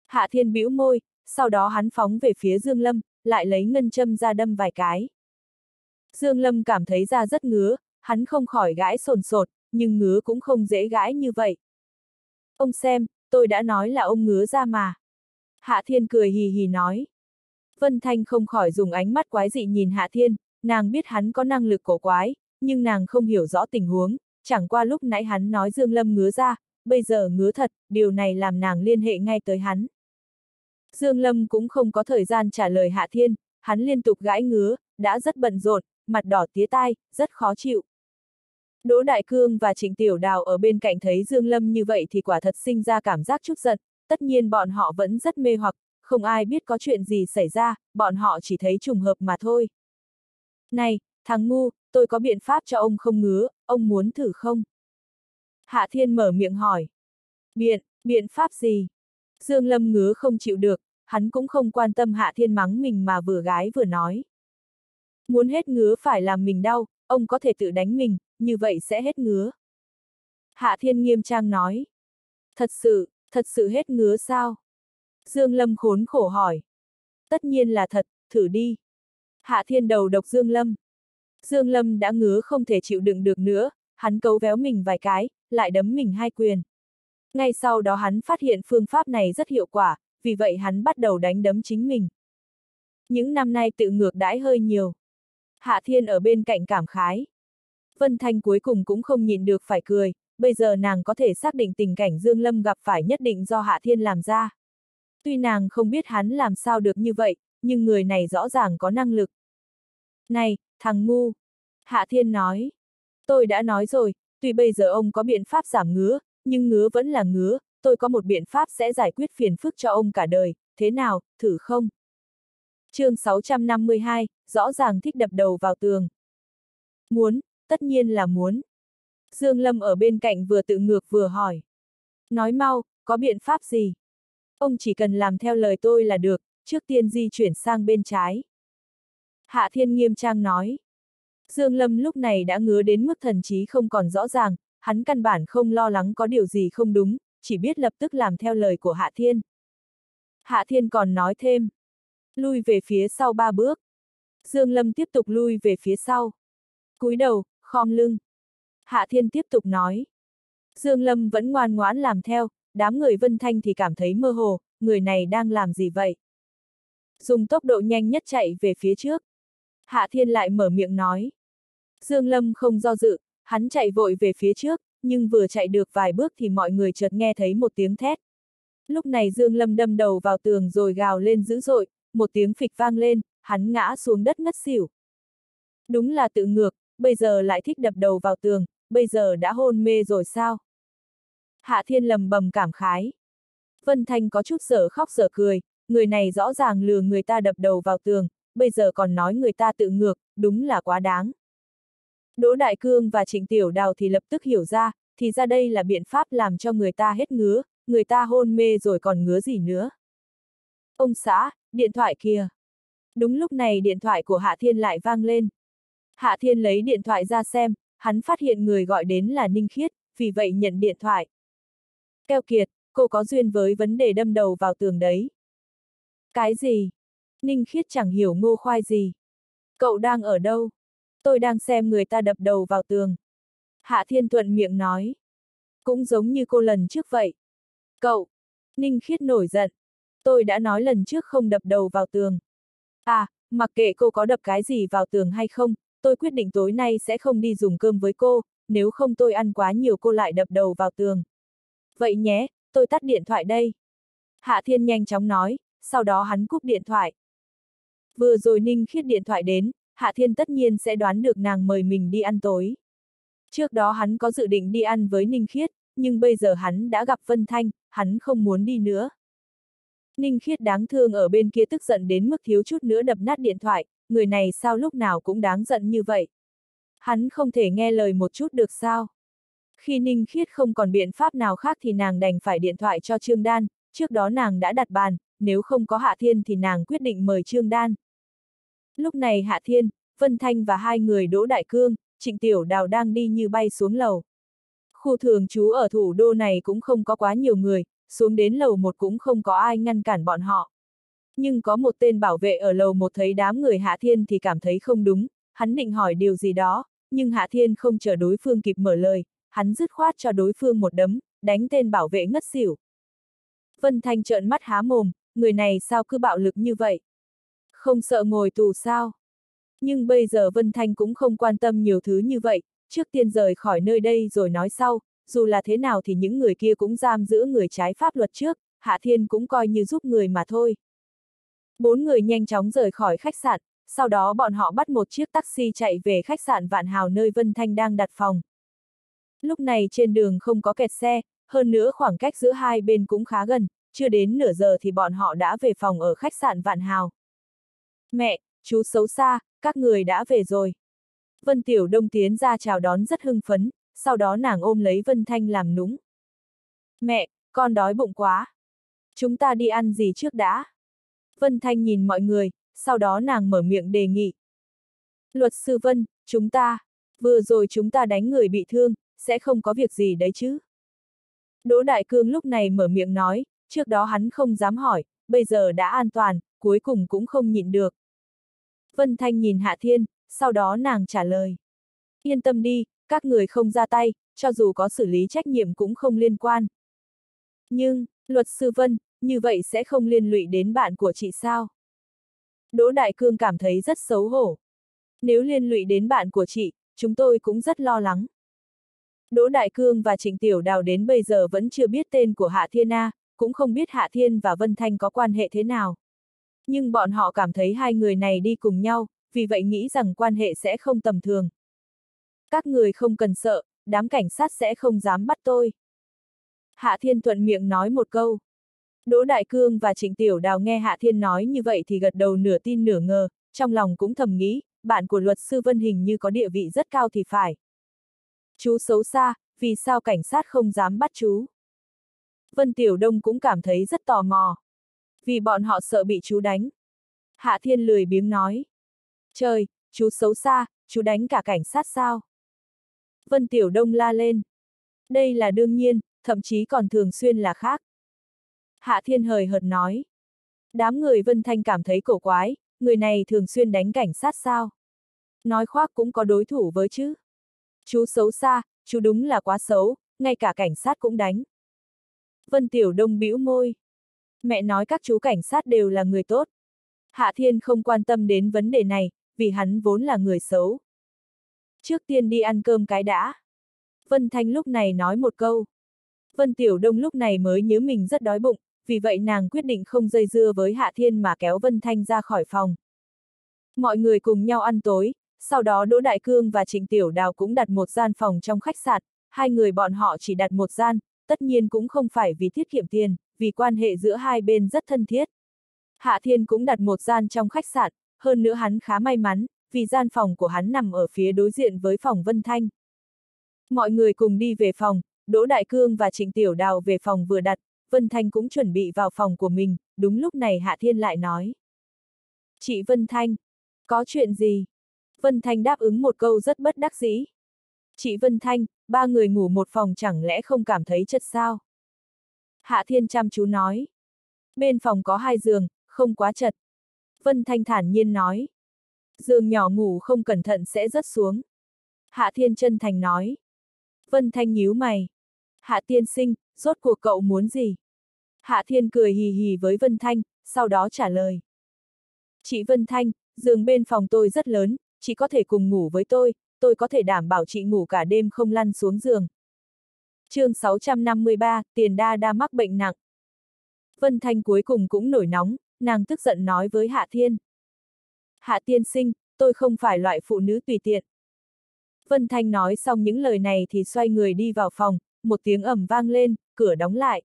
Hạ Thiên bĩu môi, sau đó hắn phóng về phía Dương Lâm, lại lấy ngân châm ra đâm vài cái. Dương Lâm cảm thấy da rất ngứa, hắn không khỏi gãi sồn sột, nhưng ngứa cũng không dễ gãi như vậy. Ông xem, tôi đã nói là ông ngứa ra mà. Hạ Thiên cười hì hì nói. Vân Thanh không khỏi dùng ánh mắt quái dị nhìn Hạ Thiên, nàng biết hắn có năng lực cổ quái, nhưng nàng không hiểu rõ tình huống, chẳng qua lúc nãy hắn nói Dương Lâm ngứa ra, bây giờ ngứa thật, điều này làm nàng liên hệ ngay tới hắn. Dương Lâm cũng không có thời gian trả lời Hạ Thiên, hắn liên tục gãi ngứa, đã rất bận rộn, mặt đỏ tía tai, rất khó chịu. Đỗ Đại Cương và Trịnh Tiểu Đào ở bên cạnh thấy Dương Lâm như vậy thì quả thật sinh ra cảm giác chút giận, tất nhiên bọn họ vẫn rất mê hoặc, không ai biết có chuyện gì xảy ra, bọn họ chỉ thấy trùng hợp mà thôi. Này, thằng ngu, tôi có biện pháp cho ông không ngứa, ông muốn thử không? Hạ Thiên mở miệng hỏi. Biện, biện pháp gì? Dương Lâm ngứa không chịu được, hắn cũng không quan tâm Hạ Thiên mắng mình mà vừa gái vừa nói. Muốn hết ngứa phải làm mình đau, ông có thể tự đánh mình, như vậy sẽ hết ngứa. Hạ Thiên nghiêm trang nói. Thật sự, thật sự hết ngứa sao? Dương Lâm khốn khổ hỏi. Tất nhiên là thật, thử đi. Hạ Thiên đầu độc Dương Lâm. Dương Lâm đã ngứa không thể chịu đựng được nữa, hắn cấu véo mình vài cái, lại đấm mình hai quyền. Ngay sau đó hắn phát hiện phương pháp này rất hiệu quả, vì vậy hắn bắt đầu đánh đấm chính mình. Những năm nay tự ngược đãi hơi nhiều. Hạ Thiên ở bên cạnh cảm khái. Vân Thanh cuối cùng cũng không nhìn được phải cười, bây giờ nàng có thể xác định tình cảnh Dương Lâm gặp phải nhất định do Hạ Thiên làm ra. Tuy nàng không biết hắn làm sao được như vậy, nhưng người này rõ ràng có năng lực. Này, thằng ngu! Hạ Thiên nói. Tôi đã nói rồi, tuy bây giờ ông có biện pháp giảm ngứa, nhưng ngứa vẫn là ngứa, tôi có một biện pháp sẽ giải quyết phiền phức cho ông cả đời, thế nào, thử không? Chương 652, rõ ràng thích đập đầu vào tường. Muốn, tất nhiên là muốn. Dương Lâm ở bên cạnh vừa tự ngược vừa hỏi. Nói mau, có biện pháp gì? Ông chỉ cần làm theo lời tôi là được, trước tiên di chuyển sang bên trái. Hạ Thiên nghiêm trang nói. Dương Lâm lúc này đã ngứa đến mức thần trí không còn rõ ràng, hắn căn bản không lo lắng có điều gì không đúng, chỉ biết lập tức làm theo lời của Hạ Thiên. Hạ Thiên còn nói thêm. Lui về phía sau ba bước. Dương Lâm tiếp tục lui về phía sau. cúi đầu, khom lưng. Hạ Thiên tiếp tục nói. Dương Lâm vẫn ngoan ngoãn làm theo, đám người Vân Thanh thì cảm thấy mơ hồ, người này đang làm gì vậy? Dùng tốc độ nhanh nhất chạy về phía trước. Hạ Thiên lại mở miệng nói. Dương Lâm không do dự, hắn chạy vội về phía trước, nhưng vừa chạy được vài bước thì mọi người chợt nghe thấy một tiếng thét. Lúc này Dương Lâm đâm đầu vào tường rồi gào lên dữ dội, một tiếng phịch vang lên, hắn ngã xuống đất ngất xỉu. Đúng là tự ngược, bây giờ lại thích đập đầu vào tường, bây giờ đã hôn mê rồi sao? Hạ Thiên lầm bầm cảm khái. Vân Thanh có chút sở khóc sở cười, người này rõ ràng lừa người ta đập đầu vào tường, bây giờ còn nói người ta tự ngược, đúng là quá đáng. Đỗ Đại Cương và Trịnh Tiểu Đào thì lập tức hiểu ra, thì ra đây là biện pháp làm cho người ta hết ngứa, người ta hôn mê rồi còn ngứa gì nữa. Ông xã, điện thoại kìa. Đúng lúc này điện thoại của Hạ Thiên lại vang lên. Hạ Thiên lấy điện thoại ra xem, hắn phát hiện người gọi đến là Ninh Khiết, vì vậy nhận điện thoại. Keo kiệt, cô có duyên với vấn đề đâm đầu vào tường đấy. Cái gì? Ninh Khiết chẳng hiểu ngô khoai gì. Cậu đang ở đâu? Tôi đang xem người ta đập đầu vào tường. Hạ Thiên thuận miệng nói. Cũng giống như cô lần trước vậy. Cậu! Ninh Khiết nổi giận. Tôi đã nói lần trước không đập đầu vào tường. À, mặc kệ cô có đập cái gì vào tường hay không, tôi quyết định tối nay sẽ không đi dùng cơm với cô, nếu không tôi ăn quá nhiều cô lại đập đầu vào tường. Vậy nhé, tôi tắt điện thoại đây. Hạ Thiên nhanh chóng nói, sau đó hắn cúp điện thoại. Vừa rồi Ninh khiết điện thoại đến, Hạ Thiên tất nhiên sẽ đoán được nàng mời mình đi ăn tối. Trước đó hắn có dự định đi ăn với Ninh khiết, nhưng bây giờ hắn đã gặp Vân Thanh, hắn không muốn đi nữa. Ninh khiết đáng thương ở bên kia tức giận đến mức thiếu chút nữa đập nát điện thoại, người này sao lúc nào cũng đáng giận như vậy. Hắn không thể nghe lời một chút được sao. Khi Ninh khiết không còn biện pháp nào khác thì nàng đành phải điện thoại cho Trương Đan, trước đó nàng đã đặt bàn, nếu không có Hạ Thiên thì nàng quyết định mời Trương Đan. Lúc này Hạ Thiên, Vân Thanh và hai người Đỗ Đại Cương, Trịnh Tiểu Đào đang đi như bay xuống lầu. Khu thường trú ở thủ đô này cũng không có quá nhiều người, xuống đến lầu một cũng không có ai ngăn cản bọn họ. Nhưng có một tên bảo vệ ở lầu một thấy đám người Hạ Thiên thì cảm thấy không đúng, hắn định hỏi điều gì đó, nhưng Hạ Thiên không chờ đối phương kịp mở lời, hắn dứt khoát cho đối phương một đấm, đánh tên bảo vệ ngất xỉu. Vân Thanh trợn mắt há mồm, người này sao cứ bạo lực như vậy? Không sợ ngồi tù sao? Nhưng bây giờ Vân Thanh cũng không quan tâm nhiều thứ như vậy, trước tiên rời khỏi nơi đây rồi nói sau, dù là thế nào thì những người kia cũng giam giữ người trái pháp luật trước, Hạ Thiên cũng coi như giúp người mà thôi. Bốn người nhanh chóng rời khỏi khách sạn, sau đó bọn họ bắt một chiếc taxi chạy về khách sạn Vạn Hào nơi Vân Thanh đang đặt phòng. Lúc này trên đường không có kẹt xe, hơn nữa khoảng cách giữa hai bên cũng khá gần, chưa đến nửa giờ thì bọn họ đã về phòng ở khách sạn Vạn Hào. Mẹ, chú xấu xa, các người đã về rồi. Vân Tiểu Đông tiến ra chào đón rất hưng phấn, sau đó nàng ôm lấy Vân Thanh làm núng. Mẹ, con đói bụng quá. Chúng ta đi ăn gì trước đã? Vân Thanh nhìn mọi người, sau đó nàng mở miệng đề nghị. Luật sư Vân, chúng ta, vừa rồi chúng ta đánh người bị thương, sẽ không có việc gì đấy chứ? Đỗ Đại Cương lúc này mở miệng nói, trước đó hắn không dám hỏi, bây giờ đã an toàn, cuối cùng cũng không nhịn được. Vân Thanh nhìn Hạ Thiên, sau đó nàng trả lời. Yên tâm đi, các người không ra tay, cho dù có xử lý trách nhiệm cũng không liên quan. Nhưng, luật sư Vân, như vậy sẽ không liên lụy đến bạn của chị sao? Đỗ Đại Cương cảm thấy rất xấu hổ. Nếu liên lụy đến bạn của chị, chúng tôi cũng rất lo lắng. Đỗ Đại Cương và Trịnh Tiểu Đào đến bây giờ vẫn chưa biết tên của Hạ Thiên A, cũng không biết Hạ Thiên và Vân Thanh có quan hệ thế nào. Nhưng bọn họ cảm thấy hai người này đi cùng nhau, vì vậy nghĩ rằng quan hệ sẽ không tầm thường. Các người không cần sợ, đám cảnh sát sẽ không dám bắt tôi. Hạ Thiên thuận miệng nói một câu. Đỗ Đại Cương và Trịnh Tiểu Đào nghe Hạ Thiên nói như vậy thì gật đầu nửa tin nửa ngờ, trong lòng cũng thầm nghĩ, bạn của luật sư Vân Hình như có địa vị rất cao thì phải. Chú xấu xa, vì sao cảnh sát không dám bắt chú? Vân Tiểu Đông cũng cảm thấy rất tò mò. Vì bọn họ sợ bị chú đánh. Hạ Thiên lười biếng nói. Trời, chú xấu xa, chú đánh cả cảnh sát sao? Vân Tiểu Đông la lên. Đây là đương nhiên, thậm chí còn thường xuyên là khác. Hạ Thiên hời hợt nói. Đám người Vân Thanh cảm thấy cổ quái, người này thường xuyên đánh cảnh sát sao? Nói khoác cũng có đối thủ với chứ. Chú xấu xa, chú đúng là quá xấu, ngay cả cảnh sát cũng đánh. Vân Tiểu Đông bĩu môi. Mẹ nói các chú cảnh sát đều là người tốt. Hạ Thiên không quan tâm đến vấn đề này, vì hắn vốn là người xấu. Trước tiên đi ăn cơm cái đã. Vân Thanh lúc này nói một câu. Vân Tiểu Đông lúc này mới nhớ mình rất đói bụng, vì vậy nàng quyết định không dây dưa với Hạ Thiên mà kéo Vân Thanh ra khỏi phòng. Mọi người cùng nhau ăn tối, sau đó Đỗ Đại Cương và Trịnh Tiểu Đào cũng đặt một gian phòng trong khách sạn, hai người bọn họ chỉ đặt một gian, tất nhiên cũng không phải vì tiết kiệm tiền, vì quan hệ giữa hai bên rất thân thiết. Hạ Thiên cũng đặt một gian trong khách sạn, hơn nữa hắn khá may mắn, vì gian phòng của hắn nằm ở phía đối diện với phòng Vân Thanh. Mọi người cùng đi về phòng, Đỗ Đại Cương và Trịnh Tiểu Đào về phòng vừa đặt, Vân Thanh cũng chuẩn bị vào phòng của mình, đúng lúc này Hạ Thiên lại nói. Chị Vân Thanh, có chuyện gì? Vân Thanh đáp ứng một câu rất bất đắc dĩ. Chị Vân Thanh, ba người ngủ một phòng chẳng lẽ không cảm thấy chật sao? Hạ Thiên chăm chú nói. Bên phòng có hai giường, không quá chật. Vân Thanh thản nhiên nói. Giường nhỏ ngủ không cẩn thận sẽ rớt xuống. Hạ Thiên chân thành nói. Vân Thanh nhíu mày. Hạ Tiên sinh, rốt cuộc cậu muốn gì? Hạ Thiên cười hì hì với Vân Thanh, sau đó trả lời. Chị Vân Thanh, giường bên phòng tôi rất lớn, chị có thể cùng ngủ với tôi, tôi có thể đảm bảo chị ngủ cả đêm không lăn xuống giường. chương 653, tiền đa đa mắc bệnh nặng. Vân Thanh cuối cùng cũng nổi nóng, nàng tức giận nói với Hạ Thiên. Hạ tiên sinh, tôi không phải loại phụ nữ tùy tiện. Vân Thanh nói xong những lời này thì xoay người đi vào phòng, một tiếng ầm vang lên, cửa đóng lại.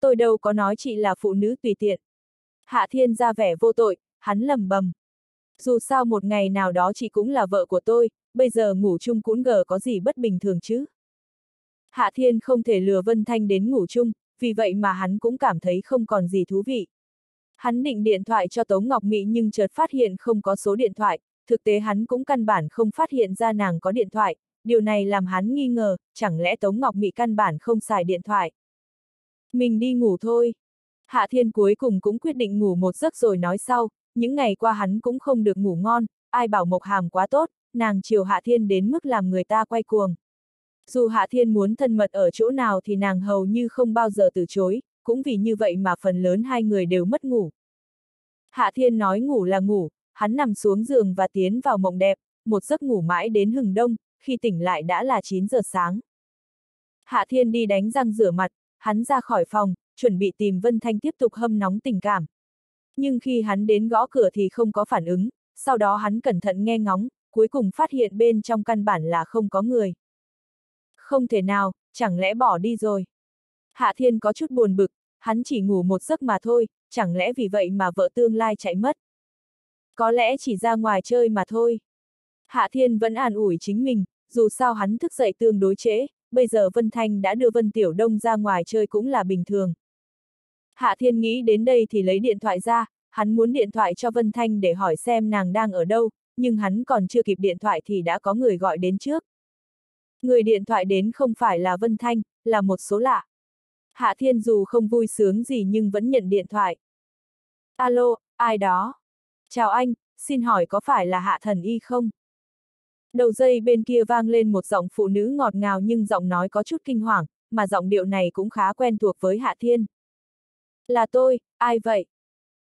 Tôi đâu có nói chị là phụ nữ tùy tiện. Hạ Thiên ra vẻ vô tội, hắn lầm bầm. Dù sao một ngày nào đó chị cũng là vợ của tôi, bây giờ ngủ chung cũng gờ có gì bất bình thường chứ. Hạ Thiên không thể lừa Vân Thanh đến ngủ chung, vì vậy mà hắn cũng cảm thấy không còn gì thú vị. Hắn định điện thoại cho Tống Ngọc Mỹ nhưng chợt phát hiện không có số điện thoại, thực tế hắn cũng căn bản không phát hiện ra nàng có điện thoại, điều này làm hắn nghi ngờ, chẳng lẽ Tống Ngọc Mỹ căn bản không xài điện thoại. Mình đi ngủ thôi. Hạ Thiên cuối cùng cũng quyết định ngủ một giấc rồi nói sau, những ngày qua hắn cũng không được ngủ ngon, ai bảo Mộc Hàm quá tốt, nàng chiều Hạ Thiên đến mức làm người ta quay cuồng. Dù Hạ Thiên muốn thân mật ở chỗ nào thì nàng hầu như không bao giờ từ chối, cũng vì như vậy mà phần lớn hai người đều mất ngủ. Hạ Thiên nói ngủ là ngủ, hắn nằm xuống giường và tiến vào mộng đẹp, một giấc ngủ mãi đến hừng đông, khi tỉnh lại đã là 9 giờ sáng. Hạ Thiên đi đánh răng rửa mặt, hắn ra khỏi phòng, chuẩn bị tìm Vân Thanh tiếp tục hâm nóng tình cảm. Nhưng khi hắn đến gõ cửa thì không có phản ứng, sau đó hắn cẩn thận nghe ngóng, cuối cùng phát hiện bên trong căn bản là không có người. Không thể nào, chẳng lẽ bỏ đi rồi. Hạ Thiên có chút buồn bực, hắn chỉ ngủ một giấc mà thôi, chẳng lẽ vì vậy mà vợ tương lai chạy mất. Có lẽ chỉ ra ngoài chơi mà thôi. Hạ Thiên vẫn an ủi chính mình, dù sao hắn thức dậy tương đối chế, bây giờ Vân Thanh đã đưa Vân Tiểu Đông ra ngoài chơi cũng là bình thường. Hạ Thiên nghĩ đến đây thì lấy điện thoại ra, hắn muốn điện thoại cho Vân Thanh để hỏi xem nàng đang ở đâu, nhưng hắn còn chưa kịp điện thoại thì đã có người gọi đến trước. Người điện thoại đến không phải là Vân Thanh, là một số lạ. Hạ Thiên dù không vui sướng gì nhưng vẫn nhận điện thoại. Alo, ai đó? Chào anh, xin hỏi có phải là Hạ Thần Y không? Đầu dây bên kia vang lên một giọng phụ nữ ngọt ngào nhưng giọng nói có chút kinh hoàng, mà giọng điệu này cũng khá quen thuộc với Hạ Thiên. Là tôi, ai vậy?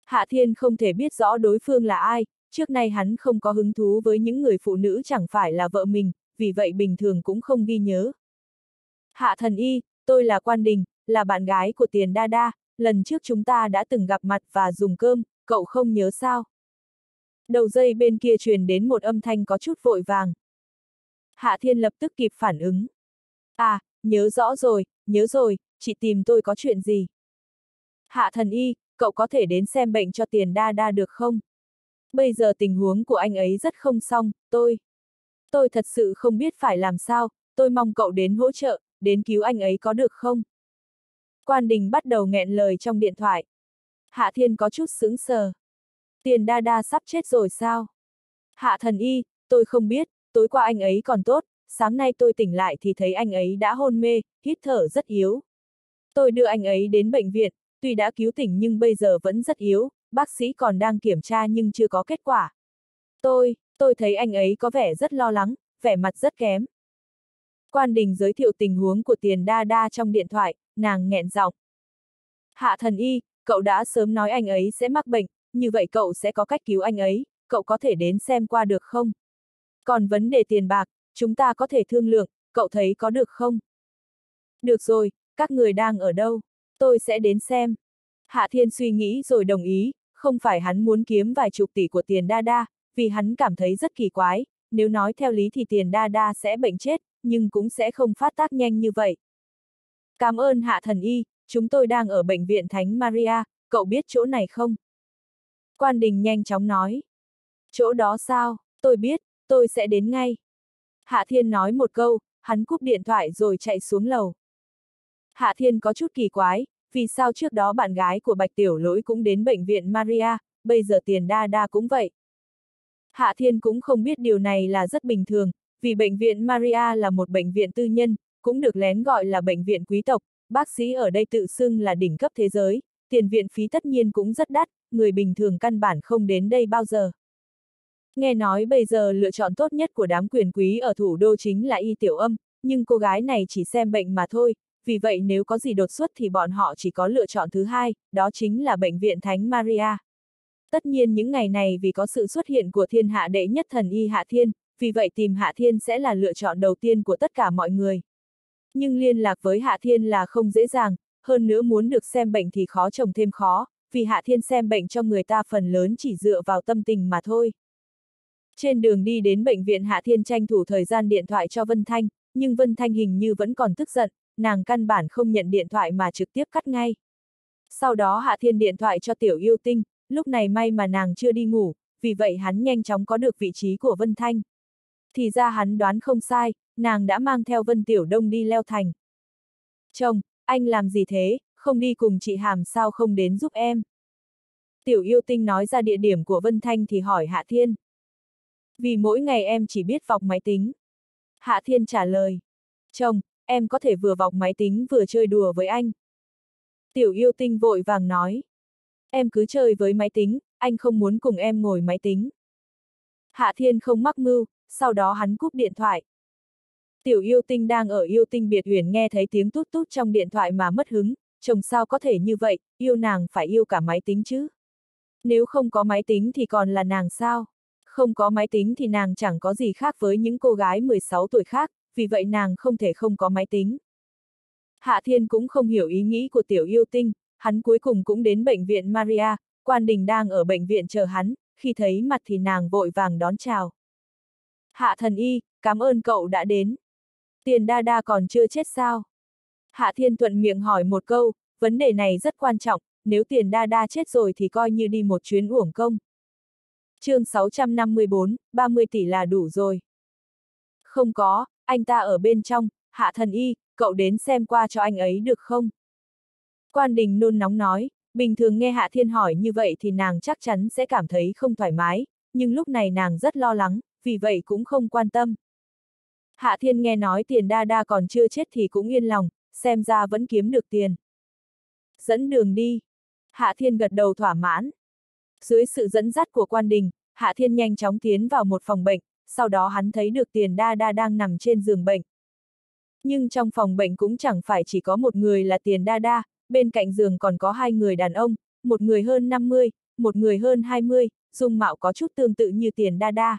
Hạ Thiên không thể biết rõ đối phương là ai, trước nay hắn không có hứng thú với những người phụ nữ chẳng phải là vợ mình, vì vậy bình thường cũng không ghi nhớ. Hạ thần y, tôi là Quan Đình, là bạn gái của Tiền Đa Đa, lần trước chúng ta đã từng gặp mặt và dùng cơm, cậu không nhớ sao? Đầu dây bên kia truyền đến một âm thanh có chút vội vàng. Hạ Thiên lập tức kịp phản ứng. À, nhớ rõ rồi, nhớ rồi, chị tìm tôi có chuyện gì? Hạ thần y, cậu có thể đến xem bệnh cho tiền đa đa được không? Bây giờ tình huống của anh ấy rất không xong, tôi. Tôi thật sự không biết phải làm sao, tôi mong cậu đến hỗ trợ, đến cứu anh ấy có được không? Quan đình bắt đầu nghẹn lời trong điện thoại. Hạ thiên có chút sững sờ. Tiền đa đa sắp chết rồi sao? Hạ thần y, tôi không biết, tối qua anh ấy còn tốt, sáng nay tôi tỉnh lại thì thấy anh ấy đã hôn mê, hít thở rất yếu. Tôi đưa anh ấy đến bệnh viện, tuy đã cứu tỉnh nhưng bây giờ vẫn rất yếu, bác sĩ còn đang kiểm tra nhưng chưa có kết quả. Tôi, tôi thấy anh ấy có vẻ rất lo lắng, vẻ mặt rất kém. Quan đình giới thiệu tình huống của tiền đa đa trong điện thoại, nàng nghẹn giọng. Hạ thần y, cậu đã sớm nói anh ấy sẽ mắc bệnh, như vậy cậu sẽ có cách cứu anh ấy, cậu có thể đến xem qua được không? Còn vấn đề tiền bạc, chúng ta có thể thương lượng, cậu thấy có được không? Được rồi, các người đang ở đâu? Tôi sẽ đến xem. Hạ Thiên suy nghĩ rồi đồng ý, không phải hắn muốn kiếm vài chục tỷ của tiền đa đa, vì hắn cảm thấy rất kỳ quái, nếu nói theo lý thì tiền đa đa sẽ bệnh chết, nhưng cũng sẽ không phát tác nhanh như vậy. Cảm ơn Hạ Thần Y, chúng tôi đang ở bệnh viện Thánh Maria, cậu biết chỗ này không? Quan Đình nhanh chóng nói. Chỗ đó sao? Tôi biết, tôi sẽ đến ngay. Hạ Thiên nói một câu, hắn cúp điện thoại rồi chạy xuống lầu. Hạ Thiên có chút kỳ quái, vì sao trước đó bạn gái của Bạch Tiểu Lỗi cũng đến bệnh viện Maria, bây giờ tiền đa đa cũng vậy. Hạ Thiên cũng không biết điều này là rất bình thường, vì bệnh viện Maria là một bệnh viện tư nhân, cũng được lén gọi là bệnh viện quý tộc, bác sĩ ở đây tự xưng là đỉnh cấp thế giới, tiền viện phí tất nhiên cũng rất đắt, người bình thường căn bản không đến đây bao giờ. Nghe nói bây giờ lựa chọn tốt nhất của đám quyền quý ở thủ đô chính là y tiểu âm, nhưng cô gái này chỉ xem bệnh mà thôi, vì vậy nếu có gì đột xuất thì bọn họ chỉ có lựa chọn thứ hai, đó chính là bệnh viện Thánh Maria. Tất nhiên những ngày này vì có sự xuất hiện của thiên hạ đệ nhất thần y Hạ Thiên, vì vậy tìm Hạ Thiên sẽ là lựa chọn đầu tiên của tất cả mọi người. Nhưng liên lạc với Hạ Thiên là không dễ dàng, hơn nữa muốn được xem bệnh thì khó trồng thêm khó, vì Hạ Thiên xem bệnh cho người ta phần lớn chỉ dựa vào tâm tình mà thôi. Trên đường đi đến bệnh viện Hạ Thiên tranh thủ thời gian điện thoại cho Vân Thanh, nhưng Vân Thanh hình như vẫn còn tức giận, nàng căn bản không nhận điện thoại mà trực tiếp cắt ngay. Sau đó Hạ Thiên điện thoại cho Tiểu Yêu Tinh, lúc này may mà nàng chưa đi ngủ, vì vậy hắn nhanh chóng có được vị trí của Vân Thanh. Thì ra hắn đoán không sai, nàng đã mang theo Vân Tiểu Đông đi leo thành. Chồng, anh làm gì thế, không đi cùng chị Hàm sao không đến giúp em? Tiểu yêu tinh nói ra địa điểm của Vân Thanh thì hỏi Hạ Thiên. Vì mỗi ngày em chỉ biết vọc máy tính. Hạ Thiên trả lời. Chồng, em có thể vừa vọc máy tính vừa chơi đùa với anh. Tiểu yêu tinh vội vàng nói. Em cứ chơi với máy tính, anh không muốn cùng em ngồi máy tính. Hạ Thiên không mắc mưu, sau đó hắn cúp điện thoại. Tiểu yêu tinh đang ở yêu tinh biệt huyền nghe thấy tiếng tút tút trong điện thoại mà mất hứng, chồng sao có thể như vậy, yêu nàng phải yêu cả máy tính chứ. Nếu không có máy tính thì còn là nàng sao? Không có máy tính thì nàng chẳng có gì khác với những cô gái 16 tuổi khác, vì vậy nàng không thể không có máy tính. Hạ Thiên cũng không hiểu ý nghĩ của tiểu yêu tinh, hắn cuối cùng cũng đến bệnh viện Maria, quan đình đang ở bệnh viện chờ hắn, khi thấy mặt thì nàng vội vàng đón chào. Hạ thần y, cảm ơn cậu đã đến. Tiền đa đa còn chưa chết sao? Hạ Thiên thuận miệng hỏi một câu, vấn đề này rất quan trọng, nếu tiền đa đa chết rồi thì coi như đi một chuyến uổng công. chương 654, 30 tỷ là đủ rồi. Không có, anh ta ở bên trong, hạ thần y, cậu đến xem qua cho anh ấy được không? Quan đình nôn nóng nói, bình thường nghe Hạ Thiên hỏi như vậy thì nàng chắc chắn sẽ cảm thấy không thoải mái, nhưng lúc này nàng rất lo lắng, vì vậy cũng không quan tâm. Hạ Thiên nghe nói tiền đa đa còn chưa chết thì cũng yên lòng, xem ra vẫn kiếm được tiền. Dẫn đường đi. Hạ Thiên gật đầu thỏa mãn. Dưới sự dẫn dắt của quan đình, Hạ Thiên nhanh chóng tiến vào một phòng bệnh, sau đó hắn thấy được tiền đa đa đang nằm trên giường bệnh. Nhưng trong phòng bệnh cũng chẳng phải chỉ có một người là tiền đa đa, bên cạnh giường còn có hai người đàn ông, một người hơn 50, một người hơn 20, dung mạo có chút tương tự như tiền đa đa.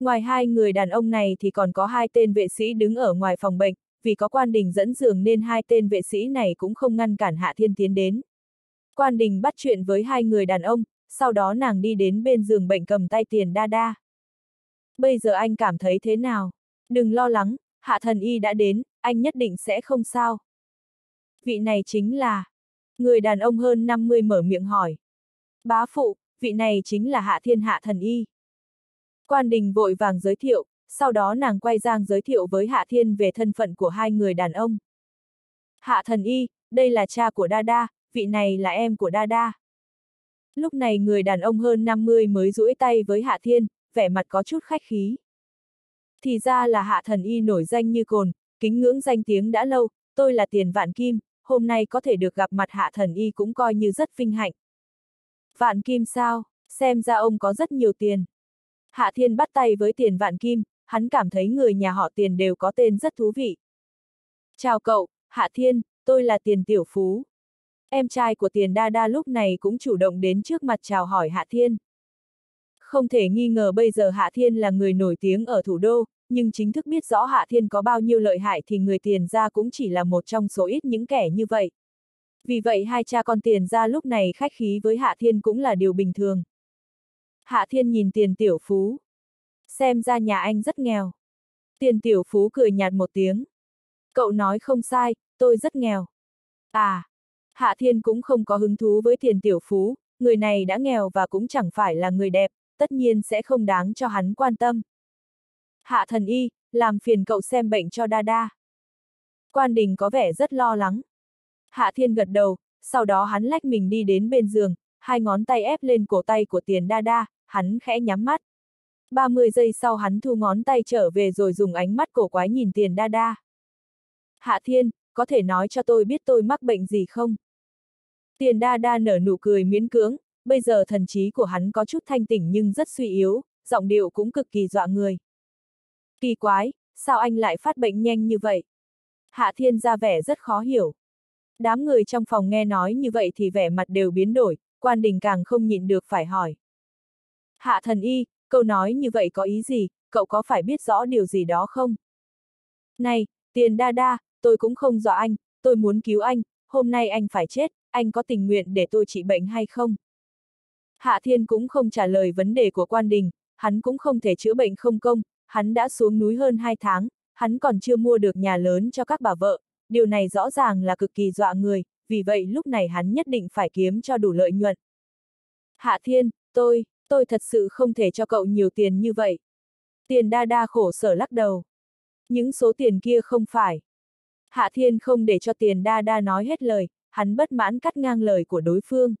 Ngoài hai người đàn ông này thì còn có hai tên vệ sĩ đứng ở ngoài phòng bệnh, vì có quan đình dẫn giường nên hai tên vệ sĩ này cũng không ngăn cản Hạ Thiên tiến đến. Quan đình bắt chuyện với hai người đàn ông, sau đó nàng đi đến bên giường bệnh cầm tay tiền đa đa. Bây giờ anh cảm thấy thế nào? Đừng lo lắng, Hạ thần y đã đến, anh nhất định sẽ không sao. Vị này chính là... Người đàn ông hơn 50 mở miệng hỏi. Bá phụ, vị này chính là Hạ Thiên Hạ thần y. Quan đình vội vàng giới thiệu, sau đó nàng quay giang giới thiệu với Hạ Thiên về thân phận của hai người đàn ông. Hạ thần y, đây là cha của Đa Đa, vị này là em của Đa Đa. Lúc này người đàn ông hơn 50 mới duỗi tay với Hạ Thiên, vẻ mặt có chút khách khí. Thì ra là Hạ thần y nổi danh như cồn, kính ngưỡng danh tiếng đã lâu, tôi là Tiền Vạn Kim, hôm nay có thể được gặp mặt Hạ thần y cũng coi như rất vinh hạnh. Vạn Kim sao, xem ra ông có rất nhiều tiền. Hạ Thiên bắt tay với Tiền Vạn Kim, hắn cảm thấy người nhà họ Tiền đều có tên rất thú vị. Chào cậu, Hạ Thiên, tôi là Tiền Tiểu Phú. Em trai của Tiền Đa Đa lúc này cũng chủ động đến trước mặt chào hỏi Hạ Thiên. Không thể nghi ngờ bây giờ Hạ Thiên là người nổi tiếng ở thủ đô, nhưng chính thức biết rõ Hạ Thiên có bao nhiêu lợi hại thì người tiền ra cũng chỉ là một trong số ít những kẻ như vậy. Vì vậy hai cha con tiền ra lúc này khách khí với Hạ Thiên cũng là điều bình thường. Hạ Thiên nhìn tiền tiểu phú. Xem ra nhà anh rất nghèo. Tiền tiểu phú cười nhạt một tiếng. Cậu nói không sai, tôi rất nghèo. À, Hạ Thiên cũng không có hứng thú với tiền tiểu phú, người này đã nghèo và cũng chẳng phải là người đẹp, tất nhiên sẽ không đáng cho hắn quan tâm. Hạ thần y, làm phiền cậu xem bệnh cho đa đa. Quan đình có vẻ rất lo lắng. Hạ thiên gật đầu, sau đó hắn lách mình đi đến bên giường, hai ngón tay ép lên cổ tay của tiền đa đa, hắn khẽ nhắm mắt. 30 giây sau hắn thu ngón tay trở về rồi dùng ánh mắt cổ quái nhìn tiền đa đa. Hạ thiên, có thể nói cho tôi biết tôi mắc bệnh gì không? Tiền đa đa nở nụ cười miễn cưỡng, bây giờ thần trí của hắn có chút thanh tỉnh nhưng rất suy yếu, giọng điệu cũng cực kỳ dọa người. Kỳ quái, sao anh lại phát bệnh nhanh như vậy? Hạ thiên ra vẻ rất khó hiểu. Đám người trong phòng nghe nói như vậy thì vẻ mặt đều biến đổi, quan đình càng không nhịn được phải hỏi. Hạ thần y, câu nói như vậy có ý gì, cậu có phải biết rõ điều gì đó không? Này, tiền đa đa, tôi cũng không dọa anh, tôi muốn cứu anh, hôm nay anh phải chết, anh có tình nguyện để tôi trị bệnh hay không? Hạ Thiên cũng không trả lời vấn đề của quan đình, hắn cũng không thể chữa bệnh không công, hắn đã xuống núi hơn 2 tháng, hắn còn chưa mua được nhà lớn cho các bà vợ, điều này rõ ràng là cực kỳ dọa người, vì vậy lúc này hắn nhất định phải kiếm cho đủ lợi nhuận. Hạ Thiên, tôi, tôi thật sự không thể cho cậu nhiều tiền như vậy. Tiền đa đa khổ sở lắc đầu. Những số tiền kia không phải. Hạ Thiên không để cho tiền đa đa nói hết lời, hắn bất mãn cắt ngang lời của đối phương.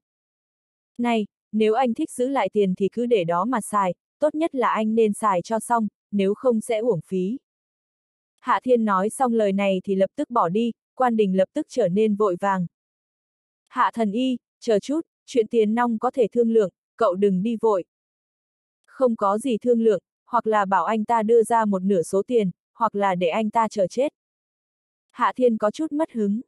Này, nếu anh thích giữ lại tiền thì cứ để đó mà xài, tốt nhất là anh nên xài cho xong, nếu không sẽ uổng phí. Hạ Thiên nói xong lời này thì lập tức bỏ đi, quan đình lập tức trở nên vội vàng. Hạ thần y, chờ chút, chuyện tiền nong có thể thương lượng, cậu đừng đi vội. Không có gì thương lượng, hoặc là bảo anh ta đưa ra một nửa số tiền, hoặc là để anh ta chờ chết. Hạ Thiên có chút mất hứng.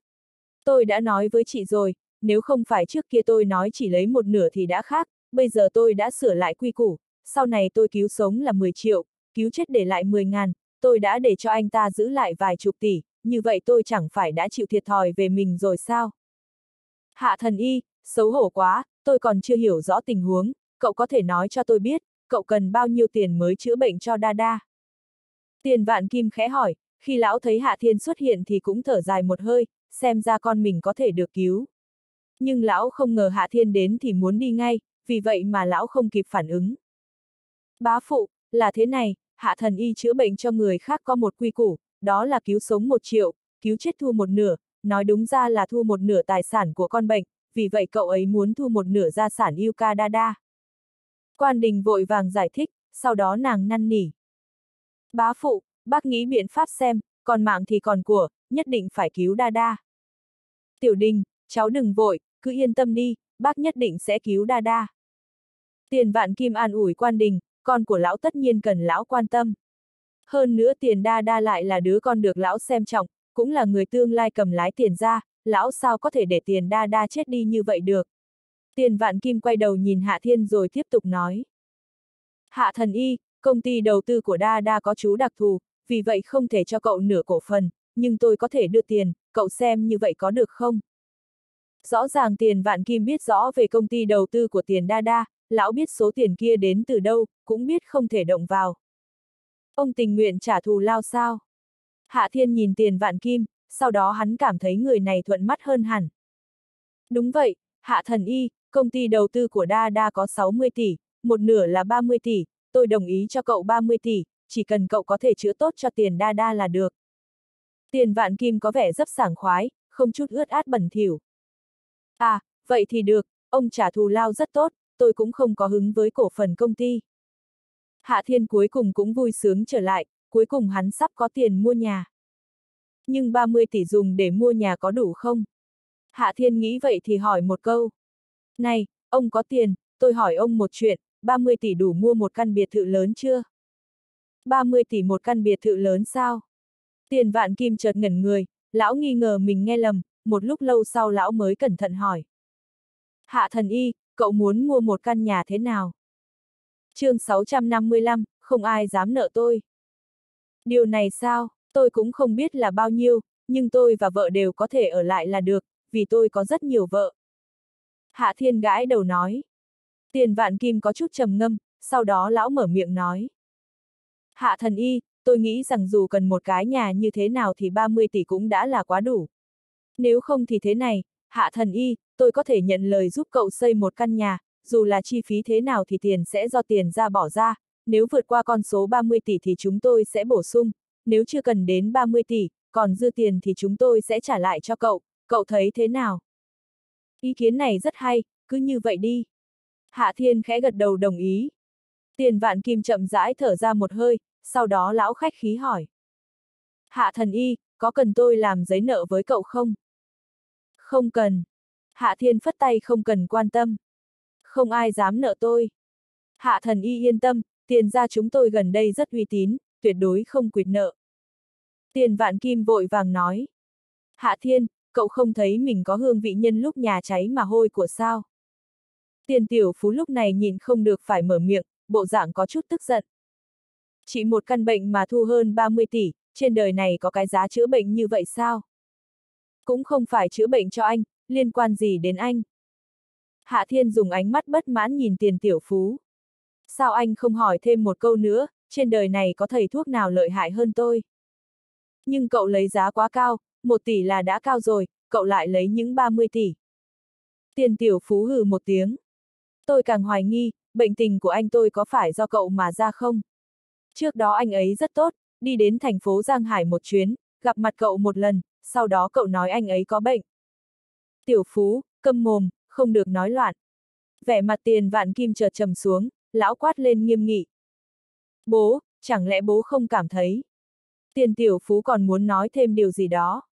Tôi đã nói với chị rồi, nếu không phải trước kia tôi nói chỉ lấy một nửa thì đã khác, bây giờ tôi đã sửa lại quy củ, sau này tôi cứu sống là 10 triệu, cứu chết để lại 10 ngàn, tôi đã để cho anh ta giữ lại vài chục tỷ, như vậy tôi chẳng phải đã chịu thiệt thòi về mình rồi sao? Hạ thần y, xấu hổ quá, tôi còn chưa hiểu rõ tình huống, cậu có thể nói cho tôi biết, cậu cần bao nhiêu tiền mới chữa bệnh cho Đa Đa? Tiền vạn kim khẽ hỏi, khi lão thấy Hạ Thiên xuất hiện thì cũng thở dài một hơi, xem ra con mình có thể được cứu. Nhưng lão không ngờ Hạ Thiên đến thì muốn đi ngay, vì vậy mà lão không kịp phản ứng. Bá phụ, là thế này, Hạ thần y chữa bệnh cho người khác có một quy củ, đó là cứu sống một triệu, cứu chết thu một nửa, nói đúng ra là thu một nửa tài sản của con bệnh, vì vậy cậu ấy muốn thu một nửa gia sản Yuka Dada. Quan đình vội vàng giải thích, sau đó nàng năn nỉ. Bá phụ, bác nghĩ biện pháp xem, còn mạng thì còn của, nhất định phải cứu Dada. Tiểu đình, cháu đừng vội, cứ yên tâm đi, bác nhất định sẽ cứu Dada. Tiền vạn kim an ủi quan đình, con của lão tất nhiên cần lão quan tâm. Hơn nữa tiền đa đa lại là đứa con được lão xem trọng, cũng là người tương lai cầm lái tiền ra, lão sao có thể để tiền đa đa chết đi như vậy được. Tiền vạn kim quay đầu nhìn Hạ Thiên rồi tiếp tục nói. Hạ thần y, công ty đầu tư của đa đa có chú đặc thù, vì vậy không thể cho cậu nửa cổ phần, nhưng tôi có thể đưa tiền, cậu xem như vậy có được không? Rõ ràng tiền vạn kim biết rõ về công ty đầu tư của tiền đa đa, lão biết số tiền kia đến từ đâu, cũng biết không thể động vào. Ông tình nguyện trả thù lao sao? Hạ thiên nhìn tiền vạn kim, sau đó hắn cảm thấy người này thuận mắt hơn hẳn. Đúng vậy, hạ thần y, công ty đầu tư của Đa Đa có 60 tỷ, một nửa là 30 tỷ, tôi đồng ý cho cậu 30 tỷ, chỉ cần cậu có thể chữa tốt cho tiền Đa Đa là được. Tiền vạn kim có vẻ rất sảng khoái, không chút ướt át bẩn thỉu. À, vậy thì được, ông trả thù lao rất tốt, tôi cũng không có hứng với cổ phần công ty. Hạ Thiên cuối cùng cũng vui sướng trở lại, cuối cùng hắn sắp có tiền mua nhà. Nhưng 30 tỷ dùng để mua nhà có đủ không? Hạ Thiên nghĩ vậy thì hỏi một câu. Này, ông có tiền, tôi hỏi ông một chuyện, 30 tỷ đủ mua một căn biệt thự lớn chưa? 30 tỷ một căn biệt thự lớn sao? Tiền vạn kim chợt ngẩn người, lão nghi ngờ mình nghe lầm, một lúc lâu sau lão mới cẩn thận hỏi. Hạ thần y, cậu muốn mua một căn nhà thế nào? chương 655, không ai dám nợ tôi. Điều này sao, tôi cũng không biết là bao nhiêu, nhưng tôi và vợ đều có thể ở lại là được, vì tôi có rất nhiều vợ. Hạ thiên gãi đầu nói. Tiền vạn kim có chút trầm ngâm, sau đó lão mở miệng nói. Hạ thần y, tôi nghĩ rằng dù cần một cái nhà như thế nào thì 30 tỷ cũng đã là quá đủ. Nếu không thì thế này, hạ thần y, tôi có thể nhận lời giúp cậu xây một căn nhà, dù là chi phí thế nào thì tiền sẽ do tiền ra bỏ ra, nếu vượt qua con số 30 tỷ thì chúng tôi sẽ bổ sung, nếu chưa cần đến 30 tỷ, còn dư tiền thì chúng tôi sẽ trả lại cho cậu, cậu thấy thế nào? Ý kiến này rất hay, cứ như vậy đi. Hạ Thiên khẽ gật đầu đồng ý. Tiền vạn kim chậm rãi thở ra một hơi, sau đó lão khách khí hỏi. Hạ thần y, có cần tôi làm giấy nợ với cậu không? Không cần. Hạ Thiên phất tay không cần quan tâm. Không ai dám nợ tôi. Hạ thần y yên tâm, tiền ra chúng tôi gần đây rất uy tín, tuyệt đối không quyệt nợ. Tiền vạn kim vội vàng nói. Hạ Thiên, cậu không thấy mình có hương vị nhân lúc nhà cháy mà hôi của sao? Tiền tiểu phú lúc này nhìn không được phải mở miệng, bộ dạng có chút tức giận. Chỉ một căn bệnh mà thu hơn 30 tỷ, trên đời này có cái giá chữa bệnh như vậy sao? Cũng không phải chữa bệnh cho anh, liên quan gì đến anh? Hạ Thiên dùng ánh mắt bất mãn nhìn tiền tiểu phú. Sao anh không hỏi thêm một câu nữa, trên đời này có thầy thuốc nào lợi hại hơn tôi? Nhưng cậu lấy giá quá cao, một tỷ là đã cao rồi, cậu lại lấy những 30 tỷ. Tiền tiểu phú hừ một tiếng. Tôi càng hoài nghi, bệnh tình của anh tôi có phải do cậu mà ra không? Trước đó anh ấy rất tốt, đi đến thành phố Giang Hải một chuyến, gặp mặt cậu một lần, sau đó cậu nói anh ấy có bệnh. Tiểu phú, câm mồm, không được nói loạn. Vẻ mặt tiền vạn kim chợt trầm xuống, lão quát lên nghiêm nghị. Bố, chẳng lẽ bố không cảm thấy? Tiền tiểu phú còn muốn nói thêm điều gì đó.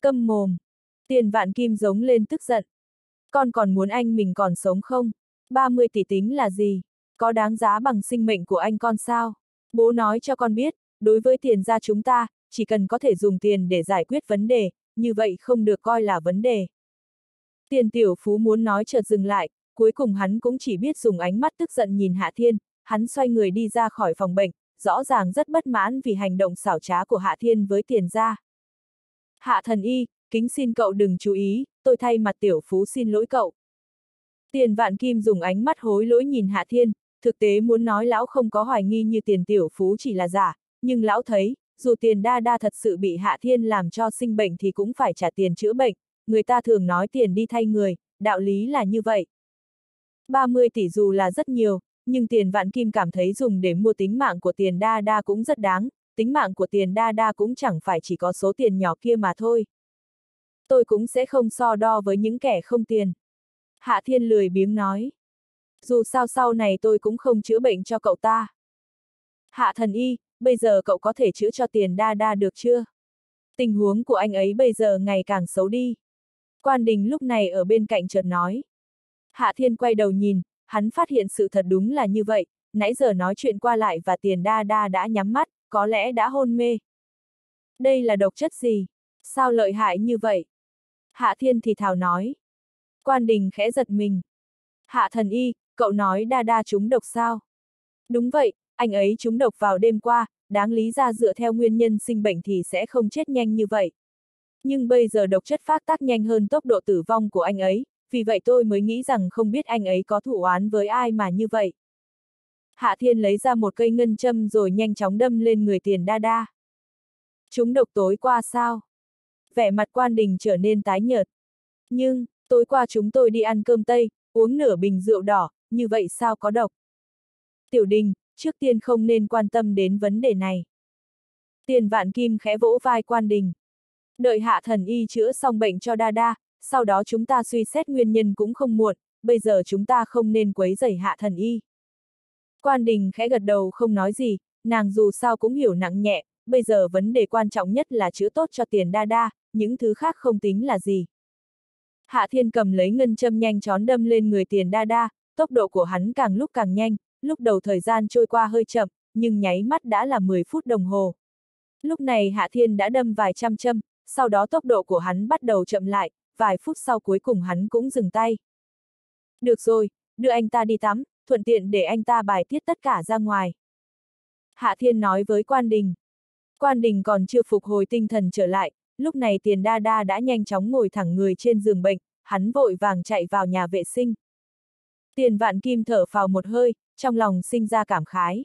Câm mồm. Tiền vạn kim giống lên tức giận. Con còn muốn anh mình còn sống không? 30 tỷ tính là gì? Có đáng giá bằng sinh mệnh của anh con sao? Bố nói cho con biết, đối với tiền gia chúng ta, chỉ cần có thể dùng tiền để giải quyết vấn đề, như vậy không được coi là vấn đề. Tiền tiểu phú muốn nói chợt dừng lại, cuối cùng hắn cũng chỉ biết dùng ánh mắt tức giận nhìn Hạ Thiên, hắn xoay người đi ra khỏi phòng bệnh, rõ ràng rất bất mãn vì hành động xảo trá của Hạ Thiên với tiền gia. Hạ thần y, kính xin cậu đừng chú ý, tôi thay mặt tiểu phú xin lỗi cậu. Tiền vạn kim dùng ánh mắt hối lỗi nhìn Hạ Thiên, thực tế muốn nói lão không có hoài nghi như tiền tiểu phú chỉ là giả, nhưng lão thấy, dù tiền đa đa thật sự bị Hạ Thiên làm cho sinh bệnh thì cũng phải trả tiền chữa bệnh, người ta thường nói tiền đi thay người, đạo lý là như vậy. 30 tỷ dù là rất nhiều, nhưng tiền vạn kim cảm thấy dùng để mua tính mạng của tiền đa đa cũng rất đáng, tính mạng của tiền đa đa cũng chẳng phải chỉ có số tiền nhỏ kia mà thôi. Tôi cũng sẽ không so đo với những kẻ không tiền. Hạ Thiên lười biếng nói. Dù sao sau này tôi cũng không chữa bệnh cho cậu ta. Hạ thần y, bây giờ cậu có thể chữa cho tiền đa đa được chưa? Tình huống của anh ấy bây giờ ngày càng xấu đi. Quan đình lúc này ở bên cạnh chợt nói. Hạ Thiên quay đầu nhìn, hắn phát hiện sự thật đúng là như vậy, nãy giờ nói chuyện qua lại và tiền đa đa đã nhắm mắt, có lẽ đã hôn mê. Đây là độc chất gì? Sao lợi hại như vậy? Hạ Thiên thì thào nói. Quan đình khẽ giật mình. Hạ thần y, cậu nói đa đa trúng độc sao? Đúng vậy, anh ấy trúng độc vào đêm qua, đáng lý ra dựa theo nguyên nhân sinh bệnh thì sẽ không chết nhanh như vậy. Nhưng bây giờ độc chất phát tác nhanh hơn tốc độ tử vong của anh ấy, vì vậy tôi mới nghĩ rằng không biết anh ấy có thủ oán với ai mà như vậy. Hạ Thiên lấy ra một cây ngân châm rồi nhanh chóng đâm lên người tiền đa đa. Chúng độc tối qua sao? Vẻ mặt quan đình trở nên tái nhợt. Nhưng, tối qua chúng tôi đi ăn cơm Tây, uống nửa bình rượu đỏ, như vậy sao có độc? Tiểu đình, trước tiên không nên quan tâm đến vấn đề này. Tiền vạn kim khẽ vỗ vai quan đình. Đợi hạ thần y chữa xong bệnh cho đa đa, sau đó chúng ta suy xét nguyên nhân cũng không muộn, bây giờ chúng ta không nên quấy rầy hạ thần y. Quan đình khẽ gật đầu không nói gì, nàng dù sao cũng hiểu nặng nhẹ, bây giờ vấn đề quan trọng nhất là chữa tốt cho tiền đa đa, những thứ khác không tính là gì. Hạ thiên cầm lấy ngân châm nhanh chóng đâm lên người tiền đa đa, tốc độ của hắn càng lúc càng nhanh, lúc đầu thời gian trôi qua hơi chậm, nhưng nháy mắt đã là 10 phút đồng hồ. Lúc này Hạ Thiên đã đâm vài trăm châm, sau đó tốc độ của hắn bắt đầu chậm lại, vài phút sau cuối cùng hắn cũng dừng tay. Được rồi, đưa anh ta đi tắm, thuận tiện để anh ta bài tiết tất cả ra ngoài. Hạ Thiên nói với quan đình. Quan đình còn chưa phục hồi tinh thần trở lại, lúc này tiền đa đa đã nhanh chóng ngồi thẳng người trên giường bệnh, hắn vội vàng chạy vào nhà vệ sinh. Tiền vạn kim thở vào một hơi, trong lòng sinh ra cảm khái.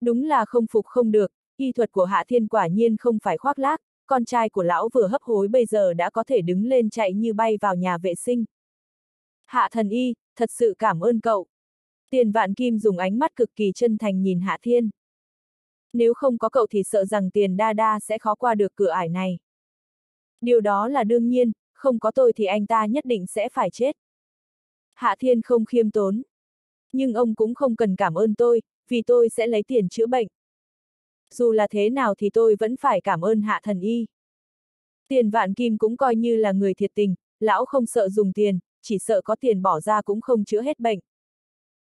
Đúng là không phục không được, y thuật của Hạ Thiên quả nhiên không phải khoác lác, con trai của lão vừa hấp hối bây giờ đã có thể đứng lên chạy như bay vào nhà vệ sinh. Hạ thần y, thật sự cảm ơn cậu. Tiền vạn kim dùng ánh mắt cực kỳ chân thành nhìn Hạ Thiên. Nếu không có cậu thì sợ rằng tiền đa đa sẽ khó qua được cửa ải này. Điều đó là đương nhiên, không có tôi thì anh ta nhất định sẽ phải chết. Hạ Thiên không khiêm tốn. Nhưng ông cũng không cần cảm ơn tôi, vì tôi sẽ lấy tiền chữa bệnh. Dù là thế nào thì tôi vẫn phải cảm ơn Hạ Thần Y. Tiền vạn kim cũng coi như là người thiệt tình, lão không sợ dùng tiền, chỉ sợ có tiền bỏ ra cũng không chữa hết bệnh.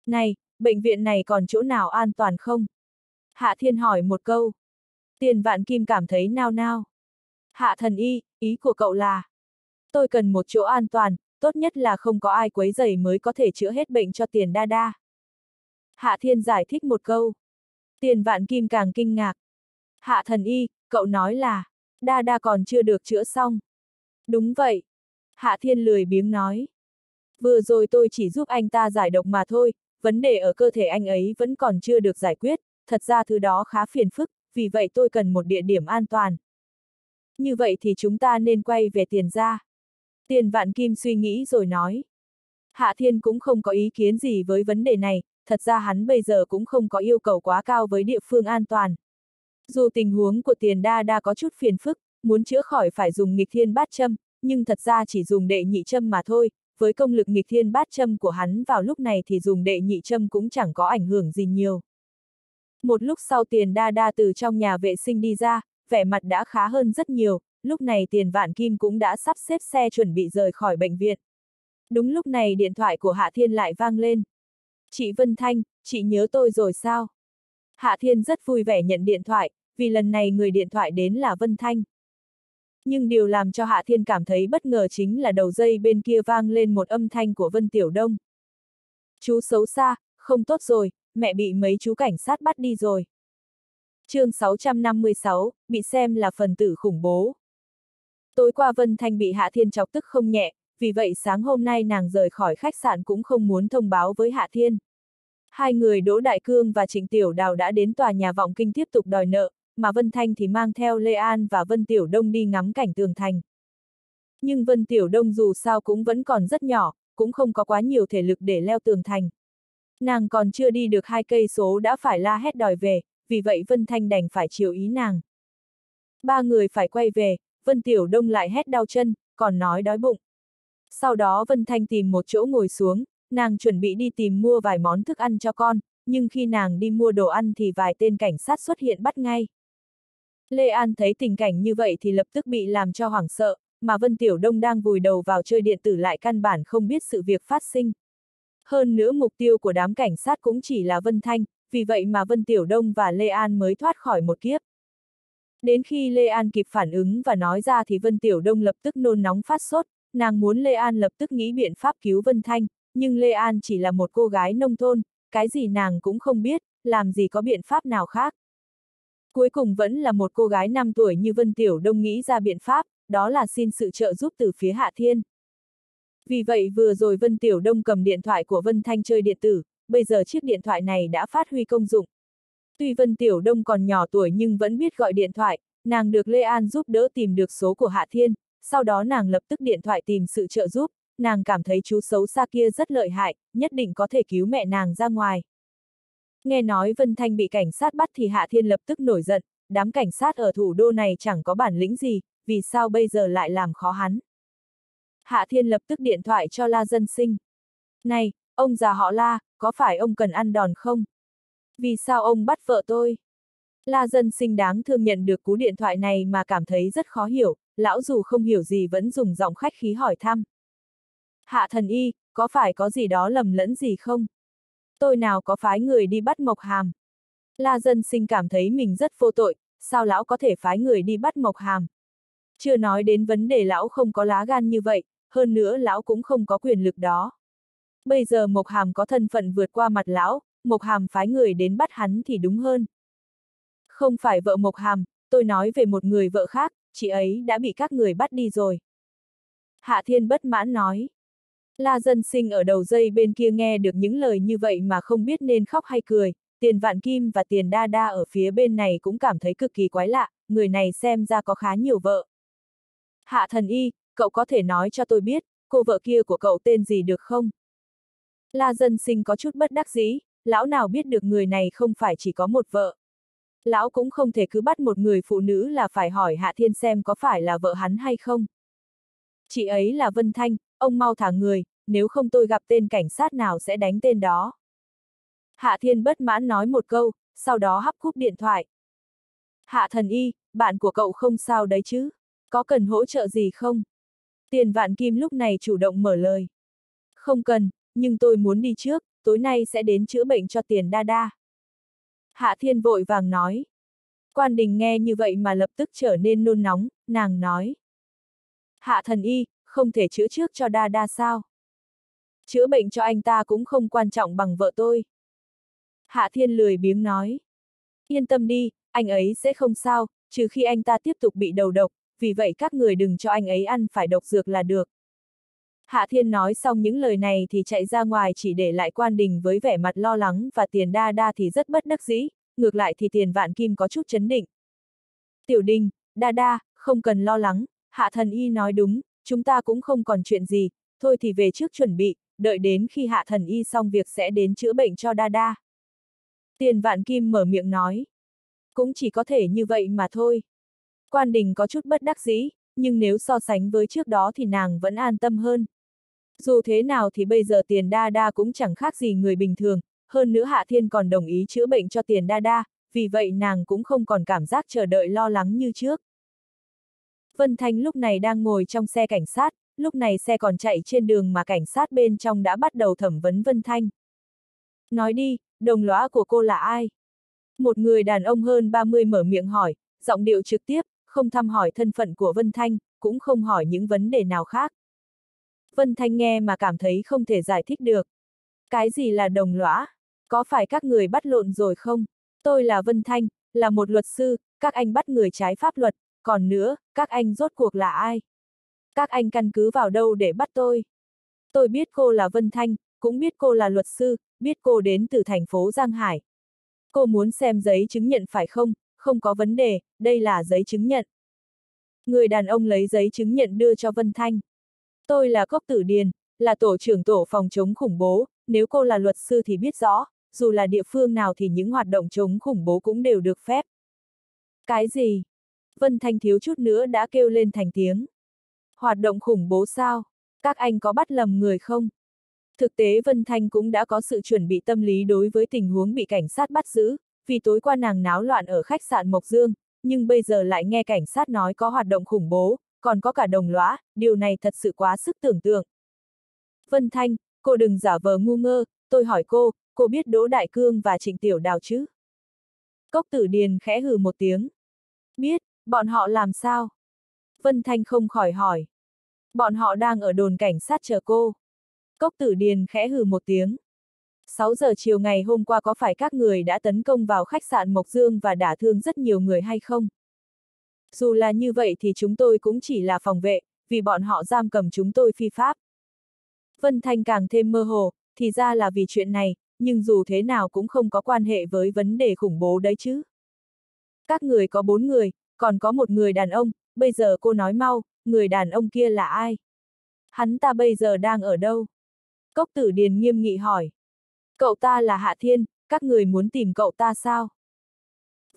Này, bệnh viện này còn chỗ nào an toàn không? Hạ Thiên hỏi một câu. Tiền vạn kim cảm thấy nao nao. Hạ thần y, ý của cậu là. Tôi cần một chỗ an toàn, tốt nhất là không có ai quấy rầy mới có thể chữa hết bệnh cho tiền đa đa. Hạ Thiên giải thích một câu. Tiền vạn kim càng kinh ngạc. Hạ thần y, cậu nói là, đa đa còn chưa được chữa xong. Đúng vậy. Hạ Thiên lười biếng nói. Vừa rồi tôi chỉ giúp anh ta giải độc mà thôi, vấn đề ở cơ thể anh ấy vẫn còn chưa được giải quyết, thật ra thứ đó khá phiền phức, vì vậy tôi cần một địa điểm an toàn. Như vậy thì chúng ta nên quay về tiền ra. Tiền vạn kim suy nghĩ rồi nói. Hạ Thiên cũng không có ý kiến gì với vấn đề này, thật ra hắn bây giờ cũng không có yêu cầu quá cao với địa phương an toàn. Dù tình huống của tiền đa đa có chút phiền phức, muốn chữa khỏi phải dùng nghịch thiên bát châm, nhưng thật ra chỉ dùng đệ nhị châm mà thôi, với công lực nghịch thiên bát châm của hắn vào lúc này thì dùng đệ nhị châm cũng chẳng có ảnh hưởng gì nhiều. Một lúc sau tiền đa đa từ trong nhà vệ sinh đi ra, vẻ mặt đã khá hơn rất nhiều, lúc này tiền vạn kim cũng đã sắp xếp xe chuẩn bị rời khỏi bệnh viện. Đúng lúc này điện thoại của Hạ Thiên lại vang lên. Chị Vân Thanh, chị nhớ tôi rồi sao? Hạ Thiên rất vui vẻ nhận điện thoại, vì lần này người điện thoại đến là Vân Thanh. Nhưng điều làm cho Hạ Thiên cảm thấy bất ngờ chính là đầu dây bên kia vang lên một âm thanh của Vân Tiểu Đông. Chú xấu xa, không tốt rồi, mẹ bị mấy chú cảnh sát bắt đi rồi. chương 656, bị xem là phần tử khủng bố. Tối qua Vân Thanh bị Hạ Thiên chọc tức không nhẹ, vì vậy sáng hôm nay nàng rời khỏi khách sạn cũng không muốn thông báo với Hạ Thiên. Hai người Đỗ Đại Cương và Trịnh Tiểu Đào đã đến tòa nhà vọng kinh tiếp tục đòi nợ, mà Vân Thanh thì mang theo Lê An và Vân Tiểu Đông đi ngắm cảnh tường thành. Nhưng Vân Tiểu Đông dù sao cũng vẫn còn rất nhỏ, cũng không có quá nhiều thể lực để leo tường thành. Nàng còn chưa đi được hai cây số đã phải la hét đòi về, vì vậy Vân Thanh đành phải chiều ý nàng. Ba người phải quay về, Vân Tiểu Đông lại hét đau chân, còn nói đói bụng. Sau đó Vân Thanh tìm một chỗ ngồi xuống, nàng chuẩn bị đi tìm mua vài món thức ăn cho con, nhưng khi nàng đi mua đồ ăn thì vài tên cảnh sát xuất hiện bắt ngay. Lê An thấy tình cảnh như vậy thì lập tức bị làm cho hoảng sợ, mà Vân Tiểu Đông đang vùi đầu vào chơi điện tử lại căn bản không biết sự việc phát sinh. Hơn nữa mục tiêu của đám cảnh sát cũng chỉ là Vân Thanh, vì vậy mà Vân Tiểu Đông và Lê An mới thoát khỏi một kiếp. Đến khi Lê An kịp phản ứng và nói ra thì Vân Tiểu Đông lập tức nôn nóng phát sốt, nàng muốn Lê An lập tức nghĩ biện pháp cứu Vân Thanh, nhưng Lê An chỉ là một cô gái nông thôn, cái gì nàng cũng không biết, làm gì có biện pháp nào khác. Cuối cùng vẫn là một cô gái 5 tuổi như Vân Tiểu Đông nghĩ ra biện pháp, đó là xin sự trợ giúp từ phía Hạ Thiên. Vì vậy vừa rồi Vân Tiểu Đông cầm điện thoại của Vân Thanh chơi điện tử, bây giờ chiếc điện thoại này đã phát huy công dụng. Tuy Vân Tiểu Đông còn nhỏ tuổi nhưng vẫn biết gọi điện thoại, nàng được Lê An giúp đỡ tìm được số của Hạ Thiên, sau đó nàng lập tức điện thoại tìm sự trợ giúp, nàng cảm thấy chú xấu xa kia rất lợi hại, nhất định có thể cứu mẹ nàng ra ngoài. Nghe nói Vân Thanh bị cảnh sát bắt thì Hạ Thiên lập tức nổi giận, đám cảnh sát ở thủ đô này chẳng có bản lĩnh gì, vì sao bây giờ lại làm khó hắn. Hạ Thiên lập tức điện thoại cho La Dân Sinh. Này, ông già họ La, có phải ông cần ăn đòn không? Vì sao ông bắt vợ tôi? La Dân Sinh đáng thương nhận được cú điện thoại này mà cảm thấy rất khó hiểu, lão dù không hiểu gì vẫn dùng giọng khách khí hỏi thăm. Hạ thần y, có phải có gì đó lầm lẫn gì không? Tôi nào có phái người đi bắt Mộc Hàm? La Dân Sinh cảm thấy mình rất vô tội, sao lão có thể phái người đi bắt Mộc Hàm? Chưa nói đến vấn đề lão không có lá gan như vậy, hơn nữa lão cũng không có quyền lực đó. Bây giờ Mộc Hàm có thân phận vượt qua mặt lão, Mộc Hàm phái người đến bắt hắn thì đúng hơn. Không phải vợ Mộc Hàm, tôi nói về một người vợ khác, chị ấy đã bị các người bắt đi rồi. Hạ Thiên bất mãn nói. La dân sinh ở đầu dây bên kia nghe được những lời như vậy mà không biết nên khóc hay cười, tiền vạn kim và tiền đa đa ở phía bên này cũng cảm thấy cực kỳ quái lạ, người này xem ra có khá nhiều vợ. Hạ thần y, cậu có thể nói cho tôi biết, cô vợ kia của cậu tên gì được không? La dân sinh có chút bất đắc dĩ, lão nào biết được người này không phải chỉ có một vợ. Lão cũng không thể cứ bắt một người phụ nữ là phải hỏi Hạ Thiên xem có phải là vợ hắn hay không. Chị ấy là Vân Thanh, ông mau thả người, nếu không tôi gặp tên cảnh sát nào sẽ đánh tên đó. Hạ Thiên bất mãn nói một câu, sau đó hấp cúp điện thoại. Hạ thần y, bạn của cậu không sao đấy chứ? Có cần hỗ trợ gì không? Tiền vạn kim lúc này chủ động mở lời. Không cần, nhưng tôi muốn đi trước, tối nay sẽ đến chữa bệnh cho tiền đa đa. Hạ thiên vội vàng nói. Quan đình nghe như vậy mà lập tức trở nên nôn nóng, nàng nói. Hạ thần y, không thể chữa trước cho đa đa sao? Chữa bệnh cho anh ta cũng không quan trọng bằng vợ tôi. Hạ thiên lười biếng nói. Yên tâm đi, anh ấy sẽ không sao, trừ khi anh ta tiếp tục bị đầu độc, vì vậy các người đừng cho anh ấy ăn phải độc dược là được. Hạ Thiên nói xong những lời này thì chạy ra ngoài chỉ để lại quan đình với vẻ mặt lo lắng và tiền đa đa thì rất bất đắc dĩ, ngược lại thì tiền vạn kim có chút chấn định. Tiểu đình, đa đa, không cần lo lắng, hạ thần y nói đúng, chúng ta cũng không còn chuyện gì, thôi thì về trước chuẩn bị, đợi đến khi hạ thần y xong việc sẽ đến chữa bệnh cho đa đa. Tiền vạn kim mở miệng nói. Cũng chỉ có thể như vậy mà thôi. Quan đình có chút bất đắc dĩ, nhưng nếu so sánh với trước đó thì nàng vẫn an tâm hơn. Dù thế nào thì bây giờ tiền đa đa cũng chẳng khác gì người bình thường, hơn nữa Hạ Thiên còn đồng ý chữa bệnh cho tiền đa đa, vì vậy nàng cũng không còn cảm giác chờ đợi lo lắng như trước. Vân Thanh lúc này đang ngồi trong xe cảnh sát, lúc này xe còn chạy trên đường mà cảnh sát bên trong đã bắt đầu thẩm vấn Vân Thanh. Nói đi, đồng lõa của cô là ai? Một người đàn ông hơn 30 mở miệng hỏi, giọng điệu trực tiếp, không thăm hỏi thân phận của Vân Thanh, cũng không hỏi những vấn đề nào khác. Vân Thanh nghe mà cảm thấy không thể giải thích được. Cái gì là đồng lõa? Có phải các người bắt lộn rồi không? Tôi là Vân Thanh, là một luật sư, các anh bắt người trái pháp luật, còn nữa, các anh rốt cuộc là ai? Các anh căn cứ vào đâu để bắt tôi? Tôi biết cô là Vân Thanh, cũng biết cô là luật sư, biết cô đến từ thành phố Giang Hải. Cô muốn xem giấy chứng nhận phải không? Không có vấn đề, đây là giấy chứng nhận. Người đàn ông lấy giấy chứng nhận đưa cho Vân Thanh. Tôi là Cốc Tử Điền, là tổ trưởng tổ phòng chống khủng bố, nếu cô là luật sư thì biết rõ, dù là địa phương nào thì những hoạt động chống khủng bố cũng đều được phép. Cái gì? Vân Thanh thiếu chút nữa đã kêu lên thành tiếng. Hoạt động khủng bố sao? Các anh có bắt lầm người không? Thực tế Vân Thanh cũng đã có sự chuẩn bị tâm lý đối với tình huống bị cảnh sát bắt giữ, vì tối qua nàng náo loạn ở khách sạn Mộc Dương, nhưng bây giờ lại nghe cảnh sát nói có hoạt động khủng bố, còn có cả đồng lõa, điều này thật sự quá sức tưởng tượng. Vân Thanh, cô đừng giả vờ ngu ngơ, tôi hỏi cô, cô biết Đỗ Đại Cương và Trịnh Tiểu Đào chứ? Cốc Tử Điền khẽ hừ một tiếng. Biết, bọn họ làm sao? Vân Thanh không khỏi hỏi. Bọn họ đang ở đồn cảnh sát chờ cô. Cốc Tử Điền khẽ hừ một tiếng. 6 giờ chiều ngày hôm qua có phải các người đã tấn công vào khách sạn Mộc Dương và đả thương rất nhiều người hay không? Dù là như vậy thì chúng tôi cũng chỉ là phòng vệ, vì bọn họ giam cầm chúng tôi phi pháp. Vân Thanh càng thêm mơ hồ, thì ra là vì chuyện này, nhưng dù thế nào cũng không có quan hệ với vấn đề khủng bố đấy chứ. Các người có bốn người, còn có một người đàn ông, bây giờ cô nói mau, người đàn ông kia là ai? Hắn ta bây giờ đang ở đâu? Cốc tử điền nghiêm nghị hỏi. Cậu ta là Hạ Thiên, các người muốn tìm cậu ta sao?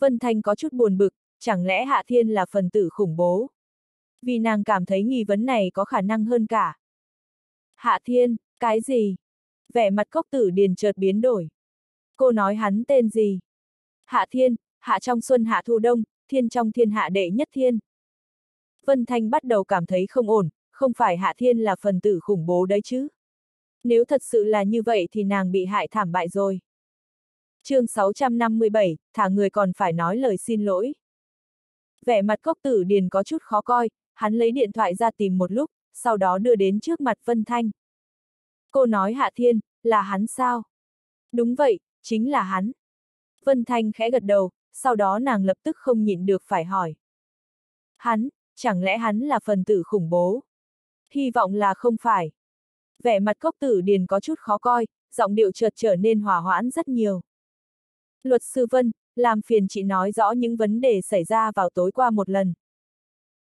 Vân Thanh có chút buồn bực, chẳng lẽ Hạ Thiên là phần tử khủng bố? Vì nàng cảm thấy nghi vấn này có khả năng hơn cả. Hạ Thiên, cái gì? Vẻ mặt cốc tử điền chợt biến đổi. Cô nói hắn tên gì? Hạ Thiên, Hạ trong xuân hạ thu đông, thiên trong thiên hạ đệ nhất thiên. Vân Thanh bắt đầu cảm thấy không ổn, không phải Hạ Thiên là phần tử khủng bố đấy chứ. Nếu thật sự là như vậy thì nàng bị hại thảm bại rồi. chương 657, thả người còn phải nói lời xin lỗi. Vẻ mặt cốc tử điền có chút khó coi, hắn lấy điện thoại ra tìm một lúc, sau đó đưa đến trước mặt Vân Thanh. Cô nói Hạ Thiên, là hắn sao? Đúng vậy, chính là hắn. Vân Thanh khẽ gật đầu, sau đó nàng lập tức không nhịn được phải hỏi. Hắn, chẳng lẽ hắn là phần tử khủng bố? Hy vọng là không phải. Vẻ mặt cốc tử điền có chút khó coi, giọng điệu chợt trở nên hòa hoãn rất nhiều. Luật sư Vân, làm phiền chị nói rõ những vấn đề xảy ra vào tối qua một lần.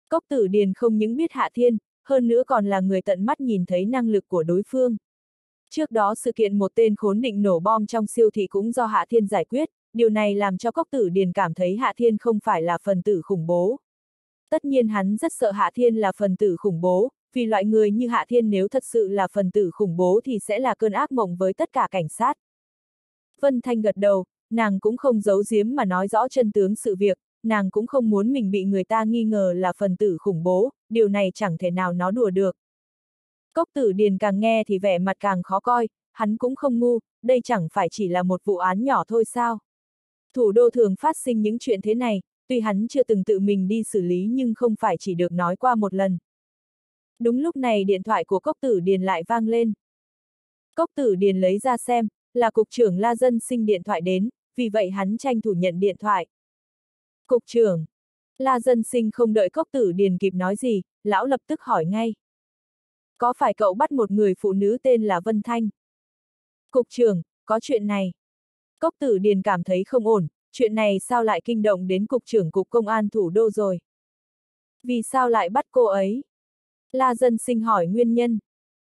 Cốc tử điền không những biết Hạ Thiên, hơn nữa còn là người tận mắt nhìn thấy năng lực của đối phương. Trước đó sự kiện một tên khốn định nổ bom trong siêu thị cũng do Hạ Thiên giải quyết, điều này làm cho Cốc Tử Điền cảm thấy Hạ Thiên không phải là phần tử khủng bố. Tất nhiên hắn rất sợ Hạ Thiên là phần tử khủng bố, vì loại người như Hạ Thiên nếu thật sự là phần tử khủng bố thì sẽ là cơn ác mộng với tất cả cảnh sát. Vân Thanh gật đầu, nàng cũng không giấu giếm mà nói rõ chân tướng sự việc, nàng cũng không muốn mình bị người ta nghi ngờ là phần tử khủng bố, điều này chẳng thể nào nó đùa được. Cốc tử điền càng nghe thì vẻ mặt càng khó coi, hắn cũng không ngu, đây chẳng phải chỉ là một vụ án nhỏ thôi sao. Thủ đô thường phát sinh những chuyện thế này, tuy hắn chưa từng tự mình đi xử lý nhưng không phải chỉ được nói qua một lần. Đúng lúc này điện thoại của cốc tử điền lại vang lên. Cốc tử điền lấy ra xem, là cục trưởng La Dân sinh điện thoại đến, vì vậy hắn tranh thủ nhận điện thoại. Cục trưởng. La Dân sinh không đợi cốc tử điền kịp nói gì, lão lập tức hỏi ngay. Có phải cậu bắt một người phụ nữ tên là Vân Thanh? Cục trưởng, có chuyện này. Cốc tử điền cảm thấy không ổn, chuyện này sao lại kinh động đến cục trưởng cục công an thủ đô rồi? Vì sao lại bắt cô ấy? La dân sinh hỏi nguyên nhân.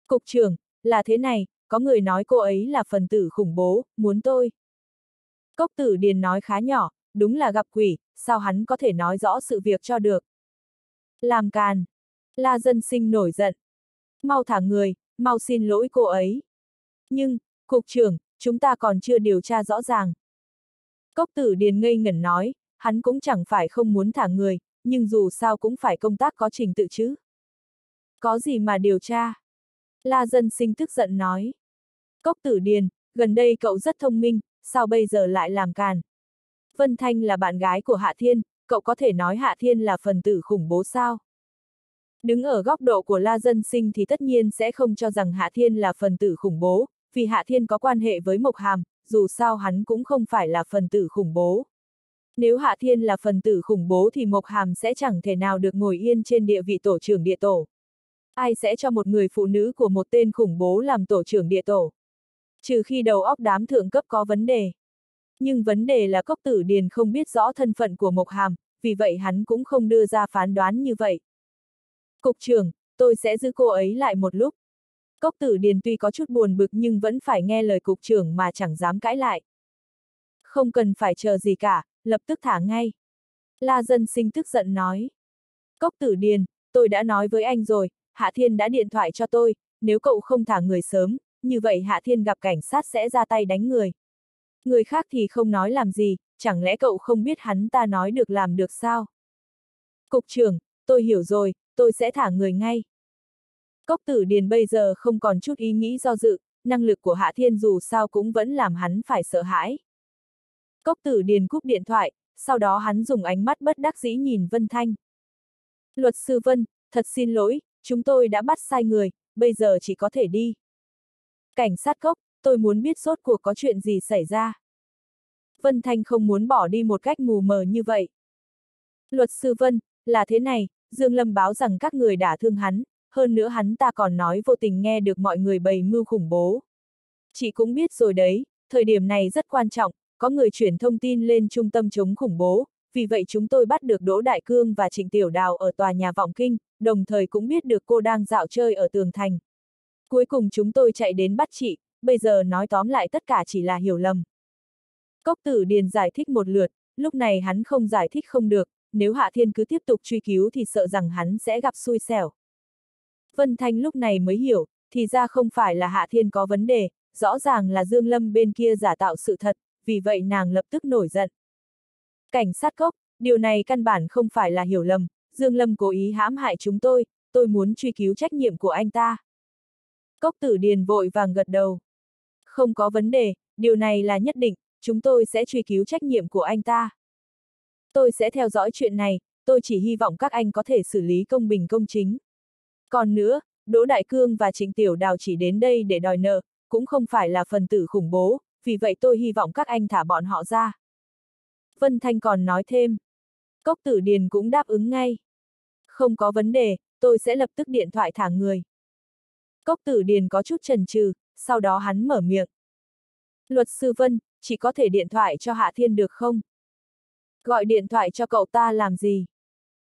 Cục trưởng, là thế này, có người nói cô ấy là phần tử khủng bố, muốn tôi. Cốc tử điền nói khá nhỏ, đúng là gặp quỷ, sao hắn có thể nói rõ sự việc cho được. Làm càn. La dân sinh nổi giận. Mau thả người, mau xin lỗi cô ấy. Nhưng, cục trưởng, chúng ta còn chưa điều tra rõ ràng. Cốc tử điền ngây ngẩn nói, hắn cũng chẳng phải không muốn thả người, nhưng dù sao cũng phải công tác có trình tự chứ. Có gì mà điều tra? La dân sinh tức giận nói. Cốc tử điền, gần đây cậu rất thông minh, sao bây giờ lại làm càn? Vân Thanh là bạn gái của Hạ Thiên, cậu có thể nói Hạ Thiên là phần tử khủng bố sao? Đứng ở góc độ của La Dân Sinh thì tất nhiên sẽ không cho rằng Hạ Thiên là phần tử khủng bố, vì Hạ Thiên có quan hệ với Mộc Hàm, dù sao hắn cũng không phải là phần tử khủng bố. Nếu Hạ Thiên là phần tử khủng bố thì Mộc Hàm sẽ chẳng thể nào được ngồi yên trên địa vị tổ trưởng địa tổ. Ai sẽ cho một người phụ nữ của một tên khủng bố làm tổ trưởng địa tổ? Trừ khi đầu óc đám thượng cấp có vấn đề. Nhưng vấn đề là cốc tử điền không biết rõ thân phận của Mộc Hàm, vì vậy hắn cũng không đưa ra phán đoán như vậy. Cục trưởng, tôi sẽ giữ cô ấy lại một lúc. Cốc tử điền tuy có chút buồn bực nhưng vẫn phải nghe lời cục trưởng mà chẳng dám cãi lại. Không cần phải chờ gì cả, lập tức thả ngay. La dân sinh tức giận nói. Cốc tử điền, tôi đã nói với anh rồi, Hạ Thiên đã điện thoại cho tôi, nếu cậu không thả người sớm, như vậy Hạ Thiên gặp cảnh sát sẽ ra tay đánh người. Người khác thì không nói làm gì, chẳng lẽ cậu không biết hắn ta nói được làm được sao? Cục trưởng, tôi hiểu rồi, tôi sẽ thả người ngay. Cốc tử điền bây giờ không còn chút ý nghĩ do dự, năng lực của Hạ Thiên dù sao cũng vẫn làm hắn phải sợ hãi. Cốc tử điền cúp điện thoại, sau đó hắn dùng ánh mắt bất đắc dĩ nhìn Vân Thanh. Luật sư Vân, thật xin lỗi, chúng tôi đã bắt sai người, bây giờ chỉ có thể đi. Cảnh sát cốc, tôi muốn biết rốt cuộc có chuyện gì xảy ra. Vân Thanh không muốn bỏ đi một cách mù mờ như vậy. Luật sư Vân, là thế này, Dương Lâm báo rằng các người đã thương hắn, hơn nữa hắn ta còn nói vô tình nghe được mọi người bày mưu khủng bố. Chị cũng biết rồi đấy, thời điểm này rất quan trọng, có người chuyển thông tin lên trung tâm chống khủng bố, vì vậy chúng tôi bắt được Đỗ Đại Cương và Trịnh Tiểu Đào ở tòa nhà Vọng Kinh, đồng thời cũng biết được cô đang dạo chơi ở tường thành. Cuối cùng chúng tôi chạy đến bắt chị, bây giờ nói tóm lại tất cả chỉ là hiểu lầm. Cốc tử Điền giải thích một lượt, lúc này hắn không giải thích không được, nếu Hạ Thiên cứ tiếp tục truy cứu thì sợ rằng hắn sẽ gặp xui xẻo. Vân Thanh lúc này mới hiểu, thì ra không phải là Hạ Thiên có vấn đề, rõ ràng là Dương Lâm bên kia giả tạo sự thật, vì vậy nàng lập tức nổi giận. Cảnh sát cốc, điều này căn bản không phải là hiểu lầm, Dương Lâm cố ý hãm hại chúng tôi, tôi muốn truy cứu trách nhiệm của anh ta. Cốc tử điền vội vàng gật đầu. Không có vấn đề, điều này là nhất định, chúng tôi sẽ truy cứu trách nhiệm của anh ta. Tôi sẽ theo dõi chuyện này, tôi chỉ hy vọng các anh có thể xử lý công bình công chính. Còn nữa, Đỗ Đại Cương và Trịnh Tiểu Đào chỉ đến đây để đòi nợ, cũng không phải là phần tử khủng bố, vì vậy tôi hy vọng các anh thả bọn họ ra. Vân Thanh còn nói thêm. Cốc Tử Điền cũng đáp ứng ngay. Không có vấn đề, tôi sẽ lập tức điện thoại thả người. Cốc Tử Điền có chút chần chừ, sau đó hắn mở miệng. Luật sư Vân, chỉ có thể điện thoại cho Hạ Thiên được không? Gọi điện thoại cho cậu ta làm gì?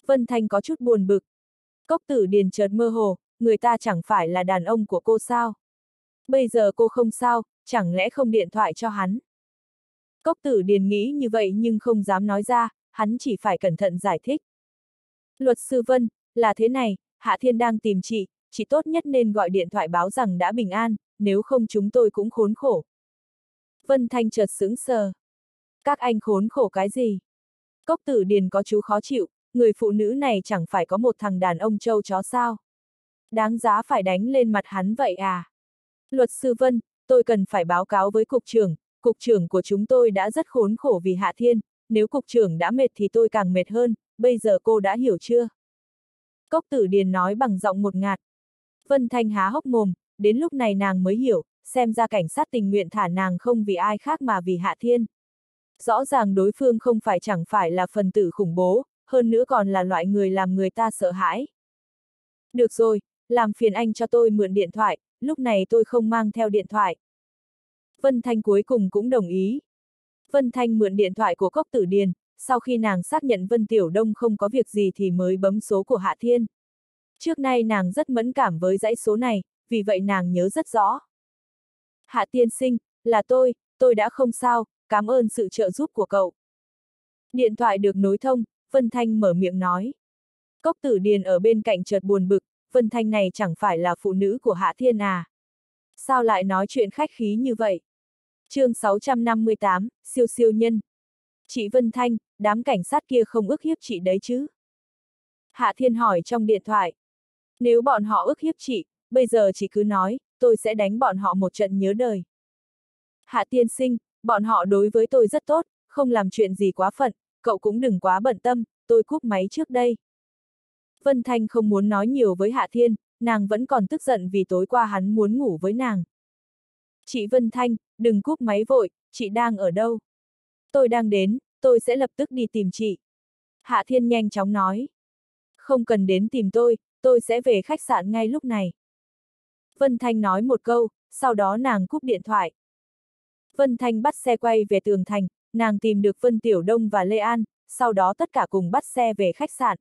Vân Thanh có chút buồn bực. Cốc tử điền chợt mơ hồ, người ta chẳng phải là đàn ông của cô sao? Bây giờ cô không sao, chẳng lẽ không điện thoại cho hắn? Cốc tử điền nghĩ như vậy nhưng không dám nói ra, hắn chỉ phải cẩn thận giải thích. Luật sư Vân, là thế này, Hạ Thiên đang tìm chị, chị tốt nhất nên gọi điện thoại báo rằng đã bình an, nếu không chúng tôi cũng khốn khổ. Vân Thanh chợt sững sờ. Các anh khốn khổ cái gì? Cốc tử điền có chú khó chịu, người phụ nữ này chẳng phải có một thằng đàn ông trâu chó sao? Đáng giá phải đánh lên mặt hắn vậy à? Luật sư Vân, tôi cần phải báo cáo với cục trưởng, cục trưởng của chúng tôi đã rất khốn khổ vì Hạ Thiên, nếu cục trưởng đã mệt thì tôi càng mệt hơn, bây giờ cô đã hiểu chưa? Cốc tử điền nói bằng giọng một ngạt. Vân Thanh há hốc mồm, đến lúc này nàng mới hiểu, xem ra cảnh sát tình nguyện thả nàng không vì ai khác mà vì Hạ Thiên. Rõ ràng đối phương không phải chẳng phải là phần tử khủng bố, hơn nữa còn là loại người làm người ta sợ hãi. Được rồi, làm phiền anh cho tôi mượn điện thoại, lúc này tôi không mang theo điện thoại. Vân Thanh cuối cùng cũng đồng ý. Vân Thanh mượn điện thoại của Cốc Tử Điền, sau khi nàng xác nhận Vân Tiểu Đông không có việc gì thì mới bấm số của Hạ Thiên. Trước nay nàng rất mẫn cảm với dãy số này, vì vậy nàng nhớ rất rõ. Hạ tiên sinh, là tôi, tôi đã không sao, cảm ơn sự trợ giúp của cậu. Điện thoại được nối thông, Vân Thanh mở miệng nói. Cốc tử điền ở bên cạnh chợt buồn bực, Vân Thanh này chẳng phải là phụ nữ của Hạ Thiên à? Sao lại nói chuyện khách khí như vậy? chương 658, siêu siêu nhân. Chị Vân Thanh, đám cảnh sát kia không ức hiếp chị đấy chứ? Hạ Thiên hỏi trong điện thoại. Nếu bọn họ ức hiếp chị, bây giờ chỉ cứ nói, tôi sẽ đánh bọn họ một trận nhớ đời. Hạ tiên sinh, bọn họ đối với tôi rất tốt, không làm chuyện gì quá phận, cậu cũng đừng quá bận tâm, tôi cúp máy trước đây. Vân Thanh không muốn nói nhiều với Hạ Thiên, nàng vẫn còn tức giận vì tối qua hắn muốn ngủ với nàng. Chị Vân Thanh, đừng cúp máy vội, chị đang ở đâu? Tôi đang đến, tôi sẽ lập tức đi tìm chị. Hạ Thiên nhanh chóng nói. Không cần đến tìm tôi, tôi sẽ về khách sạn ngay lúc này. Vân Thanh nói một câu, sau đó nàng cúp điện thoại. Vân Thanh bắt xe quay về tường thành, nàng tìm được Vân Tiểu Đông và Lê An, sau đó tất cả cùng bắt xe về khách sạn.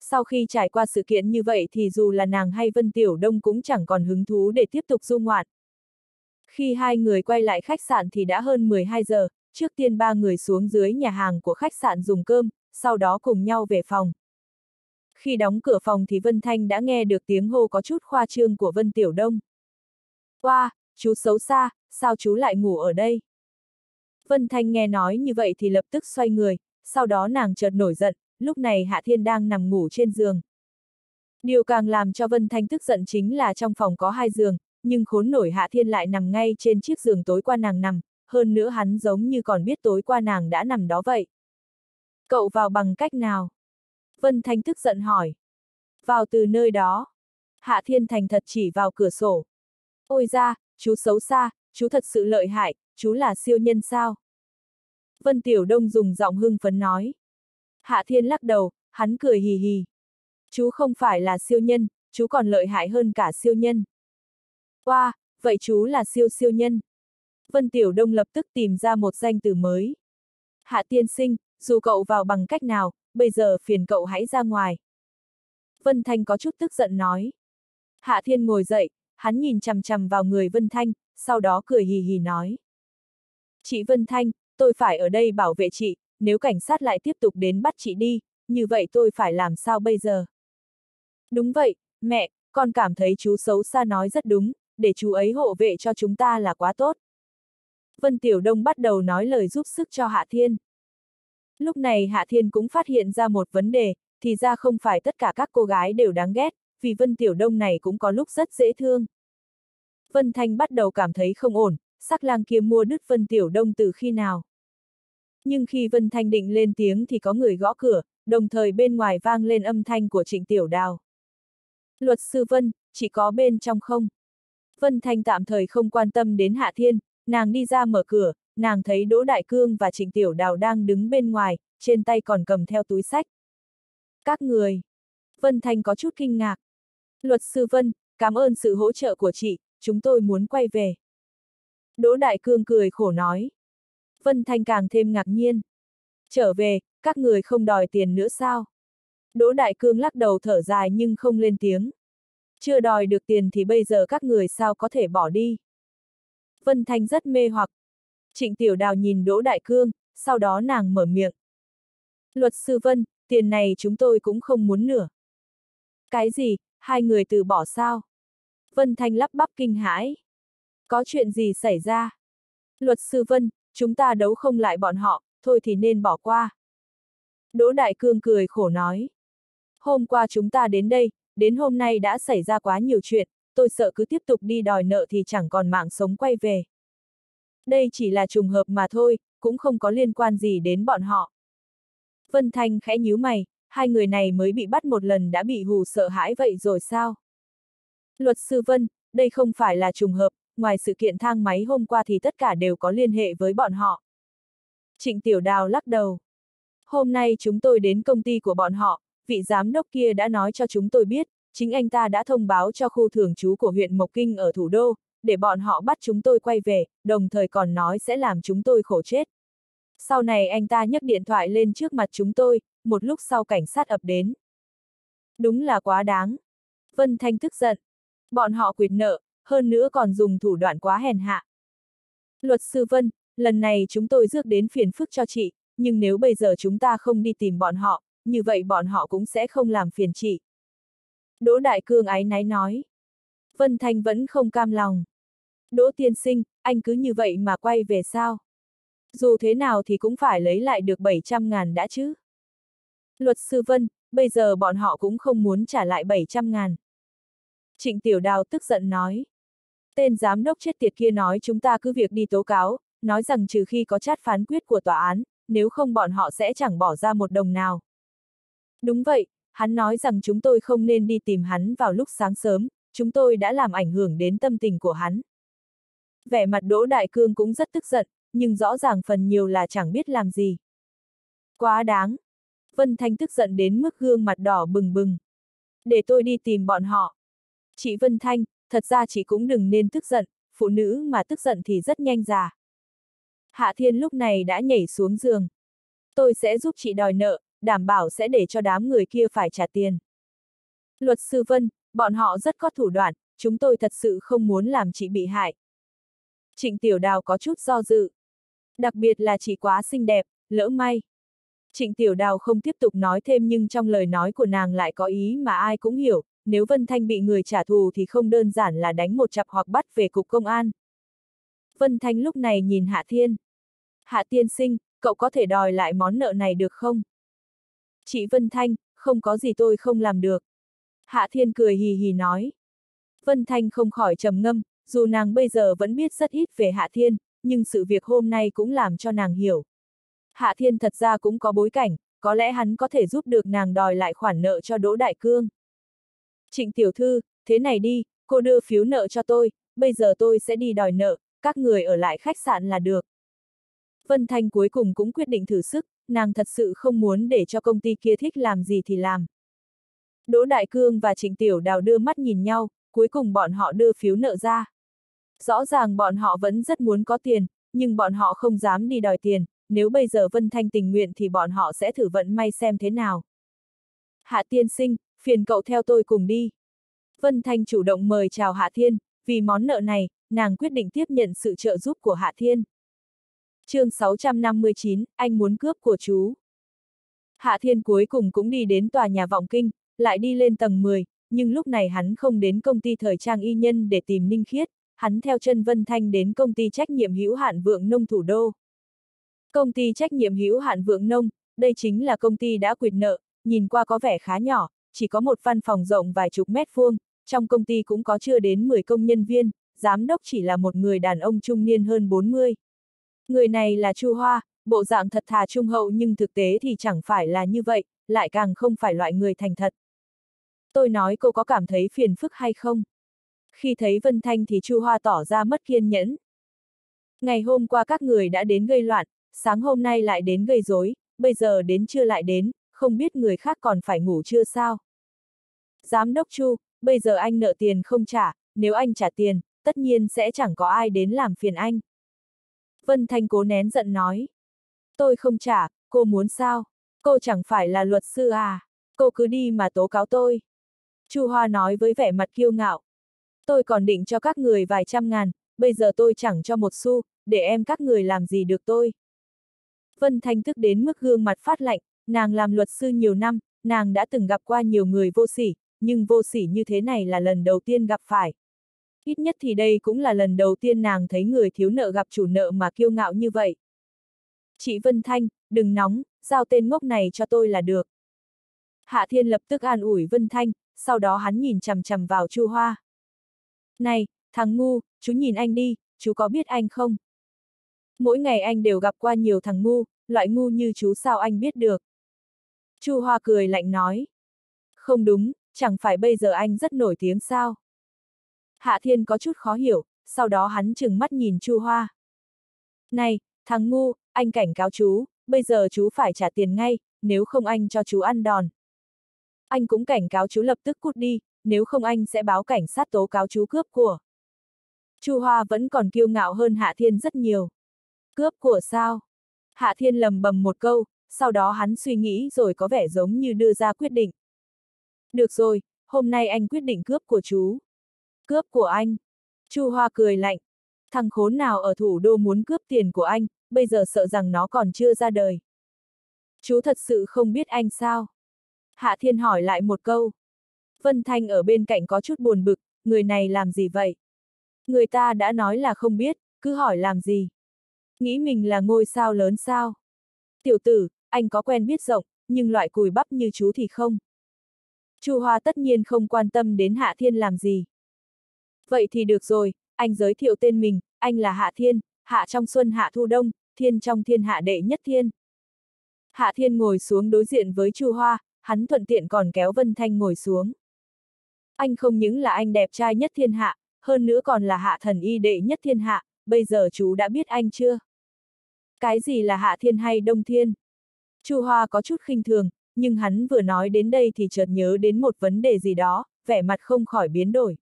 Sau khi trải qua sự kiện như vậy thì dù là nàng hay Vân Tiểu Đông cũng chẳng còn hứng thú để tiếp tục du ngoạn. Khi hai người quay lại khách sạn thì đã hơn 12 giờ, trước tiên ba người xuống dưới nhà hàng của khách sạn dùng cơm, sau đó cùng nhau về phòng. Khi đóng cửa phòng thì Vân Thanh đã nghe được tiếng hô có chút khoa trương của Vân Tiểu Đông. Qua, chú xấu xa, sao chú lại ngủ ở đây? Vân Thanh nghe nói như vậy thì lập tức xoay người, sau đó nàng chợt nổi giận, lúc này Hạ Thiên đang nằm ngủ trên giường. Điều càng làm cho Vân Thanh tức giận chính là trong phòng có hai giường, nhưng khốn nổi Hạ Thiên lại nằm ngay trên chiếc giường tối qua nàng nằm, hơn nữa hắn giống như còn biết tối qua nàng đã nằm đó vậy. Cậu vào bằng cách nào? Vân Thanh tức giận hỏi. Vào từ nơi đó. Hạ Thiên Thành thật chỉ vào cửa sổ. Ôi ra, chú xấu xa, chú thật sự lợi hại, chú là siêu nhân sao? Vân Tiểu Đông dùng giọng hưng phấn nói. Hạ Thiên lắc đầu, hắn cười hì hì. Chú không phải là siêu nhân, chú còn lợi hại hơn cả siêu nhân. Wow, vậy chú là siêu siêu nhân. Vân Tiểu Đông lập tức tìm ra một danh từ mới. Hạ tiên sinh, dù cậu vào bằng cách nào, bây giờ phiền cậu hãy ra ngoài. Vân Thanh có chút tức giận nói. Hạ Thiên ngồi dậy, hắn nhìn chằm chằm vào người Vân Thanh, sau đó cười hì hì nói. Chị Vân Thanh, tôi phải ở đây bảo vệ chị, nếu cảnh sát lại tiếp tục đến bắt chị đi, như vậy tôi phải làm sao bây giờ? Đúng vậy, mẹ, con cảm thấy chú xấu xa nói rất đúng, để chú ấy hộ vệ cho chúng ta là quá tốt. Vân Tiểu Đông bắt đầu nói lời giúp sức cho Hạ Thiên. Lúc này Hạ Thiên cũng phát hiện ra một vấn đề, thì ra không phải tất cả các cô gái đều đáng ghét, vì Vân Tiểu Đông này cũng có lúc rất dễ thương. Vân Thanh bắt đầu cảm thấy không ổn, sắc lang kia mua đứt Vân Tiểu Đông từ khi nào. Nhưng khi Vân Thanh định lên tiếng thì có người gõ cửa, đồng thời bên ngoài vang lên âm thanh của Trịnh Tiểu Đào. Luật sư Vân, chỉ có bên trong không? Vân Thanh tạm thời không quan tâm đến Hạ Thiên, nàng đi ra mở cửa, nàng thấy Đỗ Đại Cương và Trịnh Tiểu Đào đang đứng bên ngoài, trên tay còn cầm theo túi sách. Các người. Vân Thanh có chút kinh ngạc. Luật sư Vân, cảm ơn sự hỗ trợ của chị, chúng tôi muốn quay về. Đỗ Đại Cương cười khổ nói. Vân Thanh càng thêm ngạc nhiên. Trở về, các người không đòi tiền nữa sao? Đỗ Đại Cương lắc đầu thở dài nhưng không lên tiếng. Chưa đòi được tiền thì bây giờ các người sao có thể bỏ đi? Vân Thanh rất mê hoặc. Trịnh Tiểu Đào nhìn Đỗ Đại Cương, sau đó nàng mở miệng. Luật sư Vân, tiền này chúng tôi cũng không muốn nửa. Cái gì, hai người từ bỏ sao? Vân Thanh lắp bắp kinh hãi. Có chuyện gì xảy ra? Luật sư Vân, chúng ta đấu không lại bọn họ, thôi thì nên bỏ qua. Đỗ Đại Cương cười khổ nói. Hôm qua chúng ta đến đây, đến hôm nay đã xảy ra quá nhiều chuyện, tôi sợ cứ tiếp tục đi đòi nợ thì chẳng còn mạng sống quay về. Đây chỉ là trùng hợp mà thôi, cũng không có liên quan gì đến bọn họ. Vân Thanh khẽ nhíu mày, hai người này mới bị bắt một lần đã bị hù sợ hãi vậy rồi sao? Luật sư Vân, đây không phải là trùng hợp, ngoài sự kiện thang máy hôm qua thì tất cả đều có liên hệ với bọn họ. Trịnh Tiểu Đào lắc đầu. Hôm nay chúng tôi đến công ty của bọn họ, vị giám đốc kia đã nói cho chúng tôi biết, chính anh ta đã thông báo cho khu thường trú của huyện Mộc Kinh ở thủ đô, để bọn họ bắt chúng tôi quay về, đồng thời còn nói sẽ làm chúng tôi khổ chết. Sau này anh ta nhấc điện thoại lên trước mặt chúng tôi, một lúc sau cảnh sát ập đến. Đúng là quá đáng. Vân Thanh tức giận. Bọn họ quyệt nợ, hơn nữa còn dùng thủ đoạn quá hèn hạ. Luật sư Vân, lần này chúng tôi rước đến phiền phức cho chị, nhưng nếu bây giờ chúng ta không đi tìm bọn họ, như vậy bọn họ cũng sẽ không làm phiền chị. Đỗ Đại Cương ái náy nói. Vân Thanh vẫn không cam lòng. Đỗ tiên sinh, anh cứ như vậy mà quay về sao? Dù thế nào thì cũng phải lấy lại được 700 ngàn đã chứ. Luật sư Vân, bây giờ bọn họ cũng không muốn trả lại 700 ngàn. Trịnh Tiểu Đào tức giận nói. Tên giám đốc chết tiệt kia nói chúng ta cứ việc đi tố cáo, nói rằng trừ khi có chát phán quyết của tòa án, nếu không bọn họ sẽ chẳng bỏ ra một đồng nào. Đúng vậy, hắn nói rằng chúng tôi không nên đi tìm hắn vào lúc sáng sớm, chúng tôi đã làm ảnh hưởng đến tâm tình của hắn. Vẻ mặt Đỗ Đại Cương cũng rất tức giận, nhưng rõ ràng phần nhiều là chẳng biết làm gì. Quá đáng. Vân Thanh tức giận đến mức gương mặt đỏ bừng bừng. Để tôi đi tìm bọn họ. Chị Vân Thanh, thật ra chị cũng đừng nên tức giận, phụ nữ mà tức giận thì rất nhanh già. Hạ Thiên lúc này đã nhảy xuống giường. Tôi sẽ giúp chị đòi nợ, đảm bảo sẽ để cho đám người kia phải trả tiền. Luật sư Vân, bọn họ rất có thủ đoạn, chúng tôi thật sự không muốn làm chị bị hại. Trịnh Tiểu Đào có chút do dự. Đặc biệt là chị quá xinh đẹp, lỡ may. Trịnh Tiểu Đào không tiếp tục nói thêm nhưng trong lời nói của nàng lại có ý mà ai cũng hiểu, nếu Vân Thanh bị người trả thù thì không đơn giản là đánh một chặp hoặc bắt về cục công an. Vân Thanh lúc này nhìn Hạ Thiên. Hạ Tiên sinh, cậu có thể đòi lại món nợ này được không? Chị Vân Thanh, không có gì tôi không làm được. Hạ Thiên cười hì hì nói. Vân Thanh không khỏi trầm ngâm, dù nàng bây giờ vẫn biết rất ít về Hạ Thiên, nhưng sự việc hôm nay cũng làm cho nàng hiểu. Hạ Thiên thật ra cũng có bối cảnh, có lẽ hắn có thể giúp được nàng đòi lại khoản nợ cho Đỗ Đại Cương. Trịnh Tiểu Thư, thế này đi, cô đưa phiếu nợ cho tôi, bây giờ tôi sẽ đi đòi nợ, các người ở lại khách sạn là được. Vân Thanh cuối cùng cũng quyết định thử sức, nàng thật sự không muốn để cho công ty kia thích làm gì thì làm. Đỗ Đại Cương và Trịnh Tiểu Đào đưa mắt nhìn nhau, cuối cùng bọn họ đưa phiếu nợ ra. Rõ ràng bọn họ vẫn rất muốn có tiền, nhưng bọn họ không dám đi đòi tiền, nếu bây giờ Vân Thanh tình nguyện thì bọn họ sẽ thử vận may xem thế nào. Hạ tiên sinh, phiền cậu theo tôi cùng đi. Vân Thanh chủ động mời chào Hạ Thiên, vì món nợ này, nàng quyết định tiếp nhận sự trợ giúp của Hạ Thiên. chương 659, anh muốn cướp của chú. Hạ Thiên cuối cùng cũng đi đến tòa nhà vọng kinh, lại đi lên tầng 10, nhưng lúc này hắn không đến công ty thời trang y nhân để tìm Ninh Khiết, hắn theo chân Vân Thanh đến công ty trách nhiệm hữu hạn vượng nông thủ đô. Công ty trách nhiệm hữu hạn vượng nông, đây chính là công ty đã quyệt nợ, nhìn qua có vẻ khá nhỏ, chỉ có một văn phòng rộng vài chục mét vuông, trong công ty cũng có chưa đến 10 công nhân viên, giám đốc chỉ là một người đàn ông trung niên hơn 40. Người này là Chu Hoa, bộ dạng thật thà trung hậu nhưng thực tế thì chẳng phải là như vậy, lại càng không phải loại người thành thật. Tôi nói cô có cảm thấy phiền phức hay không? Khi thấy Vân Thanh thì Chu Hoa tỏ ra mất kiên nhẫn. Ngày hôm qua các người đã đến gây loạn, sáng hôm nay lại đến gây rối, bây giờ đến chưa lại đến, không biết người khác còn phải ngủ chưa sao? Giám đốc Chu, bây giờ anh nợ tiền không trả, nếu anh trả tiền, tất nhiên sẽ chẳng có ai đến làm phiền anh. Vân Thanh cố nén giận nói. Tôi không trả, cô muốn sao? Cô chẳng phải là luật sư à? Cô cứ đi mà tố cáo tôi. Chu Hoa nói với vẻ mặt kiêu ngạo. Tôi còn định cho các người vài trăm ngàn, bây giờ tôi chẳng cho một xu, để em các người làm gì được tôi. Vân Thanh tức đến mức gương mặt phát lạnh, nàng làm luật sư nhiều năm, nàng đã từng gặp qua nhiều người vô sỉ, nhưng vô sỉ như thế này là lần đầu tiên gặp phải. Ít nhất thì đây cũng là lần đầu tiên nàng thấy người thiếu nợ gặp chủ nợ mà kiêu ngạo như vậy. Chị Vân Thanh, đừng nóng, giao tên ngốc này cho tôi là được. Hạ Thiên lập tức an ủi Vân Thanh, sau đó hắn nhìn chằm chằm vào Chu Hoa. Này, thằng ngu, chú nhìn anh đi, chú có biết anh không? Mỗi ngày anh đều gặp qua nhiều thằng ngu, loại ngu như chú sao anh biết được? Chu Hoa cười lạnh nói. Không đúng, chẳng phải bây giờ anh rất nổi tiếng sao? Hạ Thiên có chút khó hiểu, sau đó hắn chừng mắt nhìn Chu Hoa. Này, thằng ngu, anh cảnh cáo chú, bây giờ chú phải trả tiền ngay, nếu không anh cho chú ăn đòn. Anh cũng cảnh cáo chú lập tức cút đi, nếu không anh sẽ báo cảnh sát tố cáo chú cướp của. Chu Hoa vẫn còn kiêu ngạo hơn Hạ Thiên rất nhiều. Cướp của sao? Hạ Thiên lầm bầm một câu, sau đó hắn suy nghĩ rồi có vẻ giống như đưa ra quyết định. Được rồi, hôm nay anh quyết định cướp của chú. Cướp của anh. Chu Hoa cười lạnh. Thằng khốn nào ở thủ đô muốn cướp tiền của anh, bây giờ sợ rằng nó còn chưa ra đời. Chú thật sự không biết anh sao? Hạ Thiên hỏi lại một câu. Vân Thanh ở bên cạnh có chút buồn bực, người này làm gì vậy? Người ta đã nói là không biết, cứ hỏi làm gì? Nghĩ mình là ngôi sao lớn sao? Tiểu tử, anh có quen biết rộng, nhưng loại cùi bắp như chú thì không. Chu Hoa tất nhiên không quan tâm đến Hạ Thiên làm gì. Vậy thì được rồi, anh giới thiệu tên mình, anh là Hạ Thiên, Hạ trong xuân Hạ thu đông, Thiên trong thiên hạ đệ nhất thiên. Hạ Thiên ngồi xuống đối diện với Chu Hoa, hắn thuận tiện còn kéo Vân Thanh ngồi xuống. Anh không những là anh đẹp trai nhất thiên hạ, hơn nữa còn là hạ thần y đệ nhất thiên hạ, bây giờ chú đã biết anh chưa? Cái gì là hạ thiên hay đông thiên? Chu Hoa có chút khinh thường, nhưng hắn vừa nói đến đây thì chợt nhớ đến một vấn đề gì đó, vẻ mặt không khỏi biến đổi.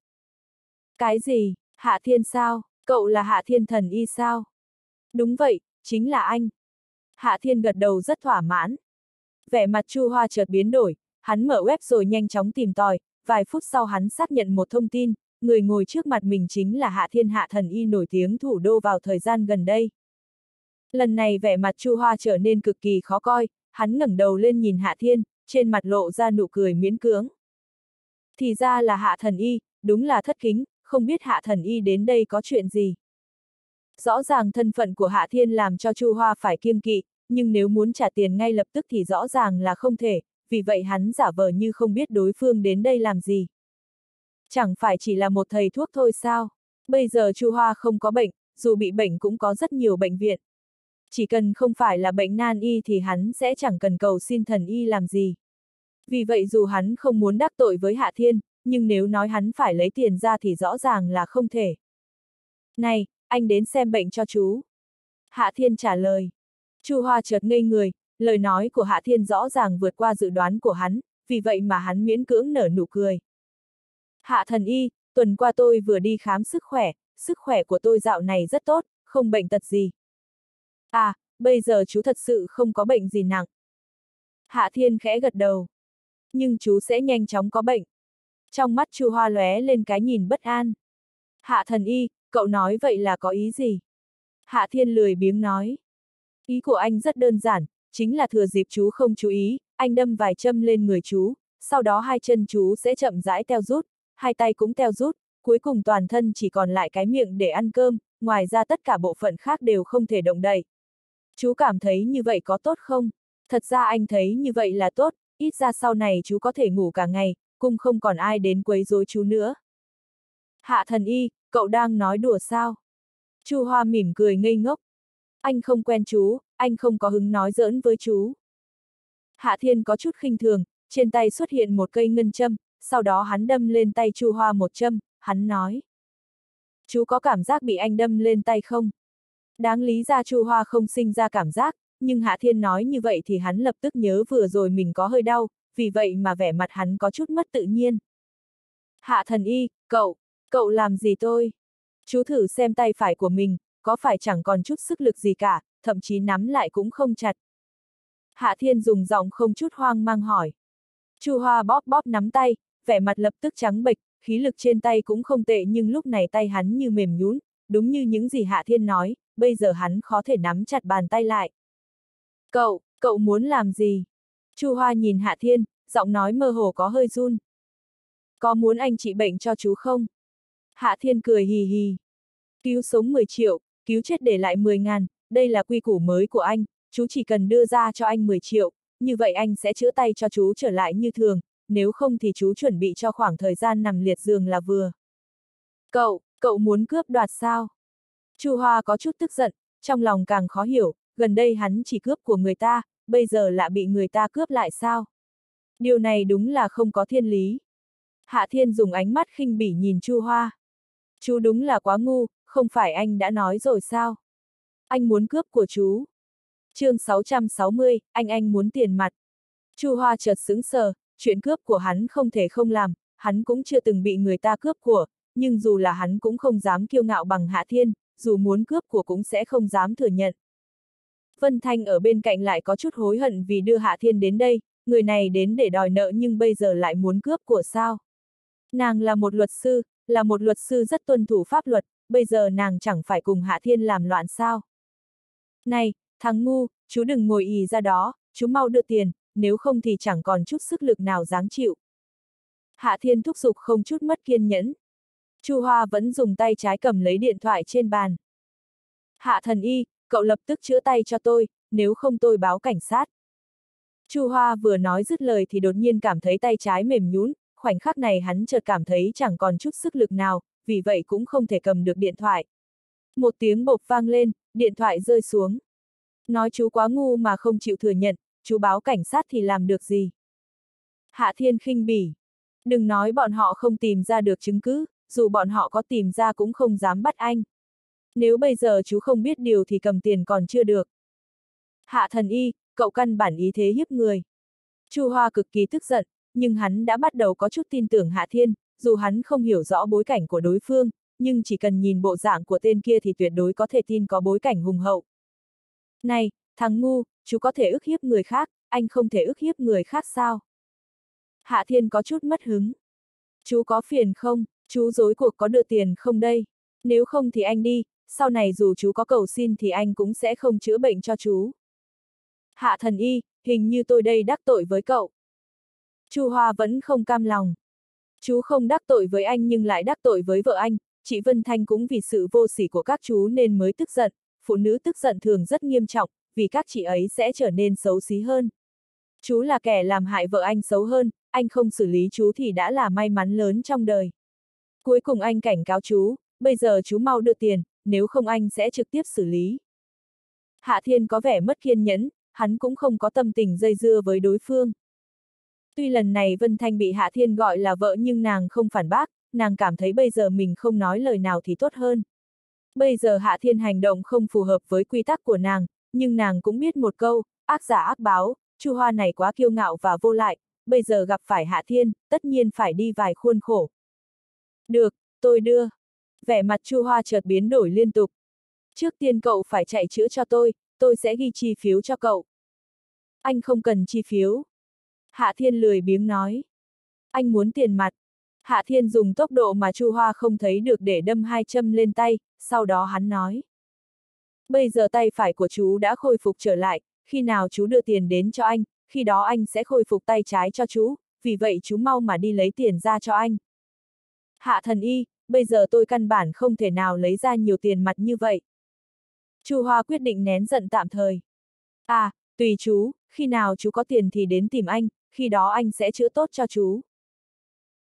Cái gì, hạ thiên sao, cậu là hạ thiên thần y sao? Đúng vậy, chính là anh. Hạ thiên gật đầu rất thỏa mãn. Vẻ mặt Chu Hoa chợt biến đổi, hắn mở web rồi nhanh chóng tìm tòi, vài phút sau hắn xác nhận một thông tin, người ngồi trước mặt mình chính là Hạ Thiên Hạ thần y nổi tiếng thủ đô vào thời gian gần đây. Lần này vẻ mặt Chu Hoa trở nên cực kỳ khó coi, hắn ngẩng đầu lên nhìn Hạ Thiên, trên mặt lộ ra nụ cười miễn cưỡng. Thì ra là Hạ thần y, đúng là thất kính, không biết Hạ thần y đến đây có chuyện gì. Rõ ràng thân phận của Hạ Thiên làm cho Chu Hoa phải kiêng kỵ, nhưng nếu muốn trả tiền ngay lập tức thì rõ ràng là không thể, vì vậy hắn giả vờ như không biết đối phương đến đây làm gì. Chẳng phải chỉ là một thầy thuốc thôi sao? Bây giờ Chu Hoa không có bệnh, dù bị bệnh cũng có rất nhiều bệnh viện. Chỉ cần không phải là bệnh nan y thì hắn sẽ chẳng cần cầu xin thần y làm gì. Vì vậy dù hắn không muốn đắc tội với Hạ Thiên, nhưng nếu nói hắn phải lấy tiền ra thì rõ ràng là không thể. Này, anh đến xem bệnh cho chú. Hạ Thiên trả lời. Chu Hoa chợt ngây người, lời nói của Hạ Thiên rõ ràng vượt qua dự đoán của hắn, vì vậy mà hắn miễn cưỡng nở nụ cười. Hạ thần y, tuần qua tôi vừa đi khám sức khỏe, sức khỏe của tôi dạo này rất tốt, không bệnh tật gì. À, bây giờ chú thật sự không có bệnh gì nặng. Hạ Thiên khẽ gật đầu. Nhưng chú sẽ nhanh chóng có bệnh. Trong mắt Chu Hoa lóe lên cái nhìn bất an. Hạ thần y, cậu nói vậy là có ý gì? Hạ Thiên lười biếng nói. Ý của anh rất đơn giản, chính là thừa dịp chú không chú ý, anh đâm vài châm lên người chú, sau đó hai chân chú sẽ chậm rãi teo rút, hai tay cũng teo rút, cuối cùng toàn thân chỉ còn lại cái miệng để ăn cơm, ngoài ra tất cả bộ phận khác đều không thể động đậy. Chú cảm thấy như vậy có tốt không? Thật ra anh thấy như vậy là tốt, ít ra sau này chú có thể ngủ cả ngày, cũng không còn ai đến quấy rối chú nữa. Hạ thần y, cậu đang nói đùa sao? Chu Hoa mỉm cười ngây ngốc. Anh không quen chú, anh không có hứng nói giỡn với chú. Hạ Thiên có chút khinh thường, trên tay xuất hiện một cây ngân châm, sau đó hắn đâm lên tay Chu Hoa một châm, hắn nói. Chú có cảm giác bị anh đâm lên tay không? Đáng lý ra Chu Hoa không sinh ra cảm giác, nhưng Hạ Thiên nói như vậy thì hắn lập tức nhớ vừa rồi mình có hơi đau, vì vậy mà vẻ mặt hắn có chút mất tự nhiên. Hạ thần y, cậu, cậu làm gì tôi? Chú thử xem tay phải của mình, có phải chẳng còn chút sức lực gì cả, thậm chí nắm lại cũng không chặt. Hạ Thiên dùng giọng không chút hoang mang hỏi. Chu Hoa bóp bóp nắm tay, vẻ mặt lập tức trắng bệch, khí lực trên tay cũng không tệ nhưng lúc này tay hắn như mềm nhún, đúng như những gì Hạ Thiên nói, bây giờ hắn khó thể nắm chặt bàn tay lại. Cậu, cậu muốn làm gì? Chu Hoa nhìn Hạ Thiên, giọng nói mơ hồ có hơi run. Có muốn anh trị bệnh cho chú không? Hạ Thiên cười hì hì. Cứu sống 10 triệu, cứu chết để lại 10 ngàn, đây là quy củ mới của anh, chú chỉ cần đưa ra cho anh 10 triệu, như vậy anh sẽ chữa tay cho chú trở lại như thường, nếu không thì chú chuẩn bị cho khoảng thời gian nằm liệt giường là vừa. Cậu, cậu muốn cướp đoạt sao? Chu Hoa có chút tức giận, trong lòng càng khó hiểu, gần đây hắn chỉ cướp của người ta, bây giờ lại bị người ta cướp lại sao? Điều này đúng là không có thiên lý. Hạ Thiên dùng ánh mắt khinh bỉ nhìn Chu Hoa. Chú đúng là quá ngu, không phải anh đã nói rồi sao? Anh muốn cướp của chú. chương 660, anh anh muốn tiền mặt. Chu Hoa chợt sững sờ, chuyện cướp của hắn không thể không làm, hắn cũng chưa từng bị người ta cướp của, nhưng dù là hắn cũng không dám kiêu ngạo bằng Hạ Thiên, dù muốn cướp của cũng sẽ không dám thừa nhận. Vân Thanh ở bên cạnh lại có chút hối hận vì đưa Hạ Thiên đến đây, người này đến để đòi nợ nhưng bây giờ lại muốn cướp của sao. Nàng là một luật sư, là một luật sư rất tuân thủ pháp luật, bây giờ nàng chẳng phải cùng Hạ Thiên làm loạn sao. Này, thằng ngu, chú đừng ngồi ì ra đó, chú mau đưa tiền, nếu không thì chẳng còn chút sức lực nào dáng chịu. Hạ Thiên thúc giục không chút mất kiên nhẫn. Chu Hoa vẫn dùng tay trái cầm lấy điện thoại trên bàn. Hạ thần y, cậu lập tức chữa tay cho tôi, nếu không tôi báo cảnh sát. Chu Hoa vừa nói dứt lời thì đột nhiên cảm thấy tay trái mềm nhún, khoảnh khắc này hắn chợt cảm thấy chẳng còn chút sức lực nào, vì vậy cũng không thể cầm được điện thoại. Một tiếng bộp vang lên, điện thoại rơi xuống. Nói chú quá ngu mà không chịu thừa nhận, chú báo cảnh sát thì làm được gì? Hạ Thiên khinh bỉ. Đừng nói bọn họ không tìm ra được chứng cứ, dù bọn họ có tìm ra cũng không dám bắt anh. Nếu bây giờ chú không biết điều thì cầm tiền còn chưa được. Hạ thần y, cậu căn bản ý thế hiếp người. Chu Hoa cực kỳ tức giận, nhưng hắn đã bắt đầu có chút tin tưởng Hạ Thiên, dù hắn không hiểu rõ bối cảnh của đối phương, nhưng chỉ cần nhìn bộ dạng của tên kia thì tuyệt đối có thể tin có bối cảnh hùng hậu. Này, thằng ngu, chú có thể ức hiếp người khác, anh không thể ức hiếp người khác sao? Hạ Thiên có chút mất hứng. Chú có phiền không, chú dối cuộc có đưa tiền không đây? Nếu không thì anh đi, sau này dù chú có cầu xin thì anh cũng sẽ không chữa bệnh cho chú. Hạ thần y, hình như tôi đây đắc tội với cậu. Chu Hoa vẫn không cam lòng. Chú không đắc tội với anh nhưng lại đắc tội với vợ anh, chị Vân Thanh cũng vì sự vô sỉ của các chú nên mới tức giận, phụ nữ tức giận thường rất nghiêm trọng, vì các chị ấy sẽ trở nên xấu xí hơn. Chú là kẻ làm hại vợ anh xấu hơn, anh không xử lý chú thì đã là may mắn lớn trong đời. Cuối cùng anh cảnh cáo chú, bây giờ chú mau đưa tiền, nếu không anh sẽ trực tiếp xử lý. Hạ Thiên có vẻ mất kiên nhẫn, hắn cũng không có tâm tình dây dưa với đối phương. Tuy lần này Vân Thanh bị Hạ Thiên gọi là vợ nhưng nàng không phản bác, nàng cảm thấy bây giờ mình không nói lời nào thì tốt hơn. Bây giờ Hạ Thiên hành động không phù hợp với quy tắc của nàng, nhưng nàng cũng biết một câu, ác giả ác báo, Chu Hoa này quá kiêu ngạo và vô lại, bây giờ gặp phải Hạ Thiên, tất nhiên phải đi vài khuôn khổ. Được, tôi đưa. Vẻ mặt Chu Hoa chợt biến đổi liên tục. Trước tiên cậu phải chạy chữa cho tôi, tôi sẽ ghi chi phiếu cho cậu. Anh không cần chi phiếu. Hạ Thiên lười biếng nói. Anh muốn tiền mặt. Hạ Thiên dùng tốc độ mà Chu Hoa không thấy được để đâm hai châm lên tay, sau đó hắn nói. Bây giờ tay phải của chú đã khôi phục trở lại, khi nào chú đưa tiền đến cho anh, khi đó anh sẽ khôi phục tay trái cho chú, vì vậy chú mau mà đi lấy tiền ra cho anh. Hạ thần y, bây giờ tôi căn bản không thể nào lấy ra nhiều tiền mặt như vậy. Chu Hoa quyết định nén giận tạm thời. À, tùy chú, khi nào chú có tiền thì đến tìm anh, khi đó anh sẽ chữa tốt cho chú.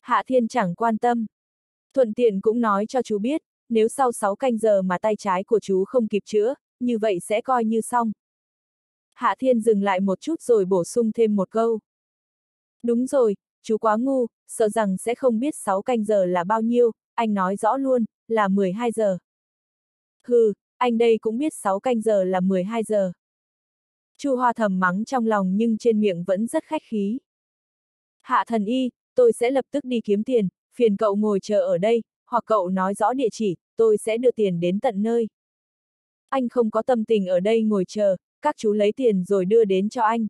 Hạ Thiên chẳng quan tâm. Thuận tiện cũng nói cho chú biết, nếu sau 6 canh giờ mà tay trái của chú không kịp chữa, như vậy sẽ coi như xong. Hạ Thiên dừng lại một chút rồi bổ sung thêm một câu. Đúng rồi, chú quá ngu, sợ rằng sẽ không biết 6 canh giờ là bao nhiêu, anh nói rõ luôn, là 12 giờ. Hừ, anh đây cũng biết 6 canh giờ là 12 giờ. Chu Hoa thầm mắng trong lòng nhưng trên miệng vẫn rất khách khí. Hạ thần y, tôi sẽ lập tức đi kiếm tiền, phiền cậu ngồi chờ ở đây, hoặc cậu nói rõ địa chỉ, tôi sẽ đưa tiền đến tận nơi. Anh không có tâm tình ở đây ngồi chờ, các chú lấy tiền rồi đưa đến cho anh.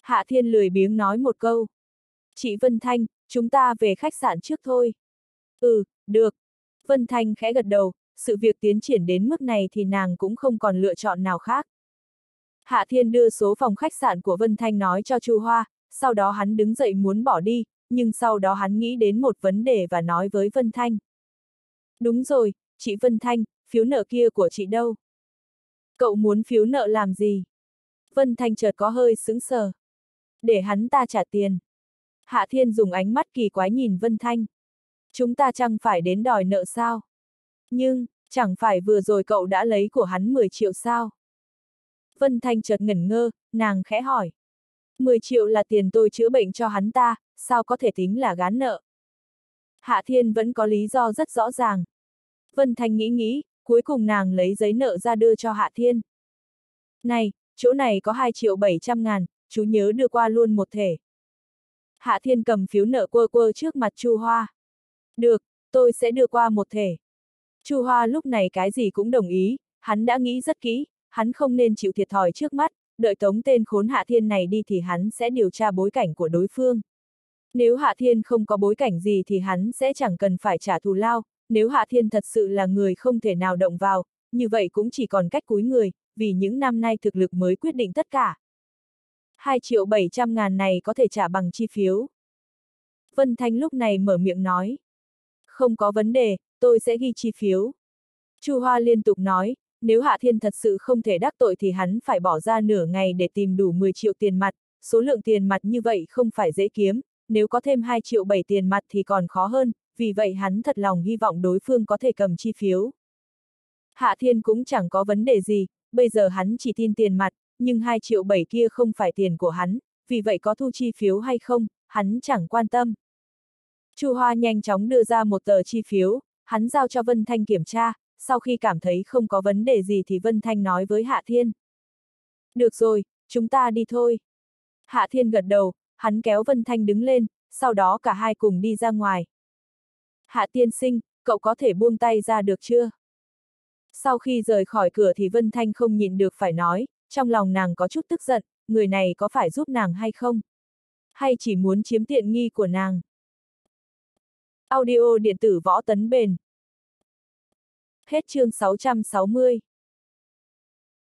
Hạ Thiên lười biếng nói một câu. Chị Vân Thanh, chúng ta về khách sạn trước thôi. Ừ, được. Vân Thanh khẽ gật đầu, sự việc tiến triển đến mức này thì nàng cũng không còn lựa chọn nào khác. Hạ Thiên đưa số phòng khách sạn của Vân Thanh nói cho Chu Hoa, sau đó hắn đứng dậy muốn bỏ đi, nhưng sau đó hắn nghĩ đến một vấn đề và nói với Vân Thanh. Đúng rồi, chị Vân Thanh, phiếu nợ kia của chị đâu? Cậu muốn phiếu nợ làm gì? Vân Thanh chợt có hơi sững sờ. Để hắn ta trả tiền. Hạ Thiên dùng ánh mắt kỳ quái nhìn Vân Thanh. Chúng ta chẳng phải đến đòi nợ sao? Nhưng, chẳng phải vừa rồi cậu đã lấy của hắn 10 triệu sao? Vân Thanh chợt ngẩn ngơ, nàng khẽ hỏi. 10 triệu là tiền tôi chữa bệnh cho hắn ta, sao có thể tính là gán nợ? Hạ Thiên vẫn có lý do rất rõ ràng. Vân Thanh nghĩ nghĩ, cuối cùng nàng lấy giấy nợ ra đưa cho Hạ Thiên. Này, chỗ này có 2 triệu 700 ngàn, chú nhớ đưa qua luôn một thể. Hạ Thiên cầm phiếu nợ quơ quơ trước mặt Chu Hoa. Được, tôi sẽ đưa qua một thể. Chu Hoa lúc này cái gì cũng đồng ý, hắn đã nghĩ rất kỹ, hắn không nên chịu thiệt thòi trước mắt, đợi tống tên khốn Hạ Thiên này đi thì hắn sẽ điều tra bối cảnh của đối phương. Nếu Hạ Thiên không có bối cảnh gì thì hắn sẽ chẳng cần phải trả thù lao, nếu Hạ Thiên thật sự là người không thể nào động vào, như vậy cũng chỉ còn cách cúi người, vì những năm nay thực lực mới quyết định tất cả. 2 triệu 700 ngàn này có thể trả bằng chi phiếu. Vân Thanh lúc này mở miệng nói. Không có vấn đề, tôi sẽ ghi chi phiếu. Chu Hoa liên tục nói, nếu Hạ Thiên thật sự không thể đắc tội thì hắn phải bỏ ra nửa ngày để tìm đủ 10 triệu tiền mặt, số lượng tiền mặt như vậy không phải dễ kiếm, nếu có thêm 2 triệu 7 tiền mặt thì còn khó hơn, vì vậy hắn thật lòng hy vọng đối phương có thể cầm chi phiếu. Hạ Thiên cũng chẳng có vấn đề gì, bây giờ hắn chỉ tin tiền mặt, nhưng 2 triệu 7 kia không phải tiền của hắn, vì vậy có thu chi phiếu hay không, hắn chẳng quan tâm. Chu Hoa nhanh chóng đưa ra một tờ chi phiếu, hắn giao cho Vân Thanh kiểm tra, sau khi cảm thấy không có vấn đề gì thì Vân Thanh nói với Hạ Thiên. Được rồi, chúng ta đi thôi. Hạ Thiên gật đầu, hắn kéo Vân Thanh đứng lên, sau đó cả hai cùng đi ra ngoài. Hạ tiên sinh, cậu có thể buông tay ra được chưa? Sau khi rời khỏi cửa thì Vân Thanh không nhịn được phải nói, trong lòng nàng có chút tức giận, người này có phải giúp nàng hay không? Hay chỉ muốn chiếm tiện nghi của nàng? Audio điện tử võ tấn bền. Hết chương 660